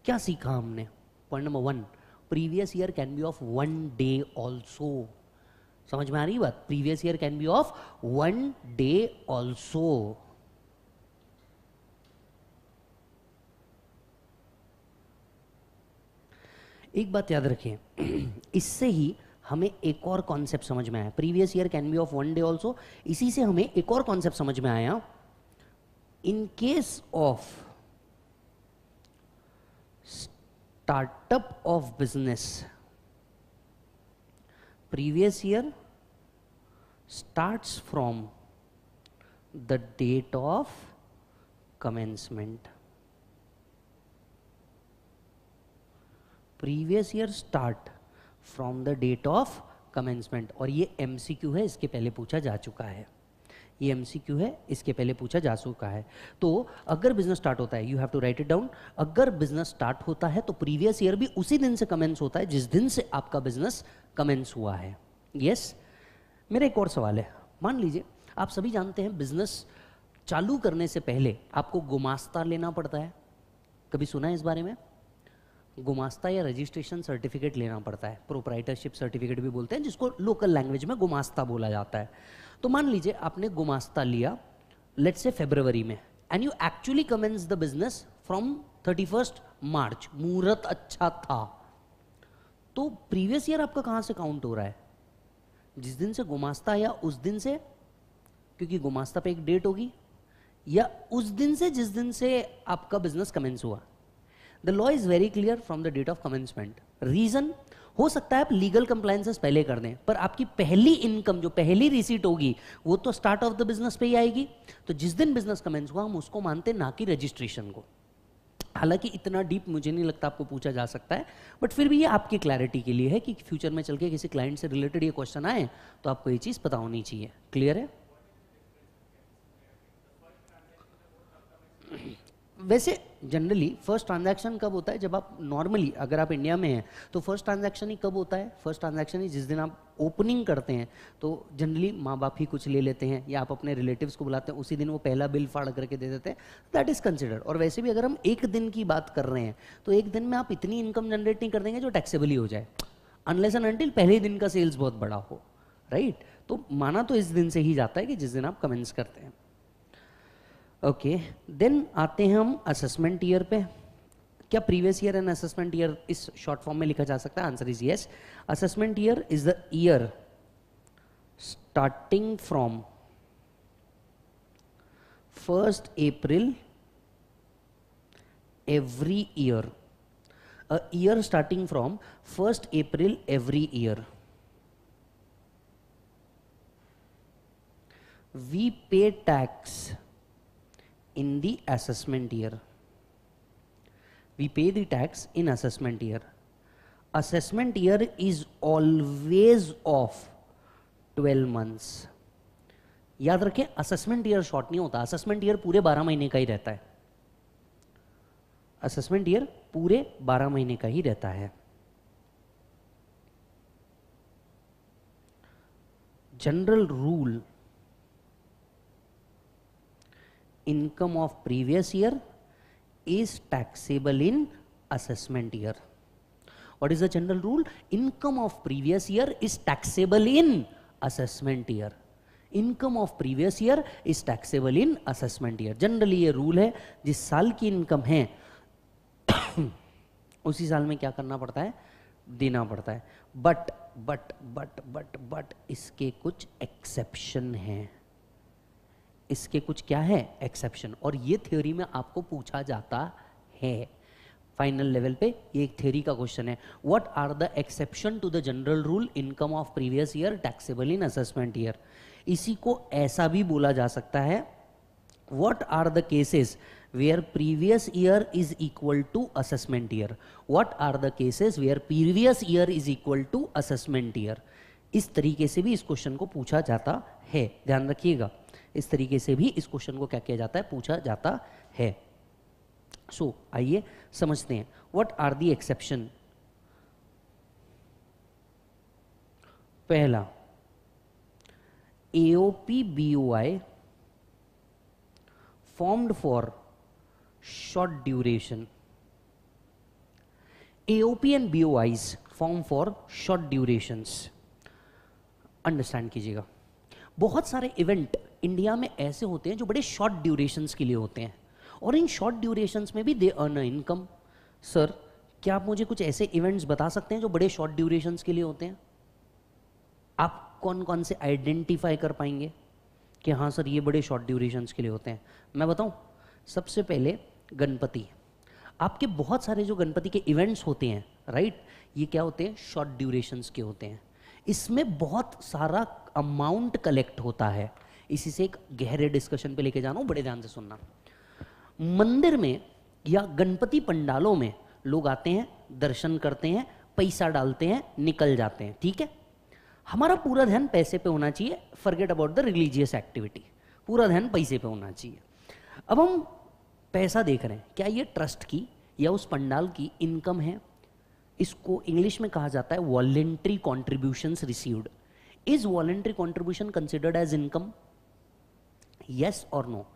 क्या सीखा हमने point number one previous year can be of one day also समझ में आ रही बात? Previous year can be of one day also एक बात याद रखें। इससे ही हमें एक और कॉन्सेप्ट समझ में आया। Previous year can be of one day also इसी से हमें एक और कॉन्सेप्ट समझ में आया। In case of startup of business previous year starts from the date of commencement. Previous year start from the date of commencement और ये एमसीक्यू है, इसके पहले पूछा जा चुका है। ये एमसीक्यू है, इसके पहले पूछा जा चुका है। तो अगर बिज़नेस स्टार्ट होता है you have to write it down अगर बिज़नेस स्टार्ट होता है तो प्रीवियस ईयर भी उसी दिन से कमेंस होता है, जिस दिन से आपका बिज़नेस कमेंस हुआ है। Yes yes? मेरा एक और सवाल है। मान लीजिए, आप सभी जानते हैं बिज़नेस चालू करने से पहले आपको गुमास्ता लेना पड़ता है। कभी सुना है इस बारे में? गुमास्ता या रजिस्ट्रेशन सर्टिफिकेट लेना पड़ता है। प्रोपराइटरशिप सर्टिफिकेट भी बोलते हैं, जिसको लोकल लैंग्वेज में गुमास्ता बोला जाता है। तो मान लीजिए आपने गुमास्ता लिया लेट से फेब्रवरी में and you actually commence the business from thirty first March मुहूर्त अच्छा था। तो प्रीवियस ईयर आपका कहाँ से काउंट हो रहा है? जिस दिन से गुमास्ता या उस दिन से? क्योंकि गुमास्ता पे एक डेट होगी। या उस दिन से जिस दिन से आपका बिज़नेस कमेंस हुआ? The law is very clear from the date of commencement reason हो सकता है आप लीगल कंप्लायंसेस पहले कर दें, पर आपकी पहली इनकम जो पहली रिसीट होगी, वो तो स्टार्ट ऑफ़ द बिज़नेस पे ही आएगी। तो जिस दिन बिज़नेस कमेंस हुआ, हम उसको मानते ना कि रजिस्ट्रेशन को। हालाँकि इतना डीप मुझे नहीं लगता आपको पूछा जा सकता है बट फिर भी ये आपकी क्लैरिटी के लिए है कि फ्यूचर में चल के किसी क्लाइंट से रिलेटेड ये क्वेश्चन आए तो आपको ये चीज़ पता होनी चाहिए। क्लियर है? वैसे जनरली फ़र्स्ट ट्रांजैक्शन कब होता है? जब आप नॉर्मली अगर आप इंडिया में हैं तो फ़र्स्ट ट्रांजैक्शन ही कब होता है? फ़र्स्ट ट्रांजैक्शन ही जिस दिन आप ओपनिंग करते हैं तो जनरली माँ बाप ही कुछ ले लेते हैं, या आप अपने रिलेटिव्स को बुलाते हैं, उसी दिन वो पहला बिल फाड़ करके दे देते हैं। दैट इज़ कंसिडर और वैसे भी अगर हम एक दिन की बात कर रहे हैं तो एक दिन में आप इतनी इनकम जनरेट नहीं कर देंगे जो टैक्सेबल ही जाए। अनलेस एंड अनटिल पहले दिन का सेल्स बहुत बड़ा हो राइट right? तो माना तो इस दिन से ही जाता है कि जिस दिन आप कमेंट्स करते हैं। ओके देन आते हैं हम असेसमेंट ईयर पे। क्या previous year and assessment year इस शॉर्ट फॉर्म में लिखा जा सकता है? Answer is yes assessment year is the year starting from first April every year a year starting from first April every year we pay tax in the assessment year. We pay the tax in assessment year. Assessment year is always of 12 months. याद रखें assessment year short नहीं होता assessment year पूरे 12 महीने का ही रहता है असेसमेंट ईयर पूरे 12 महीने का ही रहता है general rule income of previous year is taxable in assessment year. What is the general rule? Income of previous year is taxable in assessment year. Income of previous year is taxable in assessment year generally ये rule है जिस साल की income है उसी साल में क्या करना पड़ता है देना पड़ता है but but but but but इसके कुछ एक्सेप्शन हैं इसके कुछ क्या है? एक्सेप्शन और ये थ्योरी में आपको पूछा जाता है। फाइनल लेवल पे ये एक थ्योरी का क्वेश्चन है। What are the exception to the general rule income of previous year taxable in assessment year इसी को ऐसा भी बोला जा सकता है। What are the cases where previous year is equal to assessment year? What are the cases where previous year is equal to assessment year? इस तरीके से भी इस क्वेश्चन को पूछा जाता है। ध्यान रखिएगा। इस तरीके से भी इस क्वेश्चन को क्या किया जाता है? पूछा जाता है। सो so, आइए समझते हैं। व्हाट आर दी एक्सेप्शन पहला AOP BOI formed for short duration. AOP and BOIs form for short durations. Understand कीजिएगा। बहुत सारे इवेंट इंडिया में ऐसे होते हैं जो बड़े शॉर्ट ड्यूरेशंस के लिए होते हैं। और इन शॉर्ट ड्यूरेशंस में भी दे अर्न इनकम सर क्या आप मुझे कुछ ऐसे इवेंट्स बता सकते हैं जो बड़े शॉर्ट ड्यूरेशंस के लिए होते हैं? आप कौन कौन से आइडेंटिफाई कर पाएँगे कि हाँ सर ये बड़े शॉर्ट ड्यूरेशंस के लिए होते हैं। मैं बताऊँ, सबसे पहले गणपति। आपके बहुत सारे जो गणपति के इवेंट्स होते हैं राइट ये क्या होते हैं? शॉर्ट ड्यूरेशंस के होते हैं। इसमें बहुत सारा अमाउंट कलेक्ट होता है। इसी से एक गहरे डिस्कशन पे लेके जाना हूँ बड़े ध्यान से सुनना। मंदिर में या गणपति पंडालों में लोग आते हैं, दर्शन करते हैं, पैसा डालते हैं, निकल जाते हैं, ठीक है? हमारा पूरा ध्यान पैसे पे होना चाहिए forget about the religious activity पूरा ध्यान पैसे पे होना चाहिए। अब हम पैसा देख रहे हैं, क्या ये ट्रस्ट की या उस पंडाल की इनकम है? इसको इंग्लिश में कहा जाता है voluntary contribution received is voluntary contribution considered as income yes और नो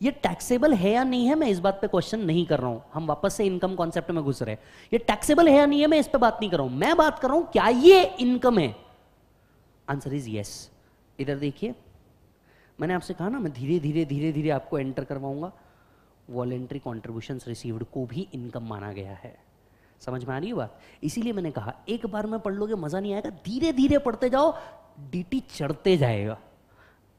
ये टैक्सेबल है या नहीं है, मैं इस बात पे क्वेश्चन नहीं कर रहा हूँ। हम वापस से इनकम कॉन्सेप्ट में घुस रहे हैं। ये टैक्सेबल है या नहीं है, मैं इस पे बात नहीं कर रहा हूँ। मैं बात कर रहा हूँ, क्या ये इनकम है? आंसर इज़ यस इधर देखिए। मैंने आपसे कहा ना, मैं धीरे धीरे धीरे धीरे आपको एंटर करवाऊँगा। वॉलेंट्री कॉन्ट्रीब्यूशन रिसीव्ड को भी इनकम माना गया है। समझ में आ रही बात? इसीलिए मैंने कहा, एक बार में पढ़ लोगे, मज़ा नहीं आएगा। धीरे धीरे पढ़ते जाओ डीटी चढ़ते जाएगा।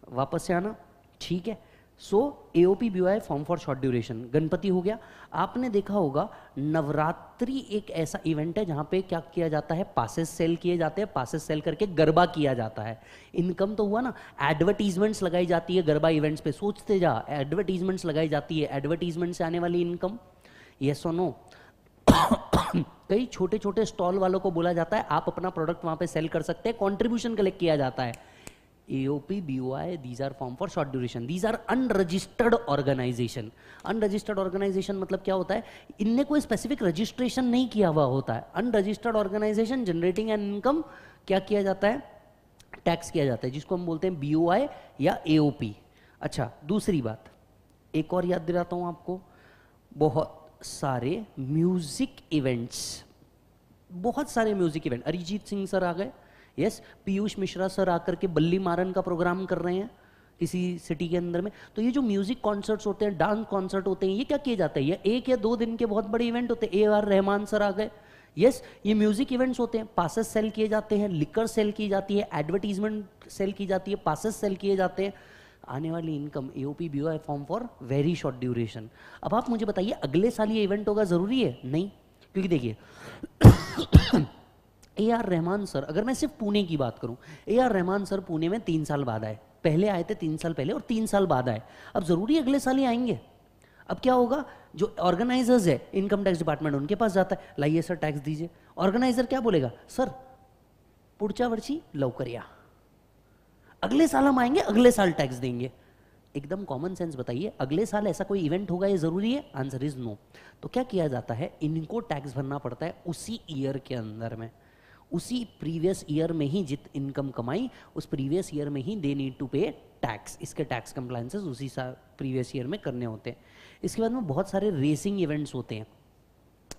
वापस से आना। ठीक है? So AOP be form for short duration Ganpati हो गया। आपने देखा होगा, नवरात्रि एक ऐसा इवेंट है जहाँ पे क्या किया जाता है? पासेस सेल किए जाते हैं। पासेस सेल करके गरबा किया जाता है। इनकम तो हुआ ना? एडवर्टीजमेंट्स लगाई जाती है गरबा इवेंट्स पे। सोचते जा एडवर्टीजमेंट्स लगाई जाती है। एडवर्टीजमेंट से आने वाली इनकम ये नो कई छोटे छोटे स्टॉल वालों को बोला जाता है, आप अपना प्रोडक्ट वहाँ पे सेल कर सकते हैं। कॉन्ट्रीब्यूशन कलेक्ट किया जाता है। AOP, BOI, these are form for short duration. These are unregistered organization. Unregistered organization मतलब क्या होता है? इनने कोई स्पेसिफिक रजिस्ट्रेशन नहीं किया हुआ होता है। Unregistered organisation generating an income क्या किया जाता है? टैक्स किया जाता है जिसको हम बोलते हैं BOI या AOP. अच्छा दूसरी बात। एक और याद दिलाता हूँ आपको। बहुत सारे म्यूज़िक इवेंट्स बहुत सारे music event Arijit Singh sir आ गए। यस पीयूष मिश्रा सर आकर के बल्ली मारन का प्रोग्राम कर रहे हैं किसी सिटी के अंदर में। तो ये जो म्यूज़िक कॉन्सर्ट्स होते हैं डांस कॉन्सर्ट होते हैं ये क्या किए जाते हैं? ये एक या दो दिन के बहुत बड़े इवेंट होते हैं। ए आर रहमान सर आ गए। यस yes, ये म्यूज़िक इवेंट्स होते हैं। पासेस सेल किए जाते हैं लिकर सेल की जाती है एडवर्टीजमेंट सेल की जाती है पासेस सेल किए जाते हैं। आने वाली income a AOP be form for very short duration अब आप मुझे बताइए अगले साल ये इवेंट होगा ज़रूरी है? नहीं। क्योंकि देखिए ए आर रहमान सर, अगर मैं सिर्फ़ पुणे की बात करूँ A R Rahman sir Pune में तीन साल बाद आए। पहले आए थे तीन साल पहले और तीन साल बाद आए। अब ज़रूरी अगले साल ही आएँगे। अब क्या होगा? जो ऑर्गेनाइजर्स है इनकम टैक्स डिपार्टमेंट उनके पास जाता है। लाइए सर टैक्स दीजिए। ऑर्गेनाइजर क्या बोलेगा? सर, पुढच्या वर्षी लवकर अगले साल हम आएँगे, अगले साल टैक्स देंगे। एकदम कॉमन सेंस बताइए, अगले साल ऐसा कोई इवेंट होगा ये ज़रूरी है? आंसर इज़ नो तो क्या किया जाता है? इनको टैक्स भरना पड़ता है उसी ईयर के अंदर में। उसी प्रीवियस ईयर में ही जित इनकम कमाई, उस प्रीवियस ईयर में ही they need to pay tax इसके टैक्स कंप्लाइंसेस उसी प्रीवियस ईयर में करने होते हैं। इसके बाद में बहुत सारे रेसिंग इवेंट्स होते हैं।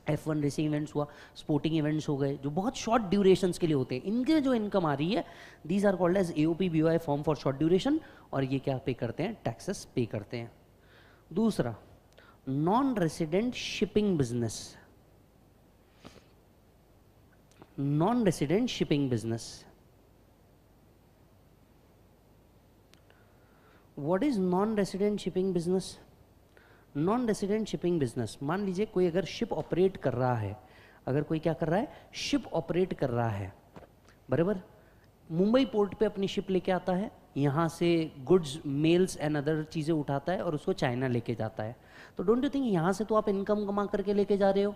एफ़ वन रेसिंग इवेंट्स हुआ स्पोर्टिंग इवेंट्स हो गए, जो बहुत शॉर्ट ड्यूरेशन के लिए होते हैं। इनके जो इनकम आ रही है these are called as A O P B I form for short duration और ये क्या पे करते हैं? टैक्सेस पे करते हैं। दूसरा non resident shipping business business what is non resident shipping business non resident shipping business मान लीजिए कोई अगर शिप ऑपरेट कर रहा है, अगर कोई क्या कर रहा है? शिप ऑपरेट कर रहा है, बराबर? मुंबई पोर्ट पे अपनी शिप लेके आता है, यहाँ से गुड्स मेल्स एंड अदर चीज़ें उठाता है और उसको चाइना लेके जाता है। तो डोंट यू थिंक यहाँ से तो आप इनकम कमा करके लेके जा रहे हो?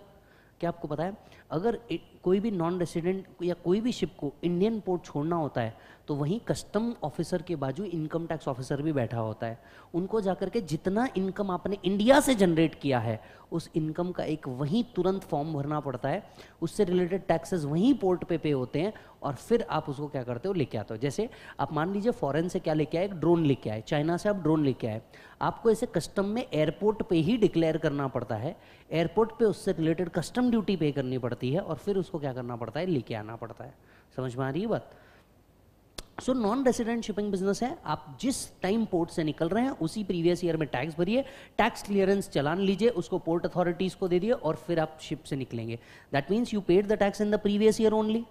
क्या आपको पता है? अगर कोई भी नॉन रेसिडेंट या कोई भी शिप को इंडियन पोर्ट छोड़ना होता है तो वहीं कस्टम ऑफिसर के बाजू इनकम टैक्स ऑफिसर भी बैठा होता है। उनको जाकर के जितना इनकम आपने इंडिया से जनरेट किया है, उस इनकम का एक वहीं तुरंत फॉर्म भरना पड़ता है। उससे रिलेटेड टैक्सेस वहीं पोर्ट पे पे होते हैं और फिर आप उसको क्या करते हो, लेके आते हो। जैसे आप मान लीजिए फॉरेन से क्या लेके आए? ड्रोन लेके आए। चाइना से आप ड्रोन लेके आए। आपको ऐसे कस्टम में एयरपोर्ट पे ही डिक्लेयर करना पड़ता है। एयरपोर्ट पे उससे रिलेटेड कस्टम ड्यूटी पे करनी पड़ती है और फिर उसको क्या करना पड़ता है? लेके आना पड़ता है। समझ में आ रही है बात? So non resident shipping business है। आप जिस टाइम पोर्ट से निकल रहे हैं, उसी प्रीवियस ईयर में टैक्स भरिए। टैक्स क्लियरेंस चलान लीजिए, उसको पोर्ट अथॉरिटीज को दे दिए और फिर आप शिप से निकलेंगे। That means you paid the tax in the previous year only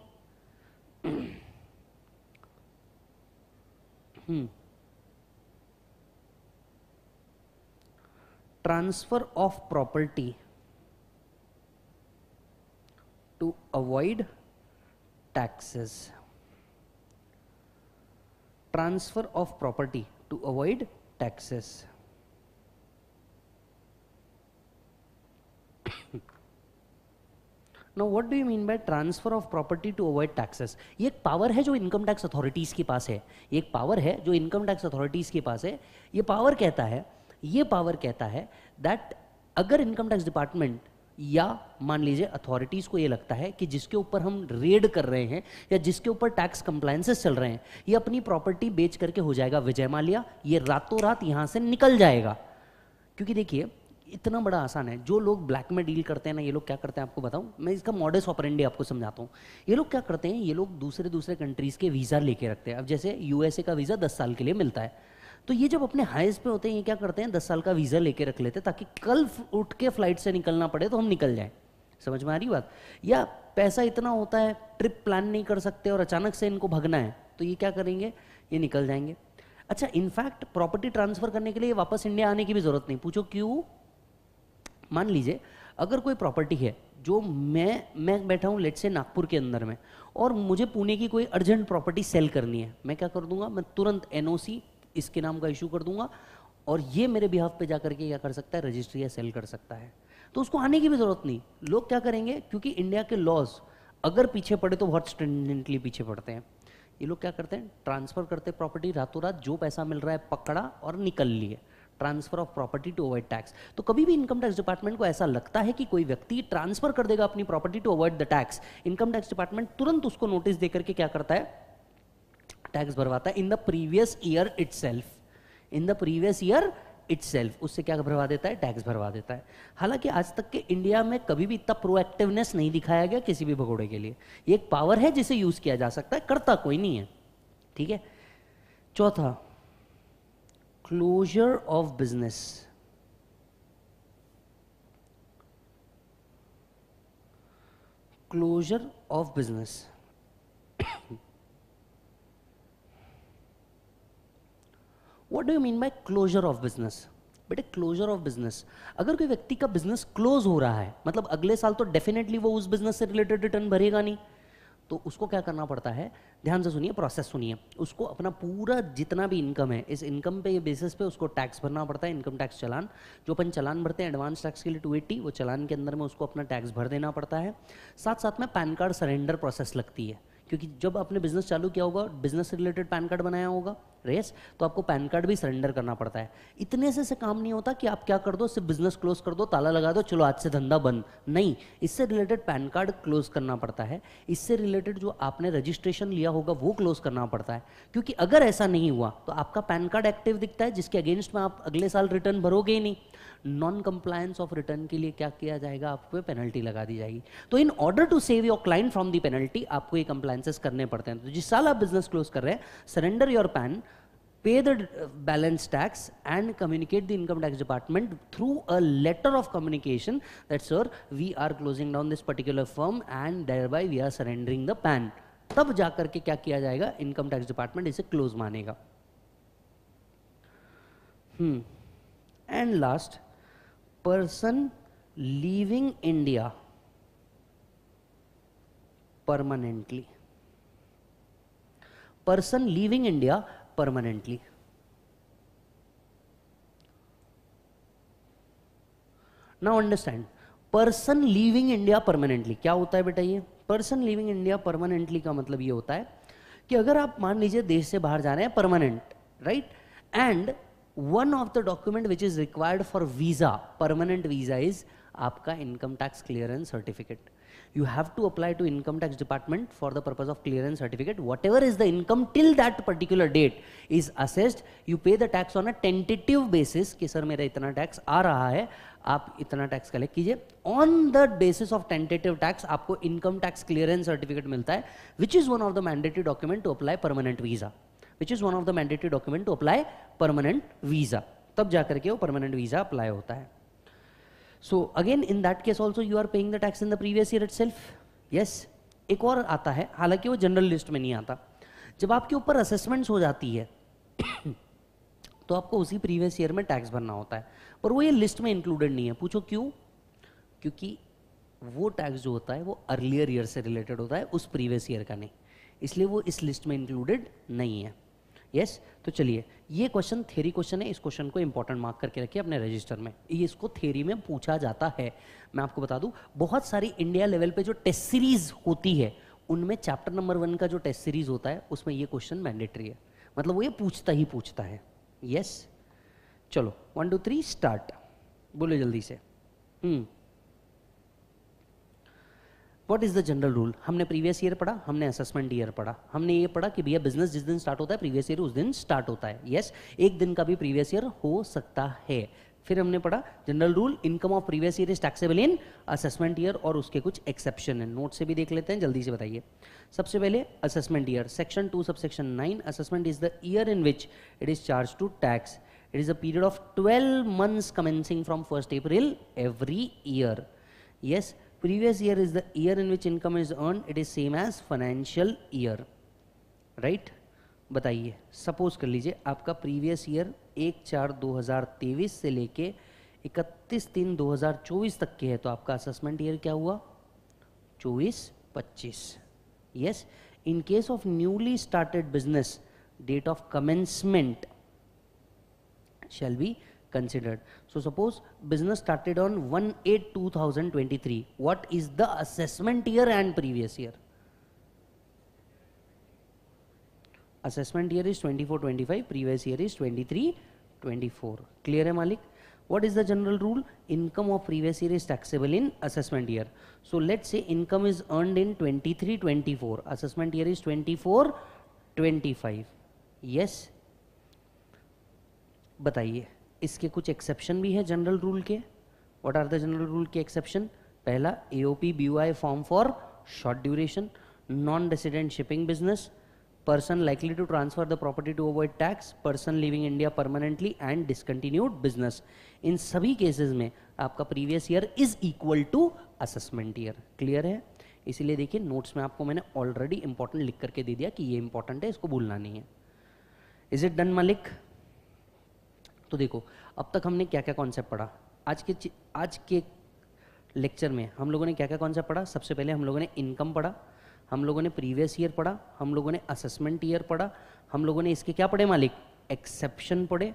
transfer of property to avoid taxes transfer of property to avoid taxes. Now, what do you mean by transfer of property to avoid taxes? ये एक power है जो income tax authorities के पास है ये एक power है जो इनकम टैक्स अथॉरिटीज के पास है ये पावर कहता है, ये पावर कहता है दैट अगर इनकम टैक्स डिपार्टमेंट या मान लीजिए अथॉरिटीज को ये लगता है कि जिसके ऊपर हम रेड कर रहे हैं या जिसके ऊपर टैक्स कंप्लायंसेस चल रहे हैं, ये अपनी प्रॉपर्टी बेच करके हो जाएगा विजय माल्या, ये रातों रात यहाँ से निकल जाएगा। क्योंकि देखिए, इतना बड़ा आसान है। जो लोग ब्लैक में डील करते हैं ना, ये लोग क्या करते हैं आपको बताऊँ? मैं इसका मॉडर्स ऑपरेंडी आपको समझाता हूँ। ये लोग क्या करते हैं? ये लोग दूसरे दूसरे कंट्रीज़ के वीज़ा लेके रखते हैं। अब जैसे यूएसए का वीज़ा दस साल के लिए मिलता है। तो ये जब अपने हाइज पे होते हैं, ये क्या करते हैं? दस साल का वीज़ा लेके रख लेते हैं ताकि कल उठ के फ़्लाइट से निकलना पड़े तो हम निकल जाएँ। समझ में आ रही बात? या पैसा इतना होता है ट्रिप प्लान नहीं कर सकते और अचानक से इनको भगना है तो ये क्या करेंगे? ये निकल जाएँगे। अच्छा इनफैक्ट प्रॉपर्टी ट्रांसफ़र करने के लिए वापस इंडिया आने की भी ज़रूरत नहीं। पूछो क्यों? मान लीजिए, अगर कोई प्रॉपर्टी है, जो मैं मैं बैठा हूँ लेट से नागपुर के अंदर में, और मुझे पुणे की कोई अर्जेंट प्रॉपर्टी सेल करनी है, मैं क्या कर दूँगा? मैं तुरंत एनओसी इसके नाम का इशू कर दूँगा और ये मेरे बिहाफ पे जाकर के क्या कर सकता है रजिस्ट्री या सेल कर सकता है। तो उसको आने की भी ज़रूरत नहीं। लोग क्या करेंगे, क्योंकि इंडिया के लॉज अगर पीछे पड़े तो बहुत स्टैंडेंटली पीछे पड़ते हैं। ये लोग क्या करते हैं ट्रांसफ़र करते प्रॉपर्टी रातों रात जो पैसा मिल रहा है पकड़ा और निकल लिए। Transfer of property to avoid tax तो कभी भी इनकम टैक्स डिपार्टमेंट को ऐसा लगता है कि कोई व्यक्ति ट्रांसफ़र कर देगा अपनी property to avoid the tax income tax department तुरंत उसको नोटिस देकर के क्या करता है टैक्स भरवाता है in the previous year it in the previous year it उससे क्या भरवा देता है? टैक्स भरवा देता है। हालाँकि आज तक के इंडिया में कभी भी इतना प्रोएक्टिवनेस नहीं दिखाया गया किसी भी भगोड़े के लिए। ये एक पावर है जिसे यूज़ किया जा सकता है, करता कोई नहीं है। ठीक है? चौथा closure of business closure of business what do mean by closure of business बेटे क्लोजर ऑफ़ बिज़नेस अगर कोई व्यक्ति का बिज़नेस क्लोज हो रहा है मतलब अगले साल तो डेफिनेटली वो उस बिज़नेस से रिलेटेड रिटर्न भरेगा नहीं तो उसको क्या करना पड़ता है? ध्यान से सुनिए प्रोसेस सुनिए. उसको अपना पूरा जितना भी इनकम है, इस इनकम पे बेसिस पे उसको टैक्स भरना पड़ता है इनकम टैक्स चलान. जो अपन चलान भरते हैं एडवांस टैक्स के लिए टू एट्टी वो चलान के अंदर में उसको अपना टैक्स भर देना पड़ता है. साथ साथ में पैन कार्ड सरेंडर प्रोसेस लगती है. क्योंकि जब आपने बिज़नेस चालू किया होगा बिज़नेस से रिलेटेड पैन कार्ड बनाया होगा रेस तो आपको पैन कार्ड भी सरेंडर करना पड़ता है। इतने से से काम नहीं होता कि आप क्या कर दो, सिर्फ़ बिज़नेस क्लोज कर दो, ताला लगा दो, चलो आज से धंधा बंद। नहीं, इससे रिलेटेड पैन कार्ड क्लोज करना पड़ता है। इससे रिलेटेड जो आपने रजिस्ट्रेशन लिया होगा, वो क्लोज करना पड़ता है। क्योंकि अगर ऐसा नहीं हुआ तो आपका पैन कार्ड एक्टिव दिखता है, जिसके अगेंस्ट में आप अगले साल रिटर्न भरोगे ही नहीं। नॉन कंप्लायंस ऑफ़ रिटर्न के लिए क्या किया जाएगा? आपको पेनल्टी लगा दी जाएगी। तो in order to save your client from the penalty आपको ये कंप्लायसेस करने पड़ते हैं। तो जिस साल आप बिज़नेस क्लोज कर रहे हैं surrender your PAN pay the balance tax and communicate the income tax department through a letter of communication that sir we are closing down this particular firm and thereby we are surrendering the PAN तब जाकर के क्या किया जाएगा? Income tax department इसे close मानेगा। हम्म। And last person leaving India permanently person leaving India permanently. Now understand, person leaving India permanently क्या होता है बेटा ये? पर्सन लीविंग इंडिया परमानेंटली का मतलब ये होता है कि अगर आप मान लीजिए देश से बाहर जा रहे हैं permanent right and one of the document which is required for visa permanent visa is आपका income tax clearance certificate you have to apply to income tax department for the purpose of clearance certificate. Whatever is the income till that particular date is assessed. You pay the tax on a tentative basis, कि sir मेरा इतना tax आ रहा है, आप इतना tax collect कीजिए। On the basis of tentative tax आपको इनकम टैक्स क्लियरेंस सर्टिफिकेट मिलता है which is one of the mandatory document to apply permanent visa which is one of the mandatory document to apply permanent visa तब जाकर के वो permanent visa apply होता है। So again in that case also you are paying the tax in the previous year itself yes एक और आता है, हालाँकि वो जनरल लिस्ट में नहीं आता। जब आपके ऊपर असेसमेंट्स हो जाती है तो आपको उसी प्रीवियस ईयर में टैक्स भरना होता है। पर वो ये लिस्ट में इंक्लूडेड नहीं है। पूछो क्यों? क्योंकि वो टैक्स जो होता है, वो अर्लियर ईयर से रिलेटेड होता है, उस प्रीवियस ईयर का नहीं। इसलिए वो इस लिस्ट में इंक्लूडेड नहीं है। यस तो चलिए, ये क्वेश्चन थेरी क्वेश्चन है, इस क्वेश्चन को इंपॉर्टेंट मार्क करके रखिए अपने रजिस्टर में। ये इसको थेरी में पूछा जाता है। मैं आपको बता दूँ, बहुत सारी इंडिया लेवल पे जो टेस्ट सीरीज़ होती है, उनमें चैप्टर नंबर वन का जो टेस्ट सीरीज़ होता है, उसमें ये क्वेश्चन मैंडेटरी है। मतलब वो ये पूछता ही पूछता है। यस चलो वन टू थ्री स्टार्ट बोलो जल्दी से। हम्म। What is the general rule हमने प्रीवियस ईयर पढ़ा हमने असेसमेंट ईयर पढ़ा। हमने ये पढ़ा कि भैया बिज़नेस जिस दिन स्टार्ट होता है प्रीवियस ईयर उस दिन स्टार्ट होता है। यस yes, एक दिन का भी प्रीवियस ईयर हो सकता है। फिर हमने पढ़ा general rule income of previous year is taxable in assessment year और उसके कुछ एक्सेप्शन है। नोट से भी देख लेते हैं जल्दी से बताइए। सबसे पहले assessment year section two sub section nine assessment is the year in which it is charge to tax it is a period of twelve months commencing from first April every year yes previous year is the year in which income is earned, it is same as financial year. Right? बताइए। Suppose कर लीजिए, आपका previous year एक चार दो हज़ार तेईस से लेके इकतीस तीन दो हज़ार चौबीस तक के है तो आपका असेसमेंट ईयर क्या हुआ? चौबीस, पच्चीस। Yes in case of newly started business date of commencement shall be considered. So suppose business started on 1-8-2023. What is the assessment year and previous year? Assessment year is 24-25, previous year is 23-24. Clear hai Malik? What is the general rule? Income of previous year is taxable in assessment year. So let's say income is earned in 23-24. Assessment year is 24-25. Yes? बताइए इसके कुछ exception भी है general rule के। What are the general rule के exception पहला AOP BOI form for short duration non resident shipping business person likely to transfer the property to avoid tax, person living india permanently and discontinued business. इन सभी cases में आपका previous year is equal to assessment year clear है? इसीलिए देखिए notes में आपको मैंने ऑलरेडी इंपॉर्टेंट लिख करके दे दिया कि ये इंपॉर्टेंट है, इसको भूलना नहीं है। इज़ इट डन मलिक तो देखो, अब तक हमने क्या क्या कॉन्सेप्ट पढ़ा? आज के आज के लेक्चर में हम लोगों ने क्या क्या कॉन्सेप्ट पढ़ा? सबसे पहले हम लोगों ने इनकम पढ़ा, हम लोगों ने प्रीवियस ईयर पढ़ा, हम लोगों ने असेसमेंट ईयर पढ़ा, हम लोगों ने इसके क्या पढ़े मालिक? एक्सेप्शन पढ़े।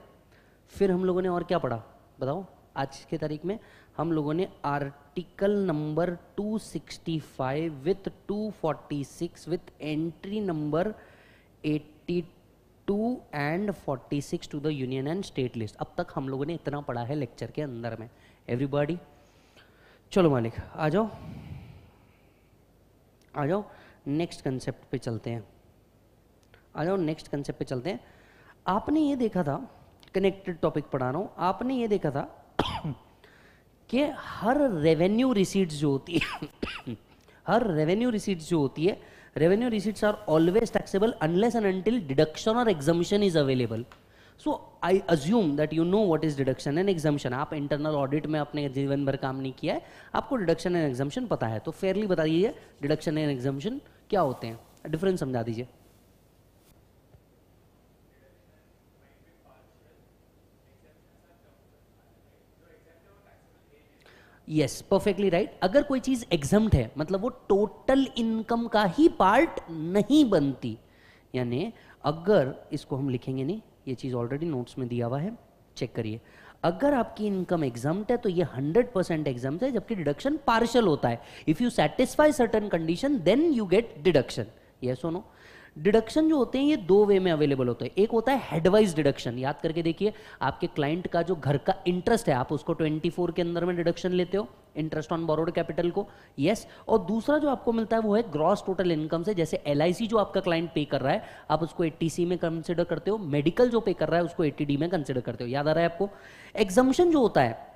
फिर हम लोगों ने और क्या पढ़ा? बताओ, आज के तारीख में हम लोगों ने article number 265 with 246 with entry number 82 and 46 to the union and state list. अब तक हम लोगों ने इतना पढ़ा है लेक्चर के अंदर में। एवरीबॉडी चलो मालिक, आ जाओ। आ जाओ नेक्स्ट कंसेप्ट पे चलते हैं। आ जाओ नेक्स्ट कंसेप्ट पे चलते हैं। आपने ये देखा था कनेक्टेड टॉपिक पढ़ा रहा हूँ, आपने ये देखा था कि हर रेवेन्यू रिसीट्स जो होती है, हर रेवेन्यू रिसीट्स जो होती है revenue receipts are always taxable unless and until deduction और exemption is available so I assume that you know what is deduction and exemption आप इंटरनल ऑडिट में अपने जीवन भर काम नहीं किया है, आपको डिडक्शन एंड एग्जामिशन पता है। तो फेयरली बता दीजिए डिडक्शन एंड एग्जामिशन क्या होते हैं? डिफरेंस समझा दीजिए। यस परफेक्टली राइट अगर कोई चीज़ एग्जाम्ट है मतलब वो टोटल इनकम का ही पार्ट नहीं बनती, यानी अगर इसको हम लिखेंगे नहीं, ये चीज़ ऑलरेडी नोट्स में दिया हुआ है चेक करिए। अगर आपकी इनकम एग्जाम्ट है तो ये 100 परसेंट एग्ज़ाम है, जबकि डिडक्शन पार्शल होता है। If you satisfy certain condition then you get deduction ये सुनो डिडक्शन जो होते हैं ये दो वे में अवेलेबल होते हैं। एक होता है हेडवाइज डिडक्शन याद करके देखिए आपके क्लाइंट का जो घर का इंटरेस्ट है आप उसको 24 के अंदर में डिडक्शन लेते हो इंटरेस्ट ऑन बोरोड कैपिटल को। यस yes, और दूसरा जो आपको मिलता है वो है ग्रॉस टोटल इनकम से। जैसे LIC जो आपका क्लाइंट पे कर रहा है आप उसको एट्टी में कंसिडर करते हो मेडिकल जो पे कर रहा है उसको एट्टी में कंसिडर करते हो। याद आ रहा है आपको? एग्जामेशन जो होता है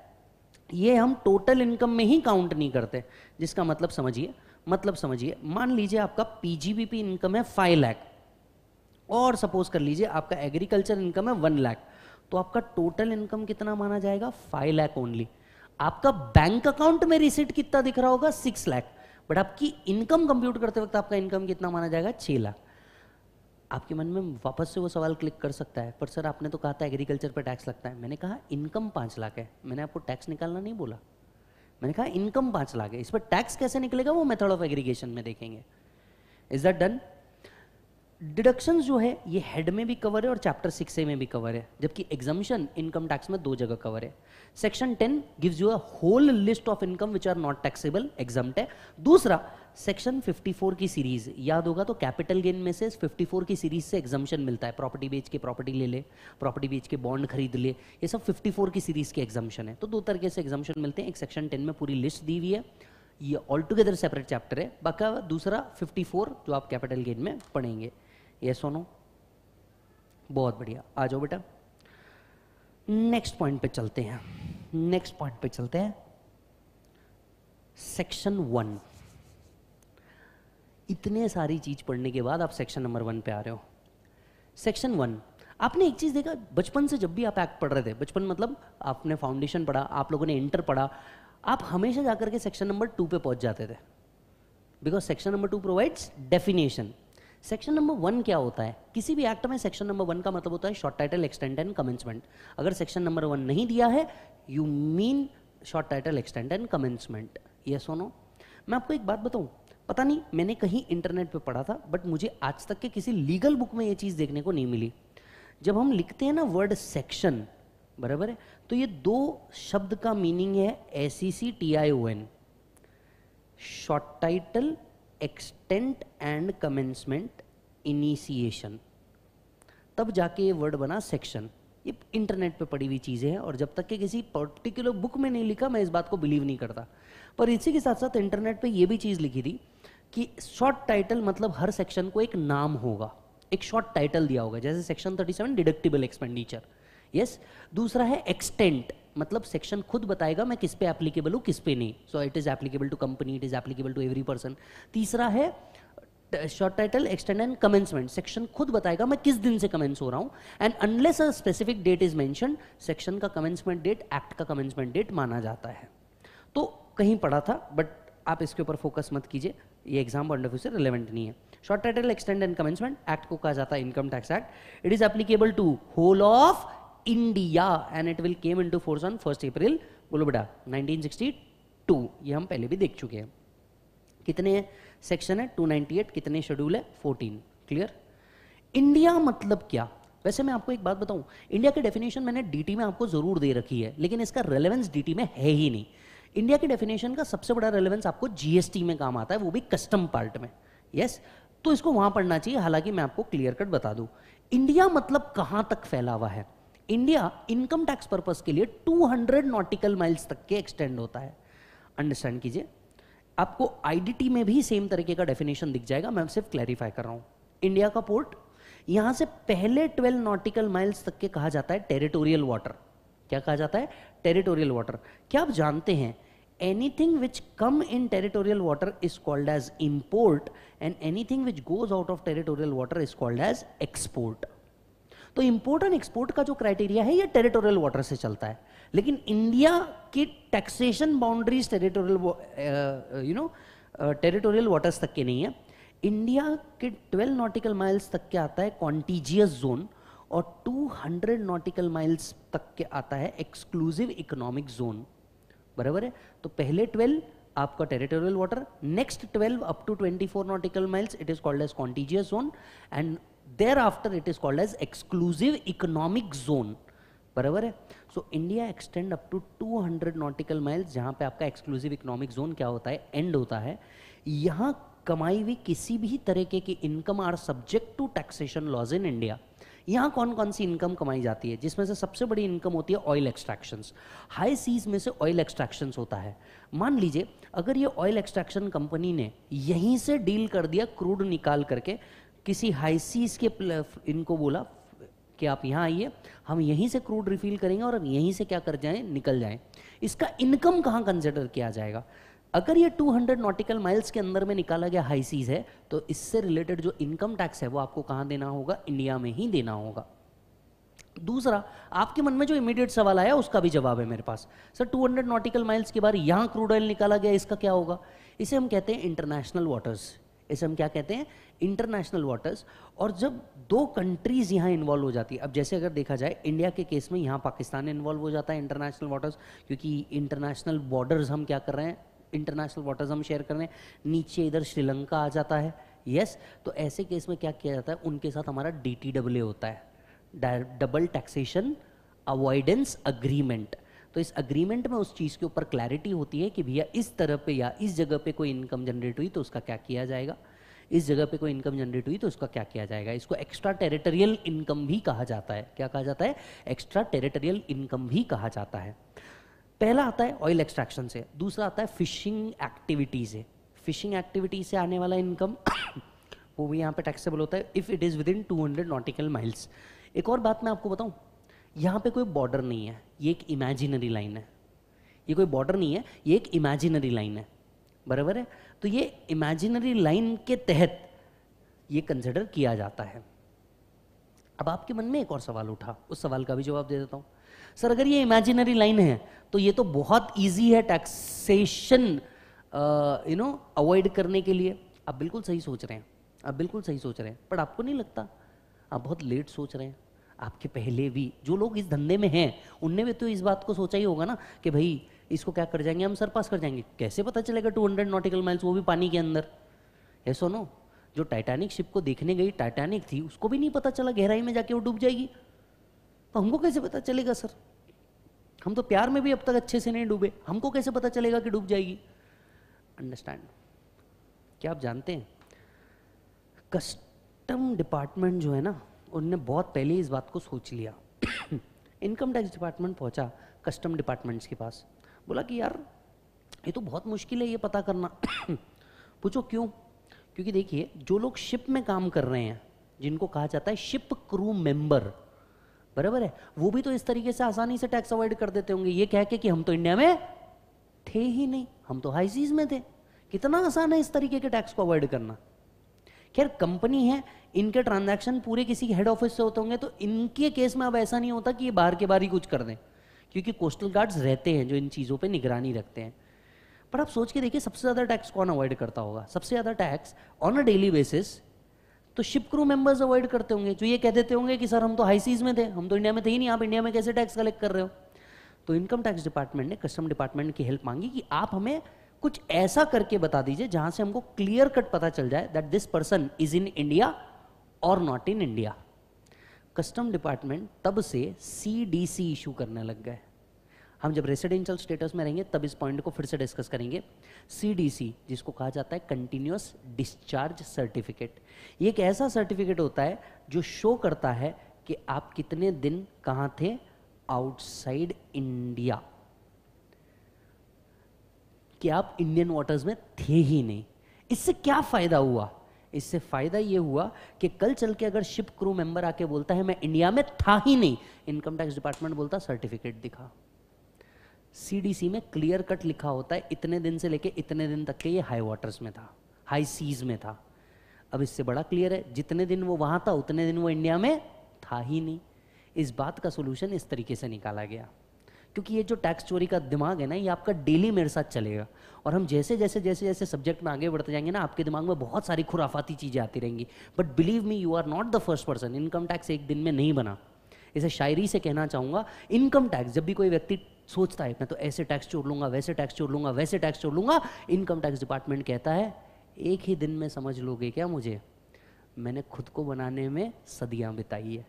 ये हम टोटल इनकम में ही काउंट नहीं करते। जिसका मतलब समझिए मतलब समझिए, मान लीजिए आपका पीजीबीपी इनकम है फाइव लैख और सपोज़ कर लीजिए आपका एग्रीकल्चर इनकम है वन लैख तो आपका टोटल इनकम कितना माना जाएगा? फाइव लैख ओनली आपका बैंक अकाउंट में रिसिट कितना दिख रहा होगा? सिक्स लैख बट आपकी इनकम कंप्यूट करते वक्त आपका इनकम कितना माना जाएगा? छह लाख. आपके मन में वापस से वो सवाल क्लिक कर सकता है, पर सर आपने तो कहा था एग्रीकल्चर पर टैक्स लगता है. मैंने कहा इनकम पाँच लाख है. मैंने आपको टैक्स निकालना नहीं बोला. मैंने कहा, इनकम पाँच लाख है इस पर टैक्स कैसे निकलेगा वो मेथड ऑफ़ एग्रीगेशन में देखेंगे. इज़ दैट डन डिडक्शन जो है, ये हेड में भी कवर है और चैप्टर सिक्स में भी कवर है, जबकि एग्जामिशन इनकम टैक्स में दो जगह कवर है। Section ten gives you a whole list of income which are not taxable exempt दूसरा सेक्शन 54 की सीरीज़ याद होगा तो कैपिटल गेन में से 54 की सीरीज़ से एग्जामेशन मिलता है। प्रॉपर्टी बेच के प्रॉपर्टी ले ले प्रॉपर्टी बेच के बॉन्ड खरीद ले, ये सब 54 की सीरीज़ के एग्जामेशन है। तो दो तरीके से एग्जामेशन मिलते हैं। एक सेक्शन 10 में पूरी लिस्ट दी हुई है। ये ऑल टुगेदर सेपरेट चैप्टर है। बाका दूसरा 54 जो आप कैपिटल गेन में पढ़ेंगे। ये सोनो बहुत बढ़िया। आ जाओ बेटा। नेक्स्ट पॉइंट पे चलते हैं। नेक्स्ट पॉइंट पे चलते हैं। सेक्शन वन इतने सारी चीज़ पढ़ने के बाद आप सेक्शन नंबर वन पे आ रहे हो। सेक्शन वन आपने एक चीज़ देखा, बचपन से जब भी आप एक्ट पढ़ रहे थे, बचपन मतलब आपने फाउंडेशन पढ़ा, आप लोगों ने इंटर पढ़ा, आप हमेशा जाकर के सेक्शन नंबर टू पे पहुँच जाते थे। Because section number two provides definition section number one क्या होता है? किसी भी एक्ट में सेक्शन नंबर वन का मतलब होता है short title extend and commencement अगर सेक्शन नंबर वन नहीं दिया है you mean short title extend and commencement ये सोनो मैं आपको एक बात बताऊँ पता नहीं, मैंने कहीं इंटरनेट पे पढ़ा था बट मुझे आज तक के किसी लीगल बुक में ये चीज़ देखने को नहीं मिली। जब हम लिखते हैं ना वर्ड सेक्शन बराबर है? तो ये दो शब्द का मीनिंग है S E C T I O N short title extent and commencement initiation तब जाके ये वर्ड बना सेक्शन ये इंटरनेट पे पड़ी हुई चीज़ें हैं, और जब तक कि किसी पर्टिकुलर बुक में नहीं लिखा, मैं इस बात को बिलीव नहीं करता। पर इसी के साथ साथ इंटरनेट पे ये भी चीज़ लिखी थी कि शॉर्ट टाइटल मतलब हर सेक्शन को एक नाम होगा। एक शॉर्ट टाइटल दिया होगा, जैसे सेक्शन 37 डिडक्टिबल एक्सपेंडिचर यस दूसरा है एक्सटेंट मतलब सेक्शन खुद बताएगा मैं किस पे एप्लीकेबल हूँ, किस पे नहीं। So it is applicable to company it is applicable to every person तीसरा है short title extend and commencement section खुद बताएगा मैं किस दिन से कमेंस हो रहा हूँ। And unless a specific date is mention section का कमेंसमेंट डेट एक्ट का कमेंसमेंट डेट माना जाता है। तो कहीं पढ़ा था बट आप इसके ऊपर फोकस मत कीजिए। ये एग्ज़ाम पॉइंट ऑफ़ व्यू से रिलेवेंट नहीं है। Short title extend and commencement act को कहा जाता है income tax act it is applicable to whole of India and it will came into force on first April बोलो बेटा 1962 ये हम पहले भी देख चुके हैं। कितने सेक्शन है 298 कितने शेड्यूल है? 14 क्लियर इंडिया मतलब क्या? वैसे मैं आपको एक बात बताऊँ इंडिया की डेफिनेशन मैंने डीटी में आपको ज़रूर दे रखी है, लेकिन इसका रेलेवेंस डीटी में है ही नहीं। इंडिया की डेफिनेशन का सबसे बड़ा रेलेवेंस आपको जीएसटी में काम आता है, वो भी कस्टम पार्ट में। यस तो इसको वहाँ पढ़ना चाहिए, हालाँकि मैं आपको क्लियर कट बता दूँ। इंडिया मतलब कहाँ तक फैला हुआ है? इंडिया इनकम टैक्स पर्पज के लिए 200 नॉटिकल माइल्स तक के एक्सटेंड होता है। अंडरस्टैंड कीजिए? आपको आईडीटी में भी सेम तरीके का डेफिनेशन दिख जाएगा, मैं सिर्फ़ क्लैरिफाई कर रहा हूँ। इंडिया का पोर्ट यहाँ से पहले 12 नॉटिकल माइल्स तक के कहा जाता है टेरिटोरियल वाटर क्या कहा जाता है? टेरिटोरियल वाटर क्या आप जानते हैं anything which come in territorial water is called as import and anything which goes out of territorial water is called as export तो इंपोर्ट एंड एक्सपोर्ट का जो क्राइटेरिया है, ये टेरिटोरियल वाटर से चलता है. लेकिन इंडिया की taxation boundaries territorial you know territorial waters तक के नहीं है. इंडिया के 12 नॉटिकल माइल्स तक के आता है? कॉन्टीजियस जोन और 200 नॉटिकल माइल्स तक के आता है एक्सक्लूसिव इकोनॉमिक जोन बराबर है? तो पहले 12 आपका territorial water next 12 up to 24 nautical miles it is called as contiguous zone and there after it is called as exclusive economic zone बराबर है? So India extend up to 200 nautical miles जहाँ पे आपका एक्सक्लूसिव इकोनॉमिक जोन क्या होता है? And होता है। यहाँ कमाई हुई किसी भी तरीके की income are subject to taxation laws in India यहाँ कौन कौन सी इनकम कमाई जाती है, जिसमें से सबसे बड़ी इनकम होती है ऑयल एक्सट्रैक्शंस हाई सीज में से ऑयल एक्सट्रैक्शंस होता है। मान लीजिए, अगर ये ऑयल एक्सट्रैक्शन कंपनी ने यहीं से डील कर दिया क्रूड निकाल करके, किसी हाई सीज के इनको बोला कि आप यहाँ आइए, हम यहीं से क्रूड रिफिल करेंगे और यहीं से क्या कर जाएँ, निकल जाएँ। इसका इनकम कहाँ कंसिडर किया जाएगा? अगर ये 200 नॉटिकल माइल्स के अंदर में निकाला गया हाई सीज है तो इससे रिलेटेड जो इनकम टैक्स है, वो आपको कहाँ देना होगा? इंडिया में ही देना होगा। दूसरा, आपके मन में जो इमीडिएट सवाल आया, उसका भी जवाब है मेरे पास। सर 200 नॉटिकल माइल्स के बाद यहाँ क्रूड ऑयल निकाला गया, इसका क्या होगा? इसे हम कहते हैं इंटरनेशनल वाटर्स इसे हम क्या कहते हैं? इंटरनेशनल वाटर्स और जब दो कंट्रीज़ यहाँ इन्वॉल्व हो जाती है, अब जैसे अगर देखा जाए इंडिया के केस में यहाँ पाकिस्तान इन्वॉल्व हो जाता है इंटरनेशनल वाटर्स क्योंकि इंटरनेशनल बॉर्डर्स हम क्या कर रहे हैं? इंटरनेशनल वाटर्स हम शेयर कर रहे हैं। नीचे इधर श्रीलंका आ जाता है। यस तो ऐसे केस में क्या किया जाता है? उनके साथ हमारा डीटीडब्ल्यू होता है। डबल टैक्सेशन अवॉइडेंस अग्रीमेंट तो इस अग्रीमेंट में उस चीज़ के ऊपर क्लैरिटी होती है कि भैया इस तरह पे या इस जगह पे कोई इनकम जनरेट हुई तो उसका क्या किया जाएगा? इस जगह पे कोई इनकम जनरेट हुई तो उसका क्या किया जाएगा? इसको एक्स्ट्रा टेरिटोरियल इनकम भी कहा जाता है। क्या कहा जाता है? एक्स्ट्रा टेरिटोरियल इनकम भी कहा जाता है। पहला आता है ऑयल एक्सट्रैक्शन से, दूसरा आता है फिशिंग एक्टिविटी से। फिशिंग एक्टिविटी से आने वाला इनकम वो भी यहाँ पे टैक्सेबल होता है if it is within 200 nautical miles एक और बात मैं आपको बताऊँ, यहाँ पे कोई बॉर्डर नहीं है, ये एक इमेजिनरी लाइन है। ये कोई बॉर्डर नहीं है, ये एक इमेजिनरी लाइन है। बराबर है? तो ये इमेजिनरी लाइन के तहत ये कंसिडर किया जाता है। अब आपके मन में एक और सवाल उठा, उस सवाल का भी जवाब दे देता हूँ। सर, अगर ये इमेजिनरी लाइन है तो ये तो बहुत इजी है टैक्सेशन यू नो अवॉइड करने के लिए। आप बिल्कुल सही सोच रहे हैं। आप बिल्कुल सही सोच रहे हैं। पर आपको नहीं लगता? आप बहुत लेट सोच रहे हैं। आपके पहले भी, जो लोग इस धंधे में हैं, उनने भी तो इस बात को सोचा ही होगा ना, कि भाई, इसको क्या कर जाएँगे? हम सरपास कर जाएँगे। कैसे पता चलेगा 200 नॉटिकल माइल्स वो भी पानी के अंदर? है सोनो, जो टाइटैनिक शिप को देखने गई टाइटैनिक थी, उसको भी नहीं पता चला गहराई में जाके वो डूब जाएगी। तो हमको कैसे पता चलेगा, सर? हम तो प्यार में भी अब तक अच्छे से नहीं डूबे। हमको कैसे पता चलेगा कि डूब जाएगी? अंडरस्टैंड क्या आप जानते हैं? कस्टम डिपार्टमेंट जो है ना, उनने बहुत पहले इस बात को सोच लिया। इनकम टैक्स डिपार्टमेंट पहुँचा कस्टम डिपार्टमेंट्स के पास। बोला कि यार, ये तो बहुत मुश्किल है ये पता करना। पूछो क्यों? क्योंकि देखिए, जो लोग शिप में काम कर रहे हैं, जिनको कहा जाता है शिप क्रू मेंबर बराबर है। वो भी तो इस तरीके से आसानी से टैक्स अवॉइड कर देते होंगे। ये कह के कि हम तो इंडिया में थे ही नहीं। हम तो हाई सीज में थे। कितना आसान है इस तरीके के टैक्स को अवॉइड करना। खैर कंपनी है, इनके ट्रांजैक्शन पूरे किसी हेड ऑफ़िस से होते होंगे तो इनके केस में अब ऐसा नहीं होता कि ये बाहर के बाहर ही कुछ कर दें। क्योंकि कोस्टल गार्ड्स रहते हैं, जो इन चीज़ों पर निगरानी रखते हैं। पर आप सोच के देखिए, सबसे ज़्यादा टैक्स कौन अवॉइड करता होगा? सबसे ज़्यादा tax on a daily basis तो शिप क्रू मेंबर्स अवॉइड करते होंगे, जो ये कह देते होंगे कि, सर, हम तो हाई सीज में थे, हम तो इंडिया में थे ही नहीं, आप इंडिया में कैसे टैक्स कलेक्ट कर रहे हो? तो इनकम टैक्स डिपार्टमेंट ने कस्टम डिपार्टमेंट की हेल्प मांगी कि आप हमें कुछ ऐसा करके बता दीजिए, जहाँ से हमको क्लियर कट पता चल जाए that this person is in India और not in India custom department तब से सी डी सी इशू करने लग गए। हम जब रेसिडेंशियल स्टेटस में रहेंगे, तब इस पॉइंट को फिर से डिस्कस करेंगे। सी जिसको कहा जाता है कंटिन्यूस डिस्चार्ज सर्टिफिकेट ये एक ऐसा सर्टिफिकेट होता है जो शो करता है कि आप कितने दिन कहाँ थे? आउटसाइड इंडिया कि आप इंडियन वाटर्स में थे ही नहीं। इससे क्या फ़ायदा हुआ? इससे फ़ायदा यह हुआ कि कल चल के अगर शिप क्रू मेंबर आके बोलता है, मैं इंडिया में था ही नहीं इनकम टैक्स डिपार्टमेंट बोलता सर्टिफिकेट दिखा। सीडीसी में क्लियर कट लिखा होता है, इतने दिन से लेके इतने दिन तक के ये हाई वाटर्स में था हाई सीज में था। अब इससे बड़ा क्लियर है, जितने दिन वो वहाँ था, उतने दिन वो इंडिया में था ही नहीं। इस बात का सोल्यूशन इस तरीके से निकाला गया। क्योंकि ये जो टैक्स चोरी का दिमाग है ना, ये आपका डेली मेरे साथ चलेगा। और हम जैसे जैसे जैसे जैसे सब्जेक्ट में आगे बढ़ते जाएँगे ना, आपके दिमाग में बहुत सारी खुराफाती चीज़ें आती रहेंगी। But believe me you are not the first person income tax एक दिन में नहीं बना। इसे शायरी से कहना चाहूँगा इनकम टैक्स जब भी कोई व्यक्ति सोचता है, मैं तो ऐसे टैक्स छोड़ लूँगा, वैसे टैक्स छोड़ लूँगा, वैसे टैक्स छोड़ लूँगा। इनकम टैक्स डिपार्टमेंट कहता है, एक ही दिन में समझ लोगे क्या मुझे? मैंने खुद को बनाने में सदियाँ बिताई है।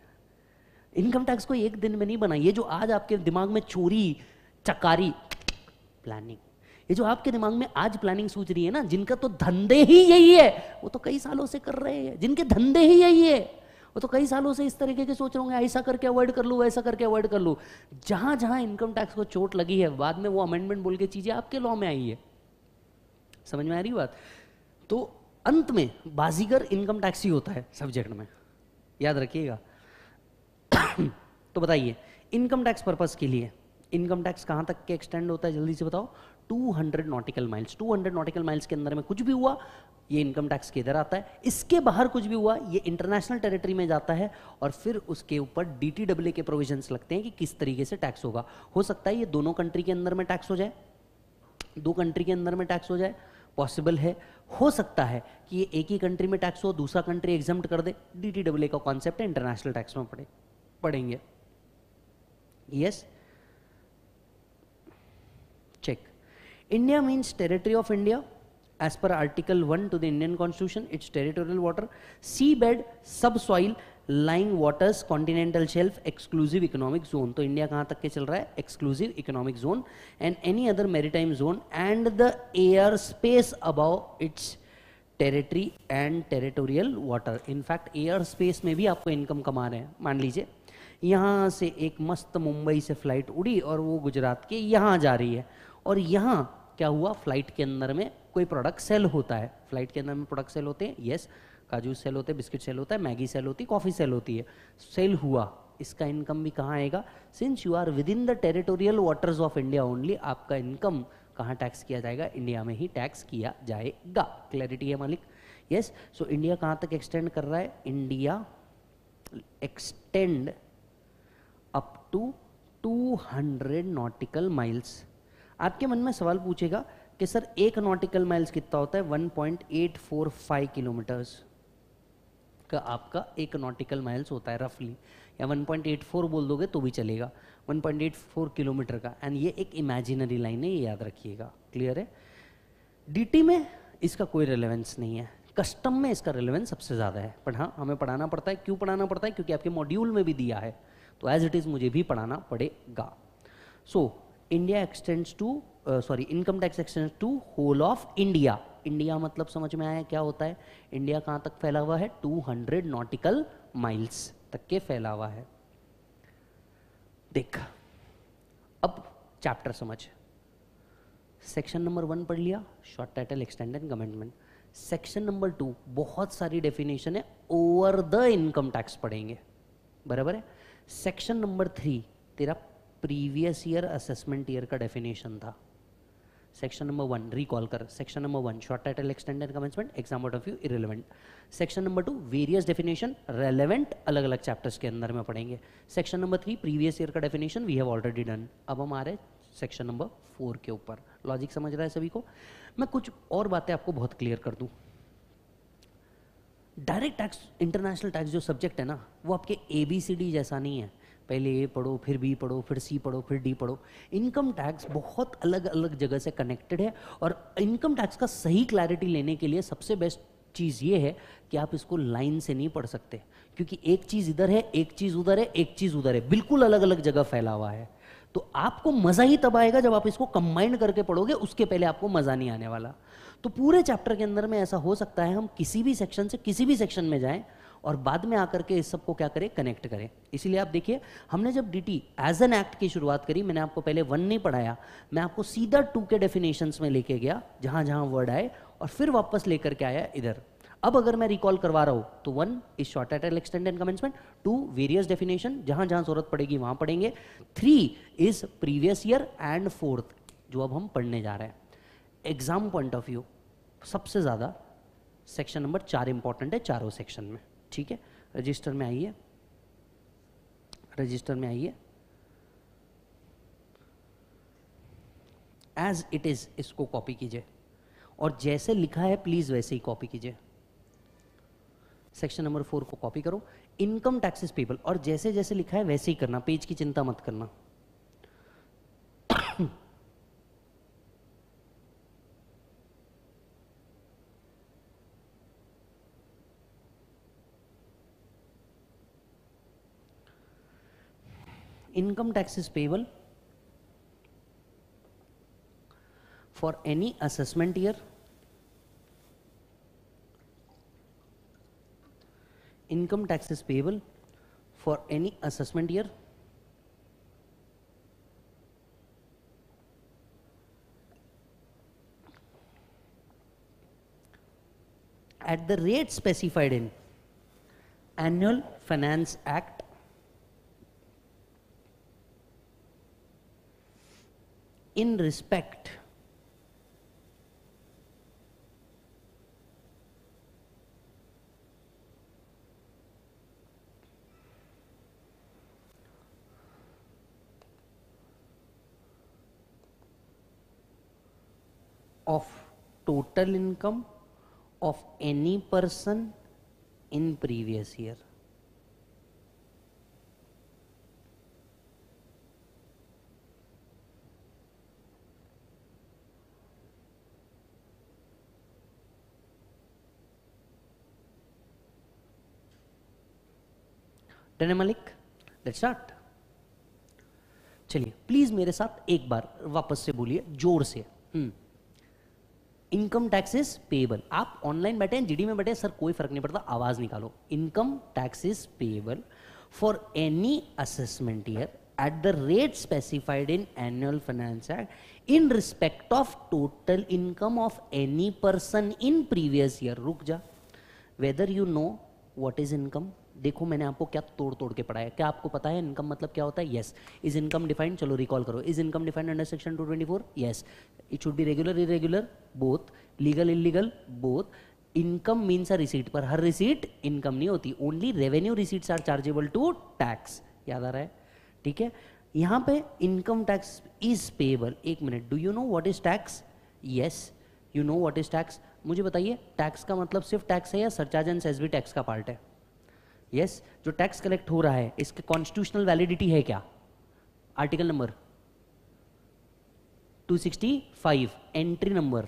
इनकम टैक्स को एक दिन में नहीं बनाई, ये जो आज आपके दिमाग में चोरी, चकारी प्लानिंग ये जो आपके दिमाग में आज प्लानिंग सूझ रही है ना, जिनका तो धंधे ही यही है, वो तो कई सालों से कर रहे हैं, जिनके धंधे ही यही है। वो तो कई सालों से इस तरीके के सोच रहे होंगे, ऐसा करके अवॉइड कर लूँ ऐसा करके अवॉइड कर लूँ। जहाँ जहाँ इनकम टैक्स को चोट लगी है, बाद में वो अमेंडमेंट बोल के चीज़ें आपके लॉ में आई है। समझ में आ रही बात? तो अंत में बाजीगर इनकम टैक्स ही होता है सब्जेक्ट में। याद रखिएगा। तो बताइए इनकम टैक्स पर्पज़ के लिए इनकम टैक्स कहाँ तक के एक्सटेंड होता है, जल्दी से बताओ। 200 नॉटिकल माइल्स 200 नॉटिकल माइल्स के अंदर में कुछ भी हुआ, ये इनकम टैक्स के इधर आता है। इसके बाहर कुछ भी हुआ, ये इंटरनेशनल टेरिटरी में जाता है और फिर उसके ऊपर डी के प्रोविज़न लगते हैं कि किस तरीके से टैक्स होगा। हो सकता है ये दोनों कंट्री के अंदर में टैक्स हो जाए। दो कंट्री के अंदर में टैक्स हो जाए। पॉसिबल है। हो सकता है कि ये एक ही कंट्री में टैक्स हो, दूसरा कंट्री एग्ज़ाम कर दे। डी का कॉन्सेप्ट है इंटरनेशनल टैक्स में पड़े पढ़ेंगे yes check India means territory of India as per article 1 to the indian constitution, its territorial water. Seabed, subsoil, lying waters, continental shelf, exclusive economic zone. तो India कहाँ तक के चल रहा है? Exclusive economic zone and any other maritime zone and the air space about its territory and territorial water in fact air space में भी आपको इनकम कमा रहे हैं। मान लीजिए, यहाँ से एक मस्त मुंबई से फ़्लाइट उड़ी और वो गुजरात के यहाँ जा रही है। और यहाँ क्या हुआ? फ़्लाइट के अंदर में कोई प्रोडक्ट सेल होता है। फ़्लाइट के अंदर में प्रोडक्ट सेल होते हैं? यस काजू सेल होते हैं, बिस्किट सेल होता है, मैगी सेल होती है कॉफ़ी सेल होती है। सेल हुआ। इसका इनकम भी कहाँ आएगा? Since you are within the territorial waters of India only आपका इनकम कहाँ टैक्स किया जाएगा? इंडिया में ही टैक्स किया जाएगा। क्लैरिटी है मालिक? यस सो इंडिया कहाँ तक एक्सटेंड कर रहा है? India extend up to 200 nautical miles आपके मन में सवाल पूछेगा कि सर, एक नॉटिकल माइल्स कितना होता है? 1.845 किलोमीटर्स का आपका एक नॉटिकल माइल्स होता है रफली या 1.84 बोल दोगे तो भी चलेगा 1.84 किलोमीटर का. एंड ये एक इमेजिनरी लाइन है, ये याद रखिएगा. क्लियर है? डीटी में इसका कोई रिलेवेंस नहीं है. कस्टम में इसका रिलेवेंस सबसे ज़्यादा है. पर हाँ हमें पढ़ाना पड़ता है. क्यों पढ़ाना पड़ता है? क्योंकि आपके मॉड्यूल में भी दिया है. तो एज इट इज़ मुझे भी पढ़ाना पड़ेगा. So India extends to sorry income tax extend to whole of India India मतलब समझ में आया क्या होता है? इंडिया कहाँ तक फैला हुआ है? 200 नॉटिकल माइल्स तक के फैला हुआ है। देख, अब चैप्टर समझ। सेक्शन नंबर वन पढ़ लिया short title extended commencement section number two बहुत सारी डेफिनेशन है ओवर द इनकम टैक्स पढ़ेंगे। बराबर है? सेक्शन नंबर थ्री तेरा प्रीवियस ईयर असेसमेंट ईयर का डेफिनेशन था। सेक्शन नंबर वन रिकॉल कर। Section number one short title extended commencement exam out of you irrelevant section number two various definition relevant अलग अलग chapters के अंदर में पढ़ेंगे। Section number three previous year का definition we have already done अब हम आ रहे सेक्शन नंबर फोर के ऊपर। लॉजिक समझ रहा है सभी को? मैं कुछ और बातें आपको बहुत क्लियर कर दूँ। डायरेक्ट टैक्स इंटरनेशनल टैक्स जो सब्जेक्ट है ना, वो आपके ए बी सी डी जैसा नहीं है। पहले ए पढ़ो, फिर बी पढ़ो, फिर सी पढ़ो, फिर डी पढ़ो। इनकम टैक्स बहुत अलग अलग जगह से कनेक्टेड है और इनकम टैक्स का सही क्लैरिटी लेने के लिए सबसे बेस्ट चीज़ ये है कि आप इसको लाइन से नहीं पढ़ सकते। क्योंकि एक चीज़ इधर है, एक चीज़ उधर है, एक चीज़ उधर है। बिल्कुल अलग अलग जगह फैला हुआ है। तो आपको मज़ा ही तब आएगा जब आप इसको कंबाइंड करके पढ़ोगे, उसके पहले आपको मज़ा नहीं आने वाला। तो पूरे चैप्टर के अंदर में ऐसा हो सकता है, हम किसी भी सेक्शन से किसी भी सेक्शन में जाएँ और बाद में आकर के इस सबको क्या करें? कनेक्ट करें। इसीलिए आप देखिए, हमने जब डीटी एज एन एक्ट की शुरुआत करी, मैंने आपको पहले वन नहीं पढ़ाया, मैं आपको सीधा टू के डेफिनेशन में लेके गया, जहाँ जहाँ वर्ड आए, और फिर वापस लेकर के आया इधर। अब अगर मैं रिकॉल करवा रहा हूँ तो one is short title extend and commencement two various definition जहाँ जहाँ ज़रूरत पड़ेगी वहाँ पढ़ेंगे three is previous year and fourth जो अब हम पढ़ने जा रहे हैं। एग्ज़ाम पॉइंट ऑफ़ व्यू सबसे ज़्यादा सेक्शन नंबर चार इंपॉर्टेंट है, चारों सेक्शन में। ठीक है? रजिस्टर में आइए। रजिस्टर में आइए। एज इट इज़ इसको कॉपी कीजिए। और जैसे लिखा है प्लीज़ वैसे ही कॉपी कीजिए। सेक्शन नंबर फोर को कॉपी करो। इनकम टैक्सेस पेबल और जैसे जैसे लिखा है, वैसे ही करना। पेज की चिंता मत करना। Income tax is payable for any assessment year. Income tax is payable for any assessment year. At the rate specified in annual finance act in respect of total income of any person in previous year done Malik let's start चलिए please मेरे साथ एक बार वापस से बोलिए, ज़ोर से। इनकम टैक्स इज़ पेएबल आप ऑनलाइन बैठे हैं जीडी में बैठे सर कोई फ़र्क नहीं पड़ता, आवाज़ निकालो। Income tax is payable for any assessment year at the rate specified in annual finance act in respect of total income of any person in previous year रुक जा। Whether you know what is income देखो मैंने आपको क्या तोड़ तोड़ के पढ़ाया। क्या आपको पता है इनकम मतलब क्या होता है? यस इज़ इनकम डिफाइंड चलो रिकॉल करो। Is income defined under section 224 yes it should be regular irregular both legal illegal both income means a receipt पर हर रिसीट इनकम नहीं होती। Only revenue receipts are chargeable to tax याद आ रहा है? ठीक है? यहाँ पे इनकम टैक्स इज़ पेएबल एक minute do you know what is tax yes you know what is tax मुझे बताइए टैक्स का मतलब सिर्फ़ टैक्स है या सरचार्ज एंड सेस भी टैक्स का पार्ट है? यस yes, जो टैक्स कलेक्ट हो रहा है इसके कॉन्स्टिट्यूशनल वैलिडिटी है क्या? Article number 265 entry number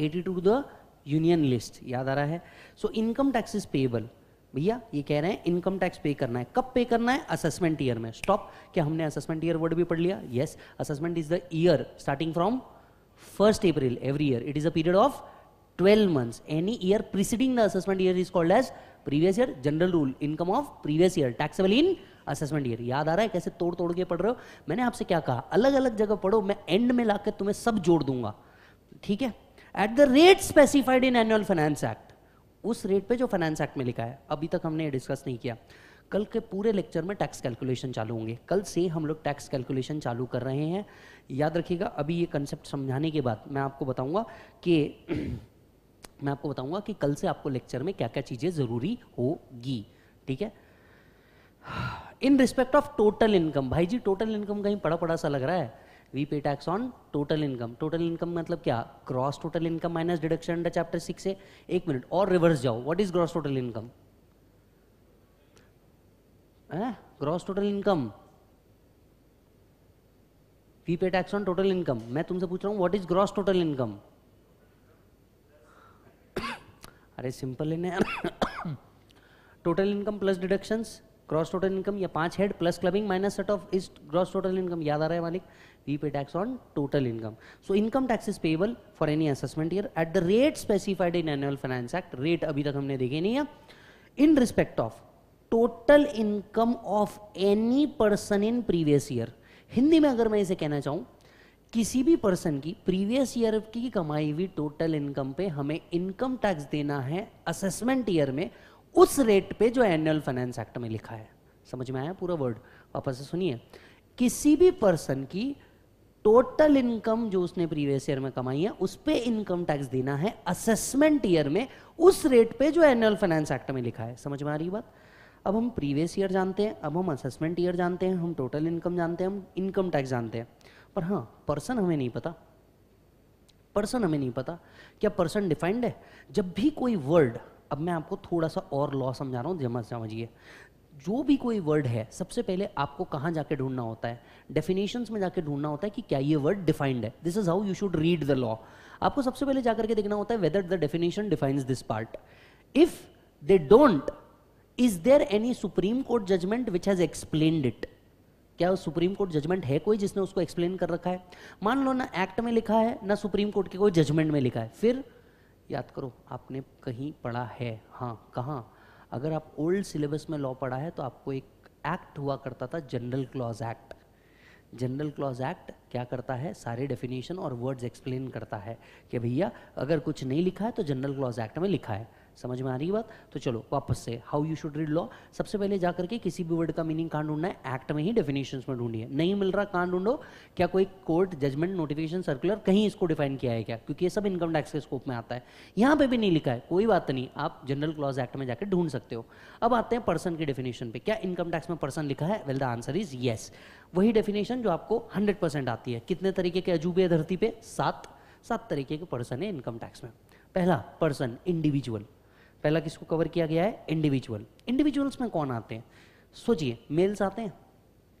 82 to the union list याद आ रहा है? So income tax is payable भैया ये कह रहे हैं इनकम टैक्स पे करना है। कब पे करना है? असेसमेंट ईयर में। स्टॉप क्या हमने असेसमेंट ईयर वर्ड भी पढ़ लिया? Yes assessment is the year starting from first April every year it is a period of 12 months. Any year preceding the assessment year is called as previous year, general rule, income of previous year, taxable in assessment year याद आ रहा है कैसे तोड़ तोड़ के पढ़ रहे हो? मैंने आपसे क्या कहा? अलग अलग जगह पढ़ो, मैं एंड में लाकर तुम्हें सब जोड़ दूँगा। ठीक है? At the rate specified in annual finance act उस रेट पे जो फाइनेंस एक्ट में लिखा है, अभी तक हमने डिस्कस नहीं किया। कल के पूरे लेक्चर में टैक्स कैलकुलेशन चालू होंगे। कल से हम लोग टैक्स कैलकुलेशन चालू कर रहे हैं। याद रखिएगा, अभी ये कंसेप्ट समझाने के बाद मैं आपको बताऊँगा कि मैं आपको बताऊँगा कि कल से आपको लेक्चर में क्या क्या चीज़ें ज़रूरी होगी, ठीक है? In respect of total income भाई जी टोटल इनकम कहीं पड़ा पड़ा सा लग रहा है। We pay tax on total income total income मतलब क्या? Gross total income minus deduction under chapter six से एक मिनट और रिवर्स जाओ। What is gross total income gross total income we pay tax on total income मैं तुमसे पूछ रहा हूँ what is gross total income अरे सिंपल है ना। Total income plus deductions gross total income या पाँच head plus clubbing minus set off is gross total income याद आ रहा है मालिक? We pay tax on total income so income tax is payable for any assessment year at the rate specified in annual finance act rate अभी तक हमने देखे नहीं है। In respect of total income of any person in previous year Hindi में अगर मैं इसे कहना चाहूँ किसी भी पर्सन की प्रीवियस ईयर की कमाई हुई टोटल इनकम पे हमें इनकम टैक्स देना है असेसमेंट ईयर में, उस रेट पे जो एनुअल फाइनेंस एक्ट में लिखा है। समझ में आया पूरा वर्ड वापस से सुनिए। किसी भी पर्सन की टोटल इनकम जो उसने प्रीवियस ईयर में कमाई है, उस पर इनकम टैक्स देना है असेसमेंट ईयर में उस रेट पे जो एनुअल फाइनेंस एक्ट में लिखा है। समझ में आ रही बात? अब हम प्रीवियस ईयर जानते हैं, अब हम असेसमेंट ईयर जानते हैं, हम टोटल इनकम जानते हैं, हम इनकम टैक्स जानते हैं। पर हाँ पर्सन हमें नहीं पता। पर्सन हमें नहीं पता क्या पर्सन डिफाइंड है। जब भी कोई वर्ड अब मैं आपको थोड़ा सा और लॉ समझा रहा हूँ, जमा समझिए। जो भी कोई वर्ड है, सबसे पहले आपको कहाँ जाके ढूंढना होता है? डेफिनेशंस में जाके ढूंढना होता है कि क्या ये वर्ड डिफाइंड है। This is how you should read the law आपको सबसे पहले जाकर के देखना होता है whether the definition defines this part if they don't is there any supreme court judgement which has explained it क्या सुप्रीम कोर्ट जजमेंट है कोई जिसने उसको एक्सप्लेन कर रखा है? मान लो ना एक्ट में लिखा है, ना सुप्रीम कोर्ट के कोई जजमेंट में लिखा है। फिर याद करो, आपने कहीं पढ़ा है? हाँ कहाँ? अगर आप ओल्ड सिलेबस में लॉ पढ़ा है तो आपको एक एक्ट हुआ करता था general clause act general clause act क्या करता है? सारे डेफिनेशन और वर्ड्स एक्सप्लेन करता है कि भैया, अगर कुछ नहीं लिखा है तो जनरल क्लॉज एक्ट में लिखा है। समझ में आ रही बात? तो चलो, वापस से how you should read law सबसे पहले जाकर के किसी भी वर्ड का मीनिंग कहाँ ढूंढना है? एक्ट में ही डेफिनेशन में ढूंढिए। नहीं मिल रहा, कहाँ ढूंढो? क्या कोई कोर्ट जजमेंट नोटिफिकेशन सर्कुलर कहीं इसको डिफाइन किया है क्या? क्योंकि ये सब इनकम टैक्स के स्कोप में आता है। यहाँ पे भी नहीं लिखा है, कोई बात नहीं, आप जनरल क्लॉज एक्ट में जाकर ढूंढ सकते हो। अब आते हैं पर्सन के डेफिनेशन पे। क्या इनकम टैक्स में पर्सन लिखा है? Well the answer is yes वही डेफिनेशन जो आपको हंड्रेड परसेंट आती है। कितने तरीके के अजूबे धरती पे? सात। सात तरीके के पर्सन है इनकम टैक्स में। पहला पर्सन इंडिविजुअल पहला किसको कवर किया गया है? इंडिविजुअल इंडिविजुअल्स में कौन आते हैं? सोचिए मेल्स आते हैं?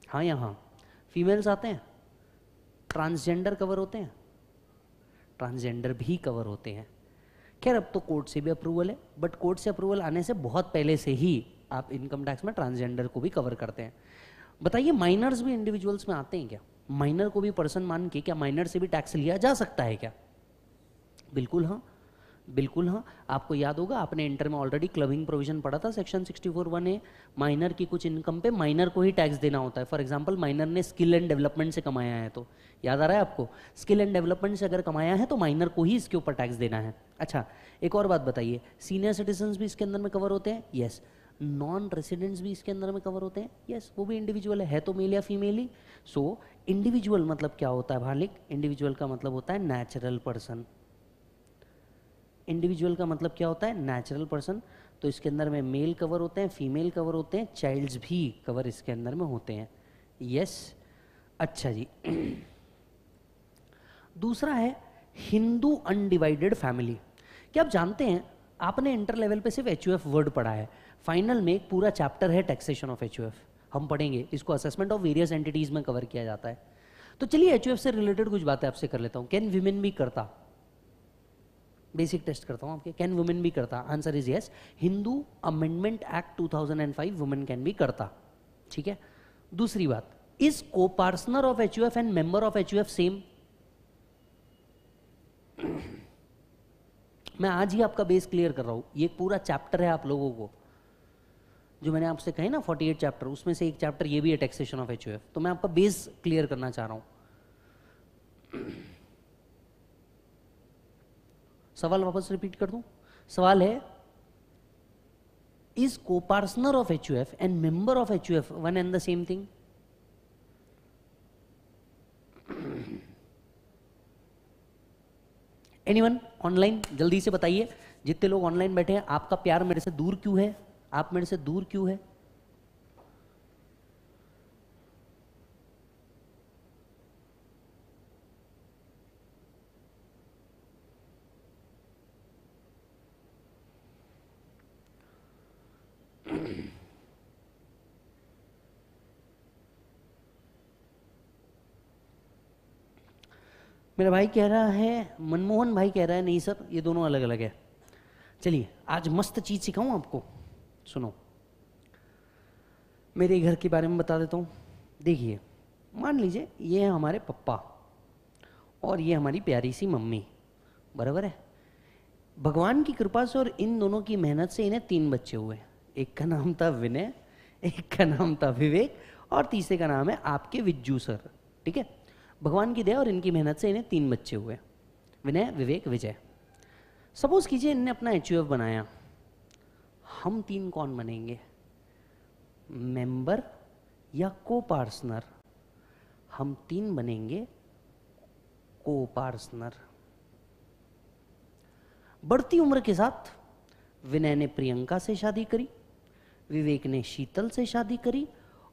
हाँ या हाँ? फीमेल्स आते हैं? ट्रांसजेंडर कवर होते हैं? ट्रांसजेंडर भी कवर होते हैं। खैर, अब तो कोर्ट से भी अप्रूवल है बट कोर्ट से अप्रूवल आने से बहुत पहले से ही आप इनकम टैक्स में ट्रांसजेंडर को भी कवर करते हैं। बताइए माइनर्स भी इंडिविजुअल्स में आते हैं क्या? माइनर को भी पर्सन मान के क्या माइनर से भी टैक्स लिया जा सकता है क्या? बिल्कुल हाँ। बिल्कुल हाँ आपको याद होगा आपने इंटर में ऑलरेडी क्लबिंग प्रोविज़न पढ़ा था सेक्शन 64 वन ए माइनर की कुछ इनकम पे माइनर को ही टैक्स देना होता है। फॉर एग्जांपल माइनर ने स्किल एंड डेवलपमेंट से कमाया है तो याद आ रहा है आपको? स्किल एंड डेवलपमेंट से अगर कमाया है तो माइनर को ही इसके ऊपर टैक्स देना है। अच्छा एक और बात बताइए सीनियर सिटीजन भी इसके अंदर में कवर होते हैं? येस नॉन रेसिडेंट्स भी इसके अंदर में कवर होते हैं? यस yes, वो भी इंडिविजुअल है, है तो मेल या फीमेल ही? सो इंडिविजुअल मतलब क्या होता है भालिक इंडिविजुअल का मतलब होता है नेचुरल पर्सन इंडिविजुअल का मतलब क्या होता है? नेचुरल पर्सन तो इसके अंदर में मेल कवर होते हैं फीमेल कवर होते हैं चाइल्ड्स भी कवर इसके अंदर में होते हैं. Yes yes. अच्छा जी. दूसरा है हिंदू अनडिवाइडेड फैमिली क्या आप जानते हैं, आपने इंटर लेवल पे सिर्फ़ एच वर्ड पढ़ा है. फाइनल में एक पूरा चैप्टर है टैक्सेशन ऑफ़ एच हम पढ़ेंगे. इसको असेसमेंट ऑफ़ वेरियस एंटिटीज में कवर किया जाता है. तो चलिए एच से रिलेटेड कुछ बातें आपसे कर लेता हूँ. Can women be karta? Basic test करता हूँ आपके। कैन वुमेन भी करता? Answer is yes Hindu amendment act 2005 women can भी करता। ठीक है? दूसरी बात is coparcener of H and member of H same मैं आज ही आपका बेस क्लियर कर रहा हूँ। ये पूरा चैप्टर है आप लोगों को। जो मैंने आपसे कहे ना 48 चैप्टर उसमें से एक चैप्टर ये भी है टैक्सेशन ऑफ़ एच तो मैं आपका बेस क्लियर करना चाह रहा हूँ। सवाल वापस रिपीट कर दूँ? सवाल है is coparcener of H and member of HUF one and the same thing anyone online जल्दी से बताइए। जितने लोग ऑनलाइन बैठे हैं, आपका प्यार मेरे से दूर क्यों है? आप मेरे से दूर क्यों है? मेरा भाई कह रहा है, मनमोहन भाई कह रहा है, नहीं सर, ये दोनों अलग अलग है। चलिए, आज मस्त चीज़ सिखाऊं आपको। सुनो। मेरे घर के बारे में बता देता हूँ। देखिए, मान लीजिए, ये है हमारे पप्पा और ये हमारी प्यारी सी मम्मी। बराबर है? भगवान की कृपा से और इन दोनों की मेहनत से इन्हें तीन बच्चे हुए एक का नाम था विनय, एक का नाम था विवेक और तीसरे का नाम है आपके विज्जू सर। ठीक है? भगवान की दया और इनकी मेहनत से इन्हें तीन बच्चे हुए। विनय, विवेक, विजय। सपोज़ कीजिए इनने अपना एचयूएफ बनाया। हम तीन कौन बनेंगे? मेंबर या को पार्सनर हम तीन बनेंगे को पार्सनर बढ़ती उम्र के साथ विनय ने प्रियंका से शादी करी, विवेक ने शीतल से शादी करी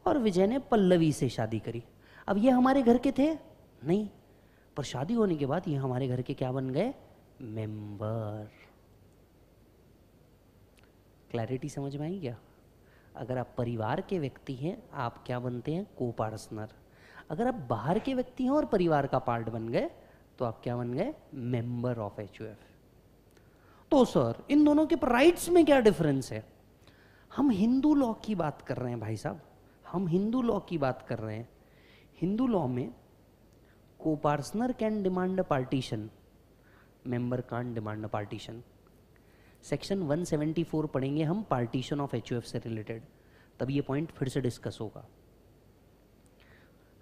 और विजय ने पल्लवी से शादी करी। अब ये हमारे घर के थे? नहीं, पर शादी होने के बाद ये हमारे घर के क्या बन गए? मेंबर क्लैरिटी समझ में आई क्या? अगर आप परिवार के व्यक्ति हैं, आप क्या बनते हैं? को पार्टनर अगर आप बाहर के व्यक्ति हैं और परिवार का पार्ट बन गए तो आप क्या बन गए? मेंबर ऑफ़ एच तो सर इन दोनों के राइट्स में क्या डिफरेंस है? हम हिंदू लॉ की बात कर रहे हैं भाई साहब। हम हिंदू लॉ की बात कर रहे हैं। हिंदू लॉ में coparcener can demand a partition member can demand a partition section 174 पढ़ेंगे हम पार्टीशन ऑफ़ एच से रिलेटेड तब ये पॉइंट फिर से डिस्कस होगा।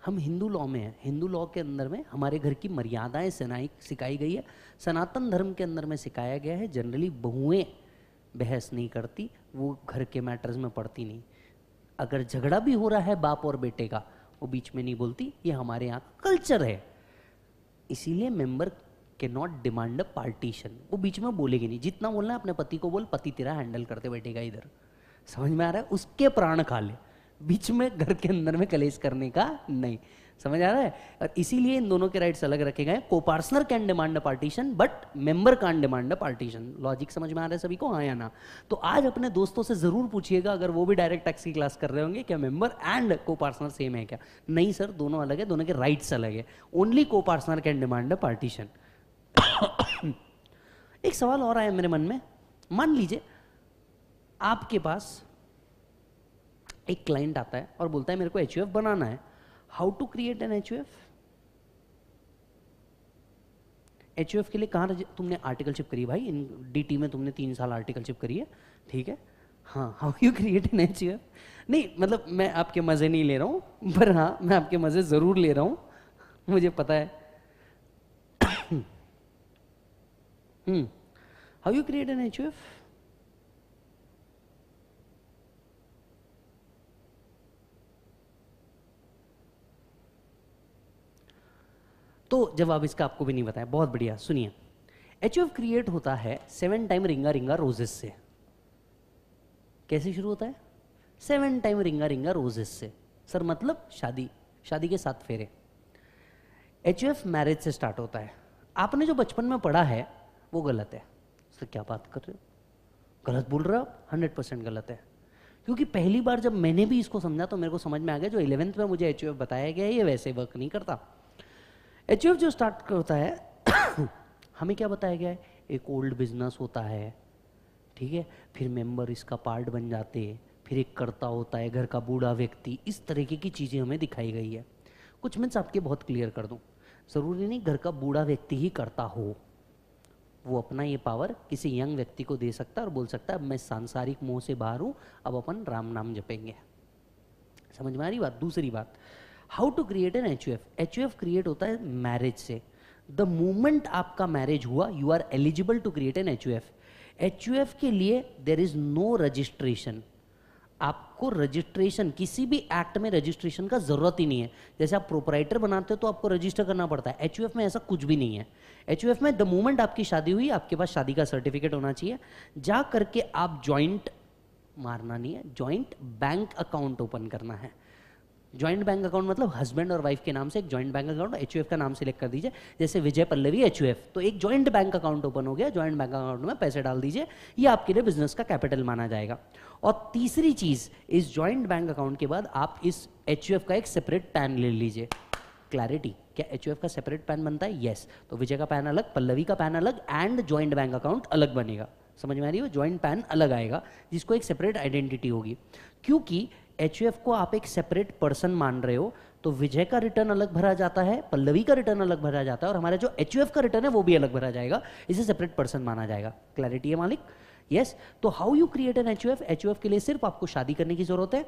हम हिंदू लॉ में हैं। हिंदू लॉ के अंदर में हमारे घर की मर्यादाएँ सिनाई, सिखाई गई है। सनातन धर्म के अंदर में सिखाया गया है। जनरली बहुएँ बहस नहीं करती, वो घर के मैटर्स में पड़ती नहीं। अगर झगड़ा भी हो रहा है बाप और बेटे का वो बीच में नहीं बोलती, ये हमारे यहाँ कल्चर है। इसीलिए मेंबर के नॉट डिमांड अ पार्टीशन वो बीच में बोलेगी नहीं। जितना बोलना है अपने पति को बोल, पति तेरा हैंडल करते बैठेगा इधर। समझ में आ रहा है? उसके प्राण खा ले। बीच में घर के अंदर में कलेश करने का नहीं। समझ आ रहा है? और इसीलिए इन दोनों के राइट्स अलग रखे गए coparcener can demand a partition but member can demand a partition logic समझ में आ रहा है सभी को? हाँ या ना? तो आज अपने दोस्तों से ज़रूर पूछिएगा, अगर वो भी डायरेक्ट टैक्स की क्लास कर रहे होंगे, क्या मेंबर एंड को सेम है क्या? नहीं सर दोनों अलग है, दोनों के राइट्स अलग है। Only co can demand a partition एक सवाल और आया मेरे मन में। मान लीजिए, आपके पास एक क्लाइंट आता है और बोलता है, मेरे को एचयूएफ बनाना है। How to create an H H U F के लिए कहाँ तुमने आर्टिकलशिप करी भाई? इन डी टी में तुमने तीन साल आर्टिकलशिप करी है। ठीक है? हाँ how you create an H U F नहीं मतलब मैं आपके मज़े नहीं ले रहा हूँ, पर हाँ मैं आपके मज़े ज़रूर ले रहा हूँ। मुझे पता है। How you create an H तो जवाब इसका आपको भी नहीं बताया। बहुत बढ़िया, सुनिए। एचयूएफ क्रिएट होता है seven time ringa ringa roses से। कैसे शुरू होता है? Seven time ringa ringa roses से। सर मतलब शादी शादी के साथ फेरे। एचयूएफ मैरिज से स्टार्ट होता है। आपने जो बचपन में पढ़ा है, वो गलत है। सर, क्या बात कर रहे हो? गलत बोल रहे हो आप? हंड्रेड परसेंट गलत है। क्योंकि पहली बार जब मैंने भी इसको समझा तो मेरे को समझ में आ गया, जो इलेवेंथ में मुझे एचयूएफ बताया गया ये वैसे वर्क नहीं करता। एच जो स्टार्ट करता है, हमें क्या बताया गया है? एक ओल्ड बिज़नेस होता है, ठीक है? फिर मेंबर इसका पार्ट बन जाते हैं फिर एक करता होता है, घर का बूढ़ा व्यक्ति, इस तरीके की चीज़ें हमें दिखाई गई है। कुछ मिनट्स आपके बहुत क्लियर कर दूँ। ज़रूरी नहीं घर का बूढ़ा व्यक्ति ही करता हो। वो अपना ये पावर किसी यंग व्यक्ति को दे सकता है और बोल सकता है, अब मैं सांसारिक मोह से बाहर हूँ, अब अपन राम नाम जपेंगे। समझ में आ रही बात? दूसरी बात how to create an H U F H create होता है मैरिज से। द मोमेंट आपका मैरिज हुआ you are eligible to create an H U F H F के लिए देर इज़ नो रजिस्ट्रेशन आपको रजिस्ट्रेशन किसी भी एक्ट में रजिस्ट्रेशन का ज़रूरत ही नहीं है। जैसे आप प्रोपराइटर बनाते हो तो आपको रजिस्टर करना पड़ता है। एच यू एफ़ में ऐसा कुछ भी नहीं है। एच यू एफ़ में द मोमेंट आपकी शादी हुई, आपके पास शादी का सर्टिफिकेट होना चाहिए। जा करके आप ज्वाइंट मारना नहीं है ज्वाइंट बैंक अकाउंट ओपन करना है। ज्वाइंट बैंक अकाउंट मतलब हस्बैंड और वाइफ के नाम से एक ज्वाइंट बैंक अकाउंट एच का नाम सिलेक्ट कर दीजिए। जैसे विजय पल्लवी एच तो एक ज्वाइंट बैंक अकाउंट ओपन हो गया। ज्वाइंट बैंक अकाउंट में पैसे डाल दीजिए। ये आपके लिए बिज़नेस का कैपिटल माना जाएगा। और तीसरी चीज़, इस ज्वाइंट बैंक अकाउंट के बाद आप इस एचयूएफ का एक सेपरेट पैन ले लीजिए। क्लैरिटी क्या एचयूएफ का सेपरेट पैन बनता है? यस तो विजय का पैन अलग, पल्लवी का पैन अलग एंड ज्वाइंट बैंक अकाउंट अलग बनेगा। समझ में आ रही हो? ज्वाइंट पैन अलग आएगा, जिसको एक सेपरेट आइडेंटिटी होगी। क्योंकि HUF को आप एक सेपरेट पर्सन मान रहे हो तो विजय का रिटर्न अलग भरा जाता है पल्लवी का रिटर्न अलग भरा जाता है और हमारा जो HUF का रिटर्न है वो भी अलग भरा जाएगा। इसे सेपरेट पर्सन माना जाएगा। क्लैरिटी है मालिक? यस yes, तो how you create an H H के लिए सिर्फ़ आपको शादी करने की ज़रूरत है।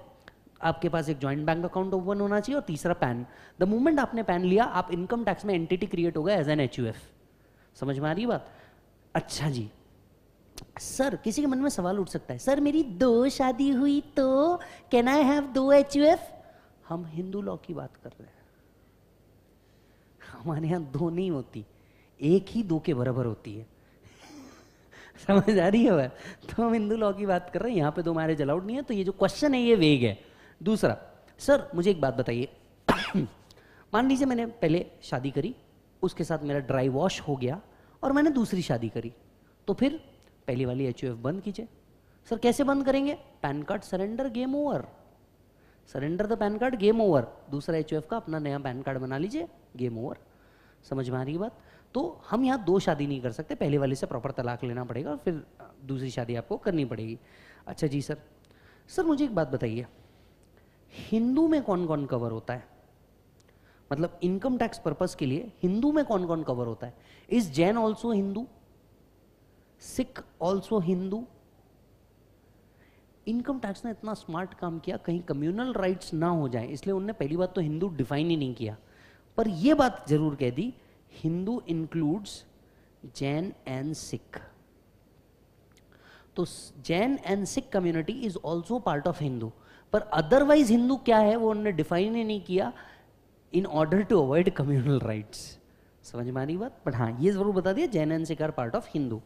आपके पास एक ज्वाइंट बैंक अकाउंट ओपन होना चाहिए और तीसरा पैन द मोमेंट आपने पैन लिया आप इनकम टैक्स में एंटिटी क्रिएट होगा एज एन एच समझ में आ रही बात? अच्छा जी। सर, किसी के मन में सवाल उठ सकता है, सर, मेरी दो शादी हुई तो कैन आई हैव दो एच यू एफ़ हम हिंदू लॉ की बात कर रहे हैं। हमारे यहाँ दो नहीं होती, एक ही दो के बराबर होती है। समझ आ रही है वह तो हम हिंदू लॉ की बात कर रहे हैं, यहाँ पे दो मैरिज अलाउड नहीं है तो ये जो क्वेश्चन है, ये वेग है। दूसरा, सर, मुझे एक बात बताइए। मान लीजिए मैंने पहले शादी करी, उसके साथ मेरा ड्राई वॉश हो गया और मैंने दूसरी शादी करी तो फिर पहली वाली एच बंद कीजिए। सर, कैसे बंद करेंगे? PAN card surrender game over surrender the PAN card game over दूसरा एच का अपना नया पैन कार्ड बना लीजिए गेम ओवर समझ में आ रही बात? तो हम यहाँ दो शादी नहीं कर सकते। पहले वाले से प्रॉपर तलाक लेना पड़ेगा और फिर दूसरी शादी आपको करनी पड़ेगी। अच्छा जी, सर। सर, मुझे एक बात बताइए। हिंदू में कौन कौन कवर होता है? मतलब इनकम टैक्स पर्पज के लिए हिंदू में कौन कौन कवर होता है? Is Jain also Hindu Sikh also Hindu income tax ने इतना स्मार्ट काम किया, कहीं कम्युनल राइट्स ना हो जाए, इसलिए उनने पहली बात तो हिंदू डिफाइन ही नहीं किया। पर यह बात ज़रूर कह दी हिंदू इंक्लूड्स जैन एंड सिख तो Jain and Sikh community is also part of Hindu पर अदरवाइज़ हिंदू क्या है, वो उन्होंने डिफाइन ही नहीं किया in order to avoid communal riots समझ में आ रही बात? बट हाँ ये ज़रूर बता दिया Jain and Sikh are part of Hindu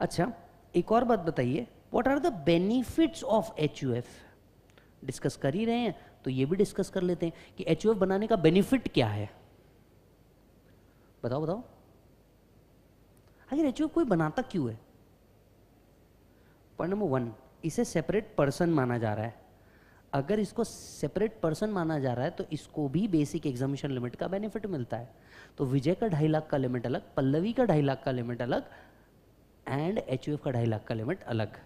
अच्छा एक और बात बताइए what are the benefits of HUF discuss कर ही रहे हैं तो ये भी डिस्कस कर लेते हैं कि एचयूएफ बनाने का बेनिफिट क्या है। बताओ बताओ। आखिर एच कोई बनाता क्यों है? पॉइंट नंबर वन इसे सेपरेट पर्सन माना जा रहा है। अगर इसको सेपरेट पर्सन माना जा रहा है तो इसको भी बेसिक एग्जामिशन लिमिट का बेनिफिट मिलता है। तो विजय का ढाई लाख का लिमिट अलग, पल्लवी का ढाई लाख का लिमिट अलग एंड एचयूएफ का ढाई लाख का लिमिट अलग।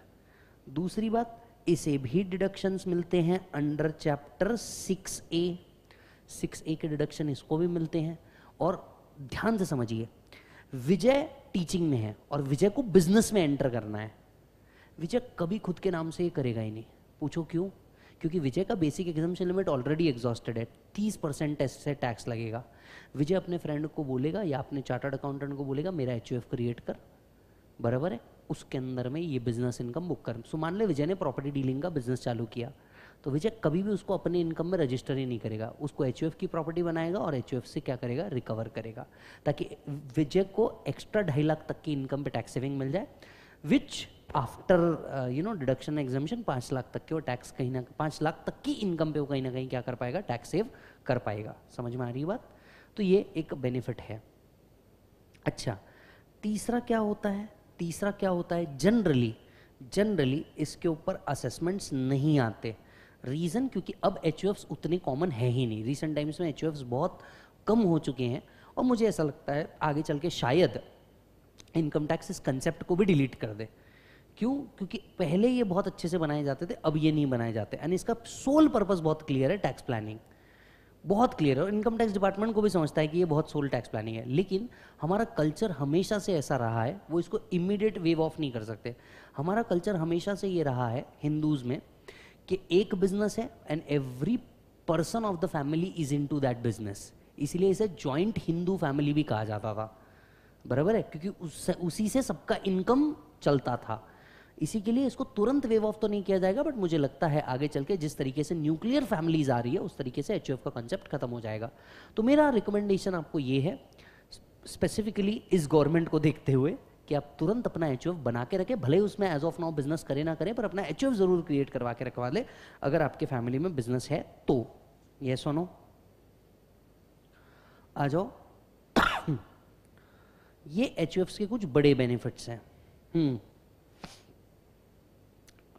दूसरी बात, इसे भी डिडक्शंस मिलते हैं under chapter six A six A के डिडक्शन इसको भी मिलते हैं। और ध्यान से समझिए, विजय टीचिंग में है और विजय को बिज़नेस में एंटर करना है। विजय कभी खुद के नाम से ये करेगा ही नहीं। पूछो क्यों? क्योंकि विजय का basic exemption limit already exhausted है। तीस परसेंट से टैक्स लगेगा। विजय अपने फ्रेंड को बोलेगा या अपने चार्टर्ड अकाउंटेंट को बोलेगा, मेरा एच क्रिएट कर। बराबर है? उसके अंदर में ये बिज़नेस इनकम बुक कर सो मान ले विजय ने प्रॉपर्टी डीलिंग का बिज़नेस चालू किया तो विजय कभी भी उसको अपने इनकम में रजिस्टर ही नहीं करेगा। उसको एचयूएफ की प्रॉपर्टी बनाएगा और एचयूएफ से क्या करेगा? रिकवर करेगा। ताकि विजय को एक्स्ट्रा ढाई लाख तक की इनकम पे टैक्स सेविंग मिल जाए which after you know deduction exemption पाँच लाख तक के वो टैक्स कहीं ना, पाँच लाख तक की इनकम पे वो कहीं ना कहीं क्या कर पाएगा? टैक्स सेव कर पाएगा। समझ में आ रही बात? तो ये एक बेनिफिट है। अच्छा तीसरा क्या होता है? तीसरा क्या होता है? जनरली जनरली इसके ऊपर असेसमेंट्स नहीं आते। रीज़न क्योंकि अब एच उतने कॉमन है ही नहीं। रिसेंट टाइम्स में एच बहुत कम हो चुके हैं और मुझे ऐसा लगता है आगे चल के शायद इनकम टैक्स इस कंसेप्ट को भी डिलीट कर दे। क्यों? क्योंकि पहले ये बहुत अच्छे से बनाए जाते थे, अब ये नहीं बनाए जाते। एंड इसका सोल पर्पज बहुत क्लियर है टैक्स प्लानिंग बहुत क्लियर है और इनकम टैक्स डिपार्टमेंट को भी समझता है कि ये बहुत सोल टैक्स प्लानिंग है। लेकिन हमारा कल्चर हमेशा से ऐसा रहा है वो इसको इमीडिएट वेव ऑफ़ नहीं कर सकते। हमारा कल्चर हमेशा से ये रहा है हिंदूज में कि एक बिज़नेस है and every person of the family is in to that business इसलिए इसे ज्वाइंट हिंदू फैमिली भी कहा जाता था। बराबर है? क्योंकि उस, उसी से सबका इनकम चलता था। इसी के लिए इसको तुरंत वेव ऑफ़ तो नहीं किया जाएगा बट मुझे लगता है आगे चल के जिस तरीके से न्यूक्लियर फैमिलीज़ आ रही है, उस तरीके से एच का कंसेप्ट खत्म हो जाएगा। तो मेरा रिकमेंडेशन आपको ये है स्पेसिफिकली इस गवर्नमेंट को देखते हुए कि आप तुरंत अपना एच बना के रखें, भले उसमें एज ऑफ़ नाउ बिज़नेस करें ना करें, पर अपना एच ज़रूर क्रिएट करवा के रखवा ले। अगर आपके फैमिली में बिज़नेस है तो ये सुनो आ जाओ। ये एच के कुछ बड़े बेनिफिट्स हैं। हम्म।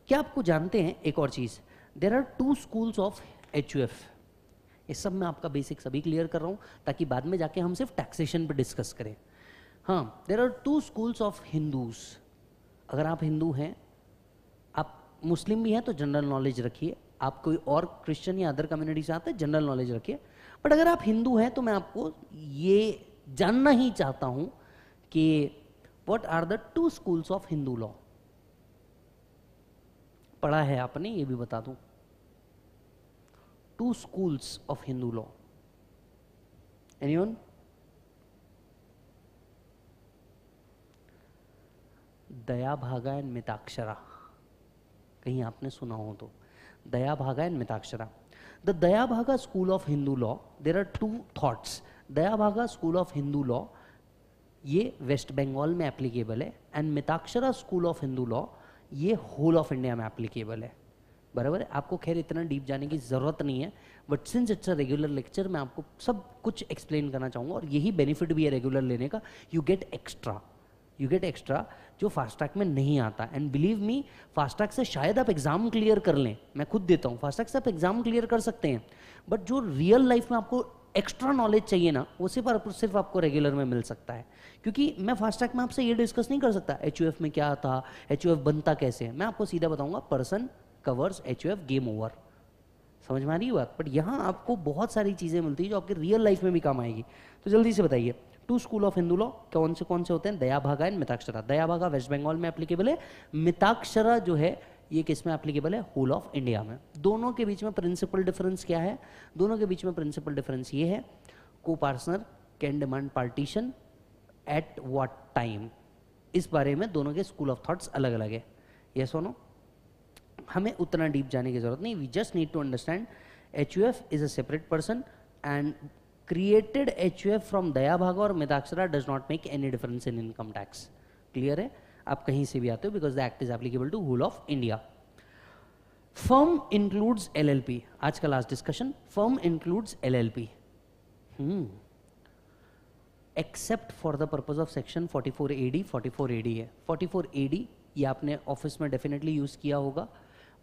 क्या आपको जानते हैं? एक और चीज़। There are two schools of H U F इस सब में आपका बेसिक सभी क्लियर कर रहा हूँ, ताकि बाद में जाके हम सिर्फ़ टैक्सेशन पर डिस्कस करें। हाँ there are two schools of Hindus अगर आप हिंदू हैं, आप मुस्लिम भी हैं तो जनरल नॉलेज रखिए। आप कोई और क्रिश्चियन या अदर कम्युनिटी से आते हैं जनरल नॉलेज रखिए। बट अगर आप हिंदू हैं तो मैं आपको ये जानना ही चाहता हूँ कि what are the two schools of Hindu law पढ़ा है आपने, ये भी बता दूँ। Two schools of Hindu law? Anyone? दया भागा एंड मिताक्षरा। कहीं आपने सुना हो तो। दया भागा and Mitakshara. The Daya Bhaga school of Hindu law there are two thoughts Daya Bhaga school of Hindu law ये वेस्ट बंगाल में एप्लीकेबल है and Mitakshara school of Hindu law ये होल ऑफ़ इंडिया में एप्लीकेबल है। बराबर है? आपको खैर इतना डीप जाने की ज़रूरत नहीं है but since it's a regular lecture मैं आपको सब कुछ एक्सप्लेन करना चाहूँगा और यही बेनिफिट भी है रेगुलर लेने का। You get extra you get extra जो फास्ट ट्रैक में नहीं आता। And believe me fast track से शायद आप एग्ज़ाम क्लियर कर लें। मैं खुद देता हूँ फास्ट ट्रैक से आप एग्ज़ाम क्लियर कर सकते हैं। बट जो रियल लाइफ में आपको एक्स्ट्रा नॉलेज चाहिए ना वो सिर्फ़ सिर्फ़ आपको रेगुलर में मिल सकता है। क्योंकि मैं फास्ट ट्रैक में आपसे ये डिस्कस नहीं कर सकता एच में क्या था एच बनता कैसे है। मैं आपको सीधा बताऊँगा person covers H game over समझ में आ रही बात? बट यहाँ आपको बहुत सारी चीज़ें मिलती है जो आपके रियल लाइफ में भी काम आएगी। तो जल्दी से बताइए two school of Hindu law कौन से कौन से होते हैं? Dayabhaga and Mitakshara. Dayabhaga West Bengal में एप्लीकेबल है। मिताक्षरा जो है ये किसमें एप्लीकेबल है? होल ऑफ़ इंडिया में। दोनों के बीच में प्रिंसिपल डिफरेंस क्या है? दोनों के बीच में प्रिंसिपल डिफरेंस ये है coparcener can demand partition at what time इस बारे में दोनों के स्कूल ऑफ़ थॉट्स अलग अलग है ये सोनो हमें उतना डीप जाने की ज़रूरत नहीं। We just need to understand H U F is a separate person and created HUF from Daya Bhaga और Mitakshara does not make any difference in income tax clear है? आप कहीं से भी आते हो because the act is applicable to whole of India firm includes LLP आज का last discussion firm includes LLP except for the purpose of section 44 AD 44 AD है. 44 एडी ये आपने ऑफ़िस में डेफिनेटली यूज़ किया होगा.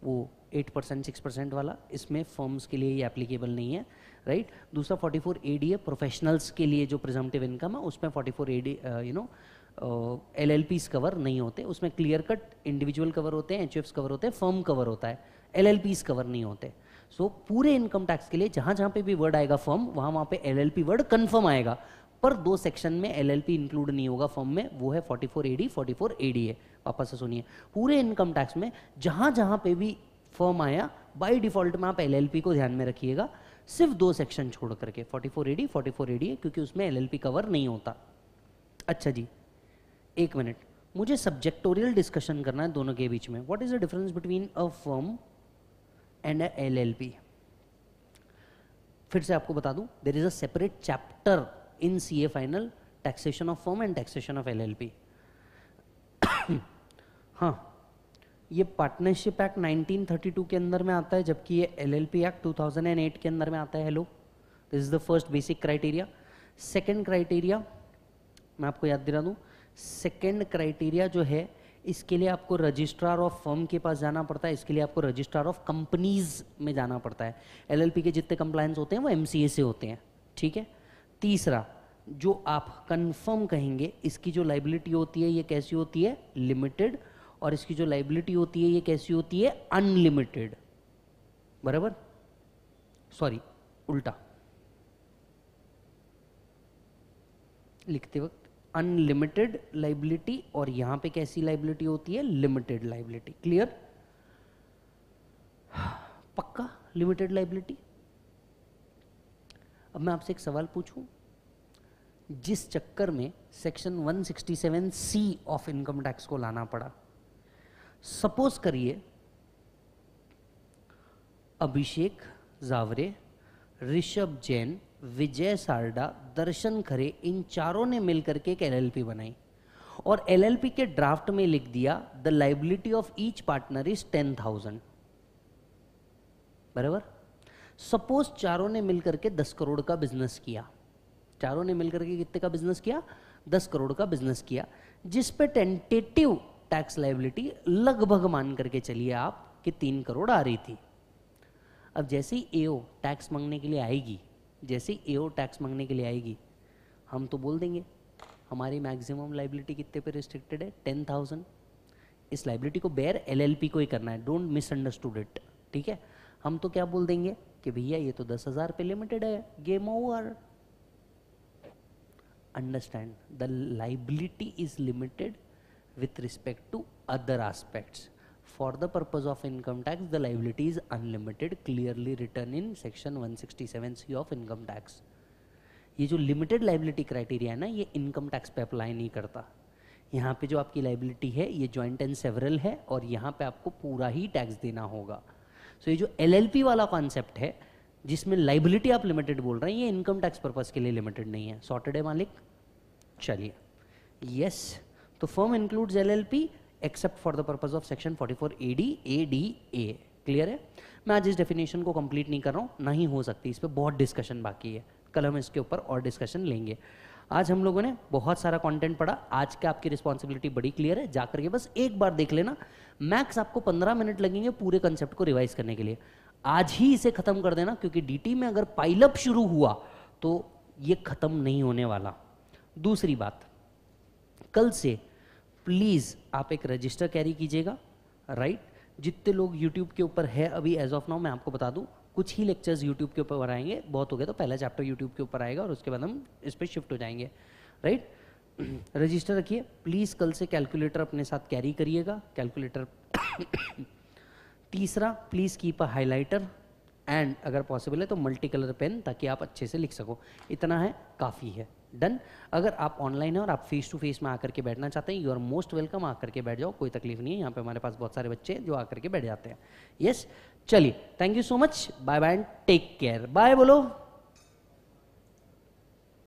वो 8 परसेंट सिक्स परसेंट वाला, इसमें फर्म्स के लिए ये एप्लीकेबल नहीं है राइट right? दूसरा 44 एडी है प्रोफेशनल्स के लिए जो प्रिजम्पटिव इनकम है, उसमें 44 AD you know L L cover नहीं होते। उसमें क्लियर कट इंडिविजुअल कवर होते हैं एच कवर होते हैं फर्म कवर होता है। एल एल कवर नहीं होते। सो so, पूरे इनकम टैक्स के लिए जहाँ जहाँ पे भी वर्ड आएगा फर्म वहाँ वहाँ पे एल एल वर्ड कन्फर्म आएगा। पर दो सेक्शन में एल एल इंक्लूड नहीं होगा फर्म में वो है 44 एडी 44 एडी है। वापस से सुनिए। पूरे इनकम टैक्स में जहाँ जहाँ पे भी फर्म आया बाई डिफ़ॉल्ट में आप एलएलपी को ध्यान में रखिएगा। सिर्फ़ दो सेक्शन छोड़ करके 44 एडी 44 एडी है क्योंकि उसमें एलएलपी कवर नहीं होता। अच्छा जी। एक मिनट, मुझे सब्जेक्टोरियल डिस्कशन करना है दोनों के बीच में। What is the difference between a firm and L L P फिर से आपको बता दूँ there is a separate chapter in C A final taxation of firm and taxation of L L P हाँ ये पार्टनरशिप एक्ट 1932 के अंदर में आता है, जबकि ये एलएलपी एक्ट 2008 के अंदर में आता है। Hello this is the first basic criteria second criteria मैं आपको याद दिला दूँ सेकंड क्राइटेरिया जो है, इसके लिए आपको रजिस्ट्रार ऑफ़ फर्म के पास जाना पड़ता है, इसके लिए आपको रजिस्ट्रार ऑफ़ कंपनीज़ में जाना पड़ता है। एलएलपी के जितने कंप्लायंस होते हैं, वो एमसीए से होते हैं, ठीक है? तीसरा, जो आप कंफर्म कहेंगे, इसकी जो लाइबिलिटी होती है, ये कैसी होती है? लिमिटेड और इसकी जो लाइबिलिटी होती है, ये कैसी होती है? अनलिमिटेड बराबर? सॉरी उल्टा। लिखते वक्त अनलिमिटेड लाइबिलिटी और यहाँ पे कैसी लाइबिलिटी होती है? लिमिटेड लाइबिलिटी क्लियर पक्का? लिमिटेड लाइबिलिटी अब मैं आपसे एक सवाल पूछूँ। जिस चक्कर में section 167 C of income tax को लाना पड़ा सपोज़ करिए, अभिषेक जावरे, ऋषभ जैन विजय सारडा दर्शन खरे इन चारों ने मिलकर के एक एलएलपी बनाई। और एलएलपी के ड्राफ्ट में लिख दिया the liability of each partner is ten thousand बराबर? सपोज़ चारों ने मिलकर के दस करोड़ का बिज़नेस किया। चारों ने मिलकर के कितने का बिज़नेस किया? दस करोड़ का बिज़नेस किया, जिस पे टेंटेटिव टैक्स लाइबिलिटी लगभग मान करके चलिए आप कि तीन करोड़ आ रही थी। अब जैसे ही एओ टैक्स मांगने के लिए आएगी जैसे ही एओ टैक्स मांगने के लिए आएगी, हम तो बोल देंगे, हमारी मैक्सिमम लाइबिलिटी कितने पे रिस्ट्रिक्टेड है? टेन थाउज़ेंड इस लाइबिलिटी को बेयर एलएलपी को ही करना है डोंट मिसअंडरस्टूड इट ठीक है? हम तो क्या बोल देंगे कि भैया, ये तो दस हज़ार पे लिमिटेड है game over understand the liability is limited with respect to other aspects. For the purpose of income tax the liability is unlimited clearly written in section 167c of income tax. ये जो limited liability criteria है ना ये income tax पे apply नहीं करता। यहाँ पे जो आपकी लाइबिलिटी है ये जॉइंट एंड सेवरल है और यहाँ पे आपको पूरा ही टैक्स देना होगा। सो so, ये जो एल वाला कॉन्सेप्ट है जिसमें लाइबिलिटी आप लिमिटेड बोल रहे हैं ये इनकम टैक्स पर्पज के लिए लिमिटेड नहीं है। है मालिक? चलिए। Yes yes. तो firm includes L L P except for the purpose of section 44 A D A D A clear है? मैं आज इस डेफिनेशन को कंप्लीट नहीं कर रहा हूँ, नहीं हो सकती, इस पर बहुत डिस्कशन बाकी है। कल हम इसके ऊपर और डिस्कशन लेंगे। आज हम लोगों ने बहुत सारा कंटेंट पढ़ा, आज का आपकी रिस्पॉन्सिबिलिटी बड़ी क्लियर है, जाकर के बस एक बार देख लेना। मैक्स आपको पंद्रह मिनट लगेंगे पूरे कंसेप्ट को रिवाइज करने के लिए। आज ही इसे खत्म कर देना, क्योंकि डीटी में अगर पाइलअप शुरू हुआ तो ये खत्म नहीं होने वाला। दूसरी बात, कल से प्लीज़ आप एक रजिस्टर कैरी कीजिएगा राइट जितने लोग यूट्यूब के ऊपर है अभी एज ऑफ़ नाउ मैं आपको बता दूँ, कुछ ही लेक्चर्स यूट्यूब के ऊपर आएँगे, बहुत हो गया तो पहला चैप्टर यूट्यूब के ऊपर आएगा और उसके बाद हम इस पर शिफ्ट हो जाएँगे राइट रजिस्टर रखिए प्लीज़ कल से कैलकुलेटर अपने साथ कैरी करिएगा कैलकुलेटर तीसरा please keep a highlighter and अगर पॉसिबल है तो मल्टी कलर पेन ताकि आप अच्छे से लिख सको, इतना है, काफ़ी है। डन अगर आप ऑनलाइन है और आप फेस टू फेस में आकर के बैठना चाहते हैं यू आर मोस्ट वेलकम आकर के बैठ जाओ, कोई तकलीफ़ नहीं है। यहाँ पे हमारे पास बहुत सारे बच्चे हैं जो आकर के बैठ जाते हैं। यस चलिए thank you so much bye bye and take care bye बोलो।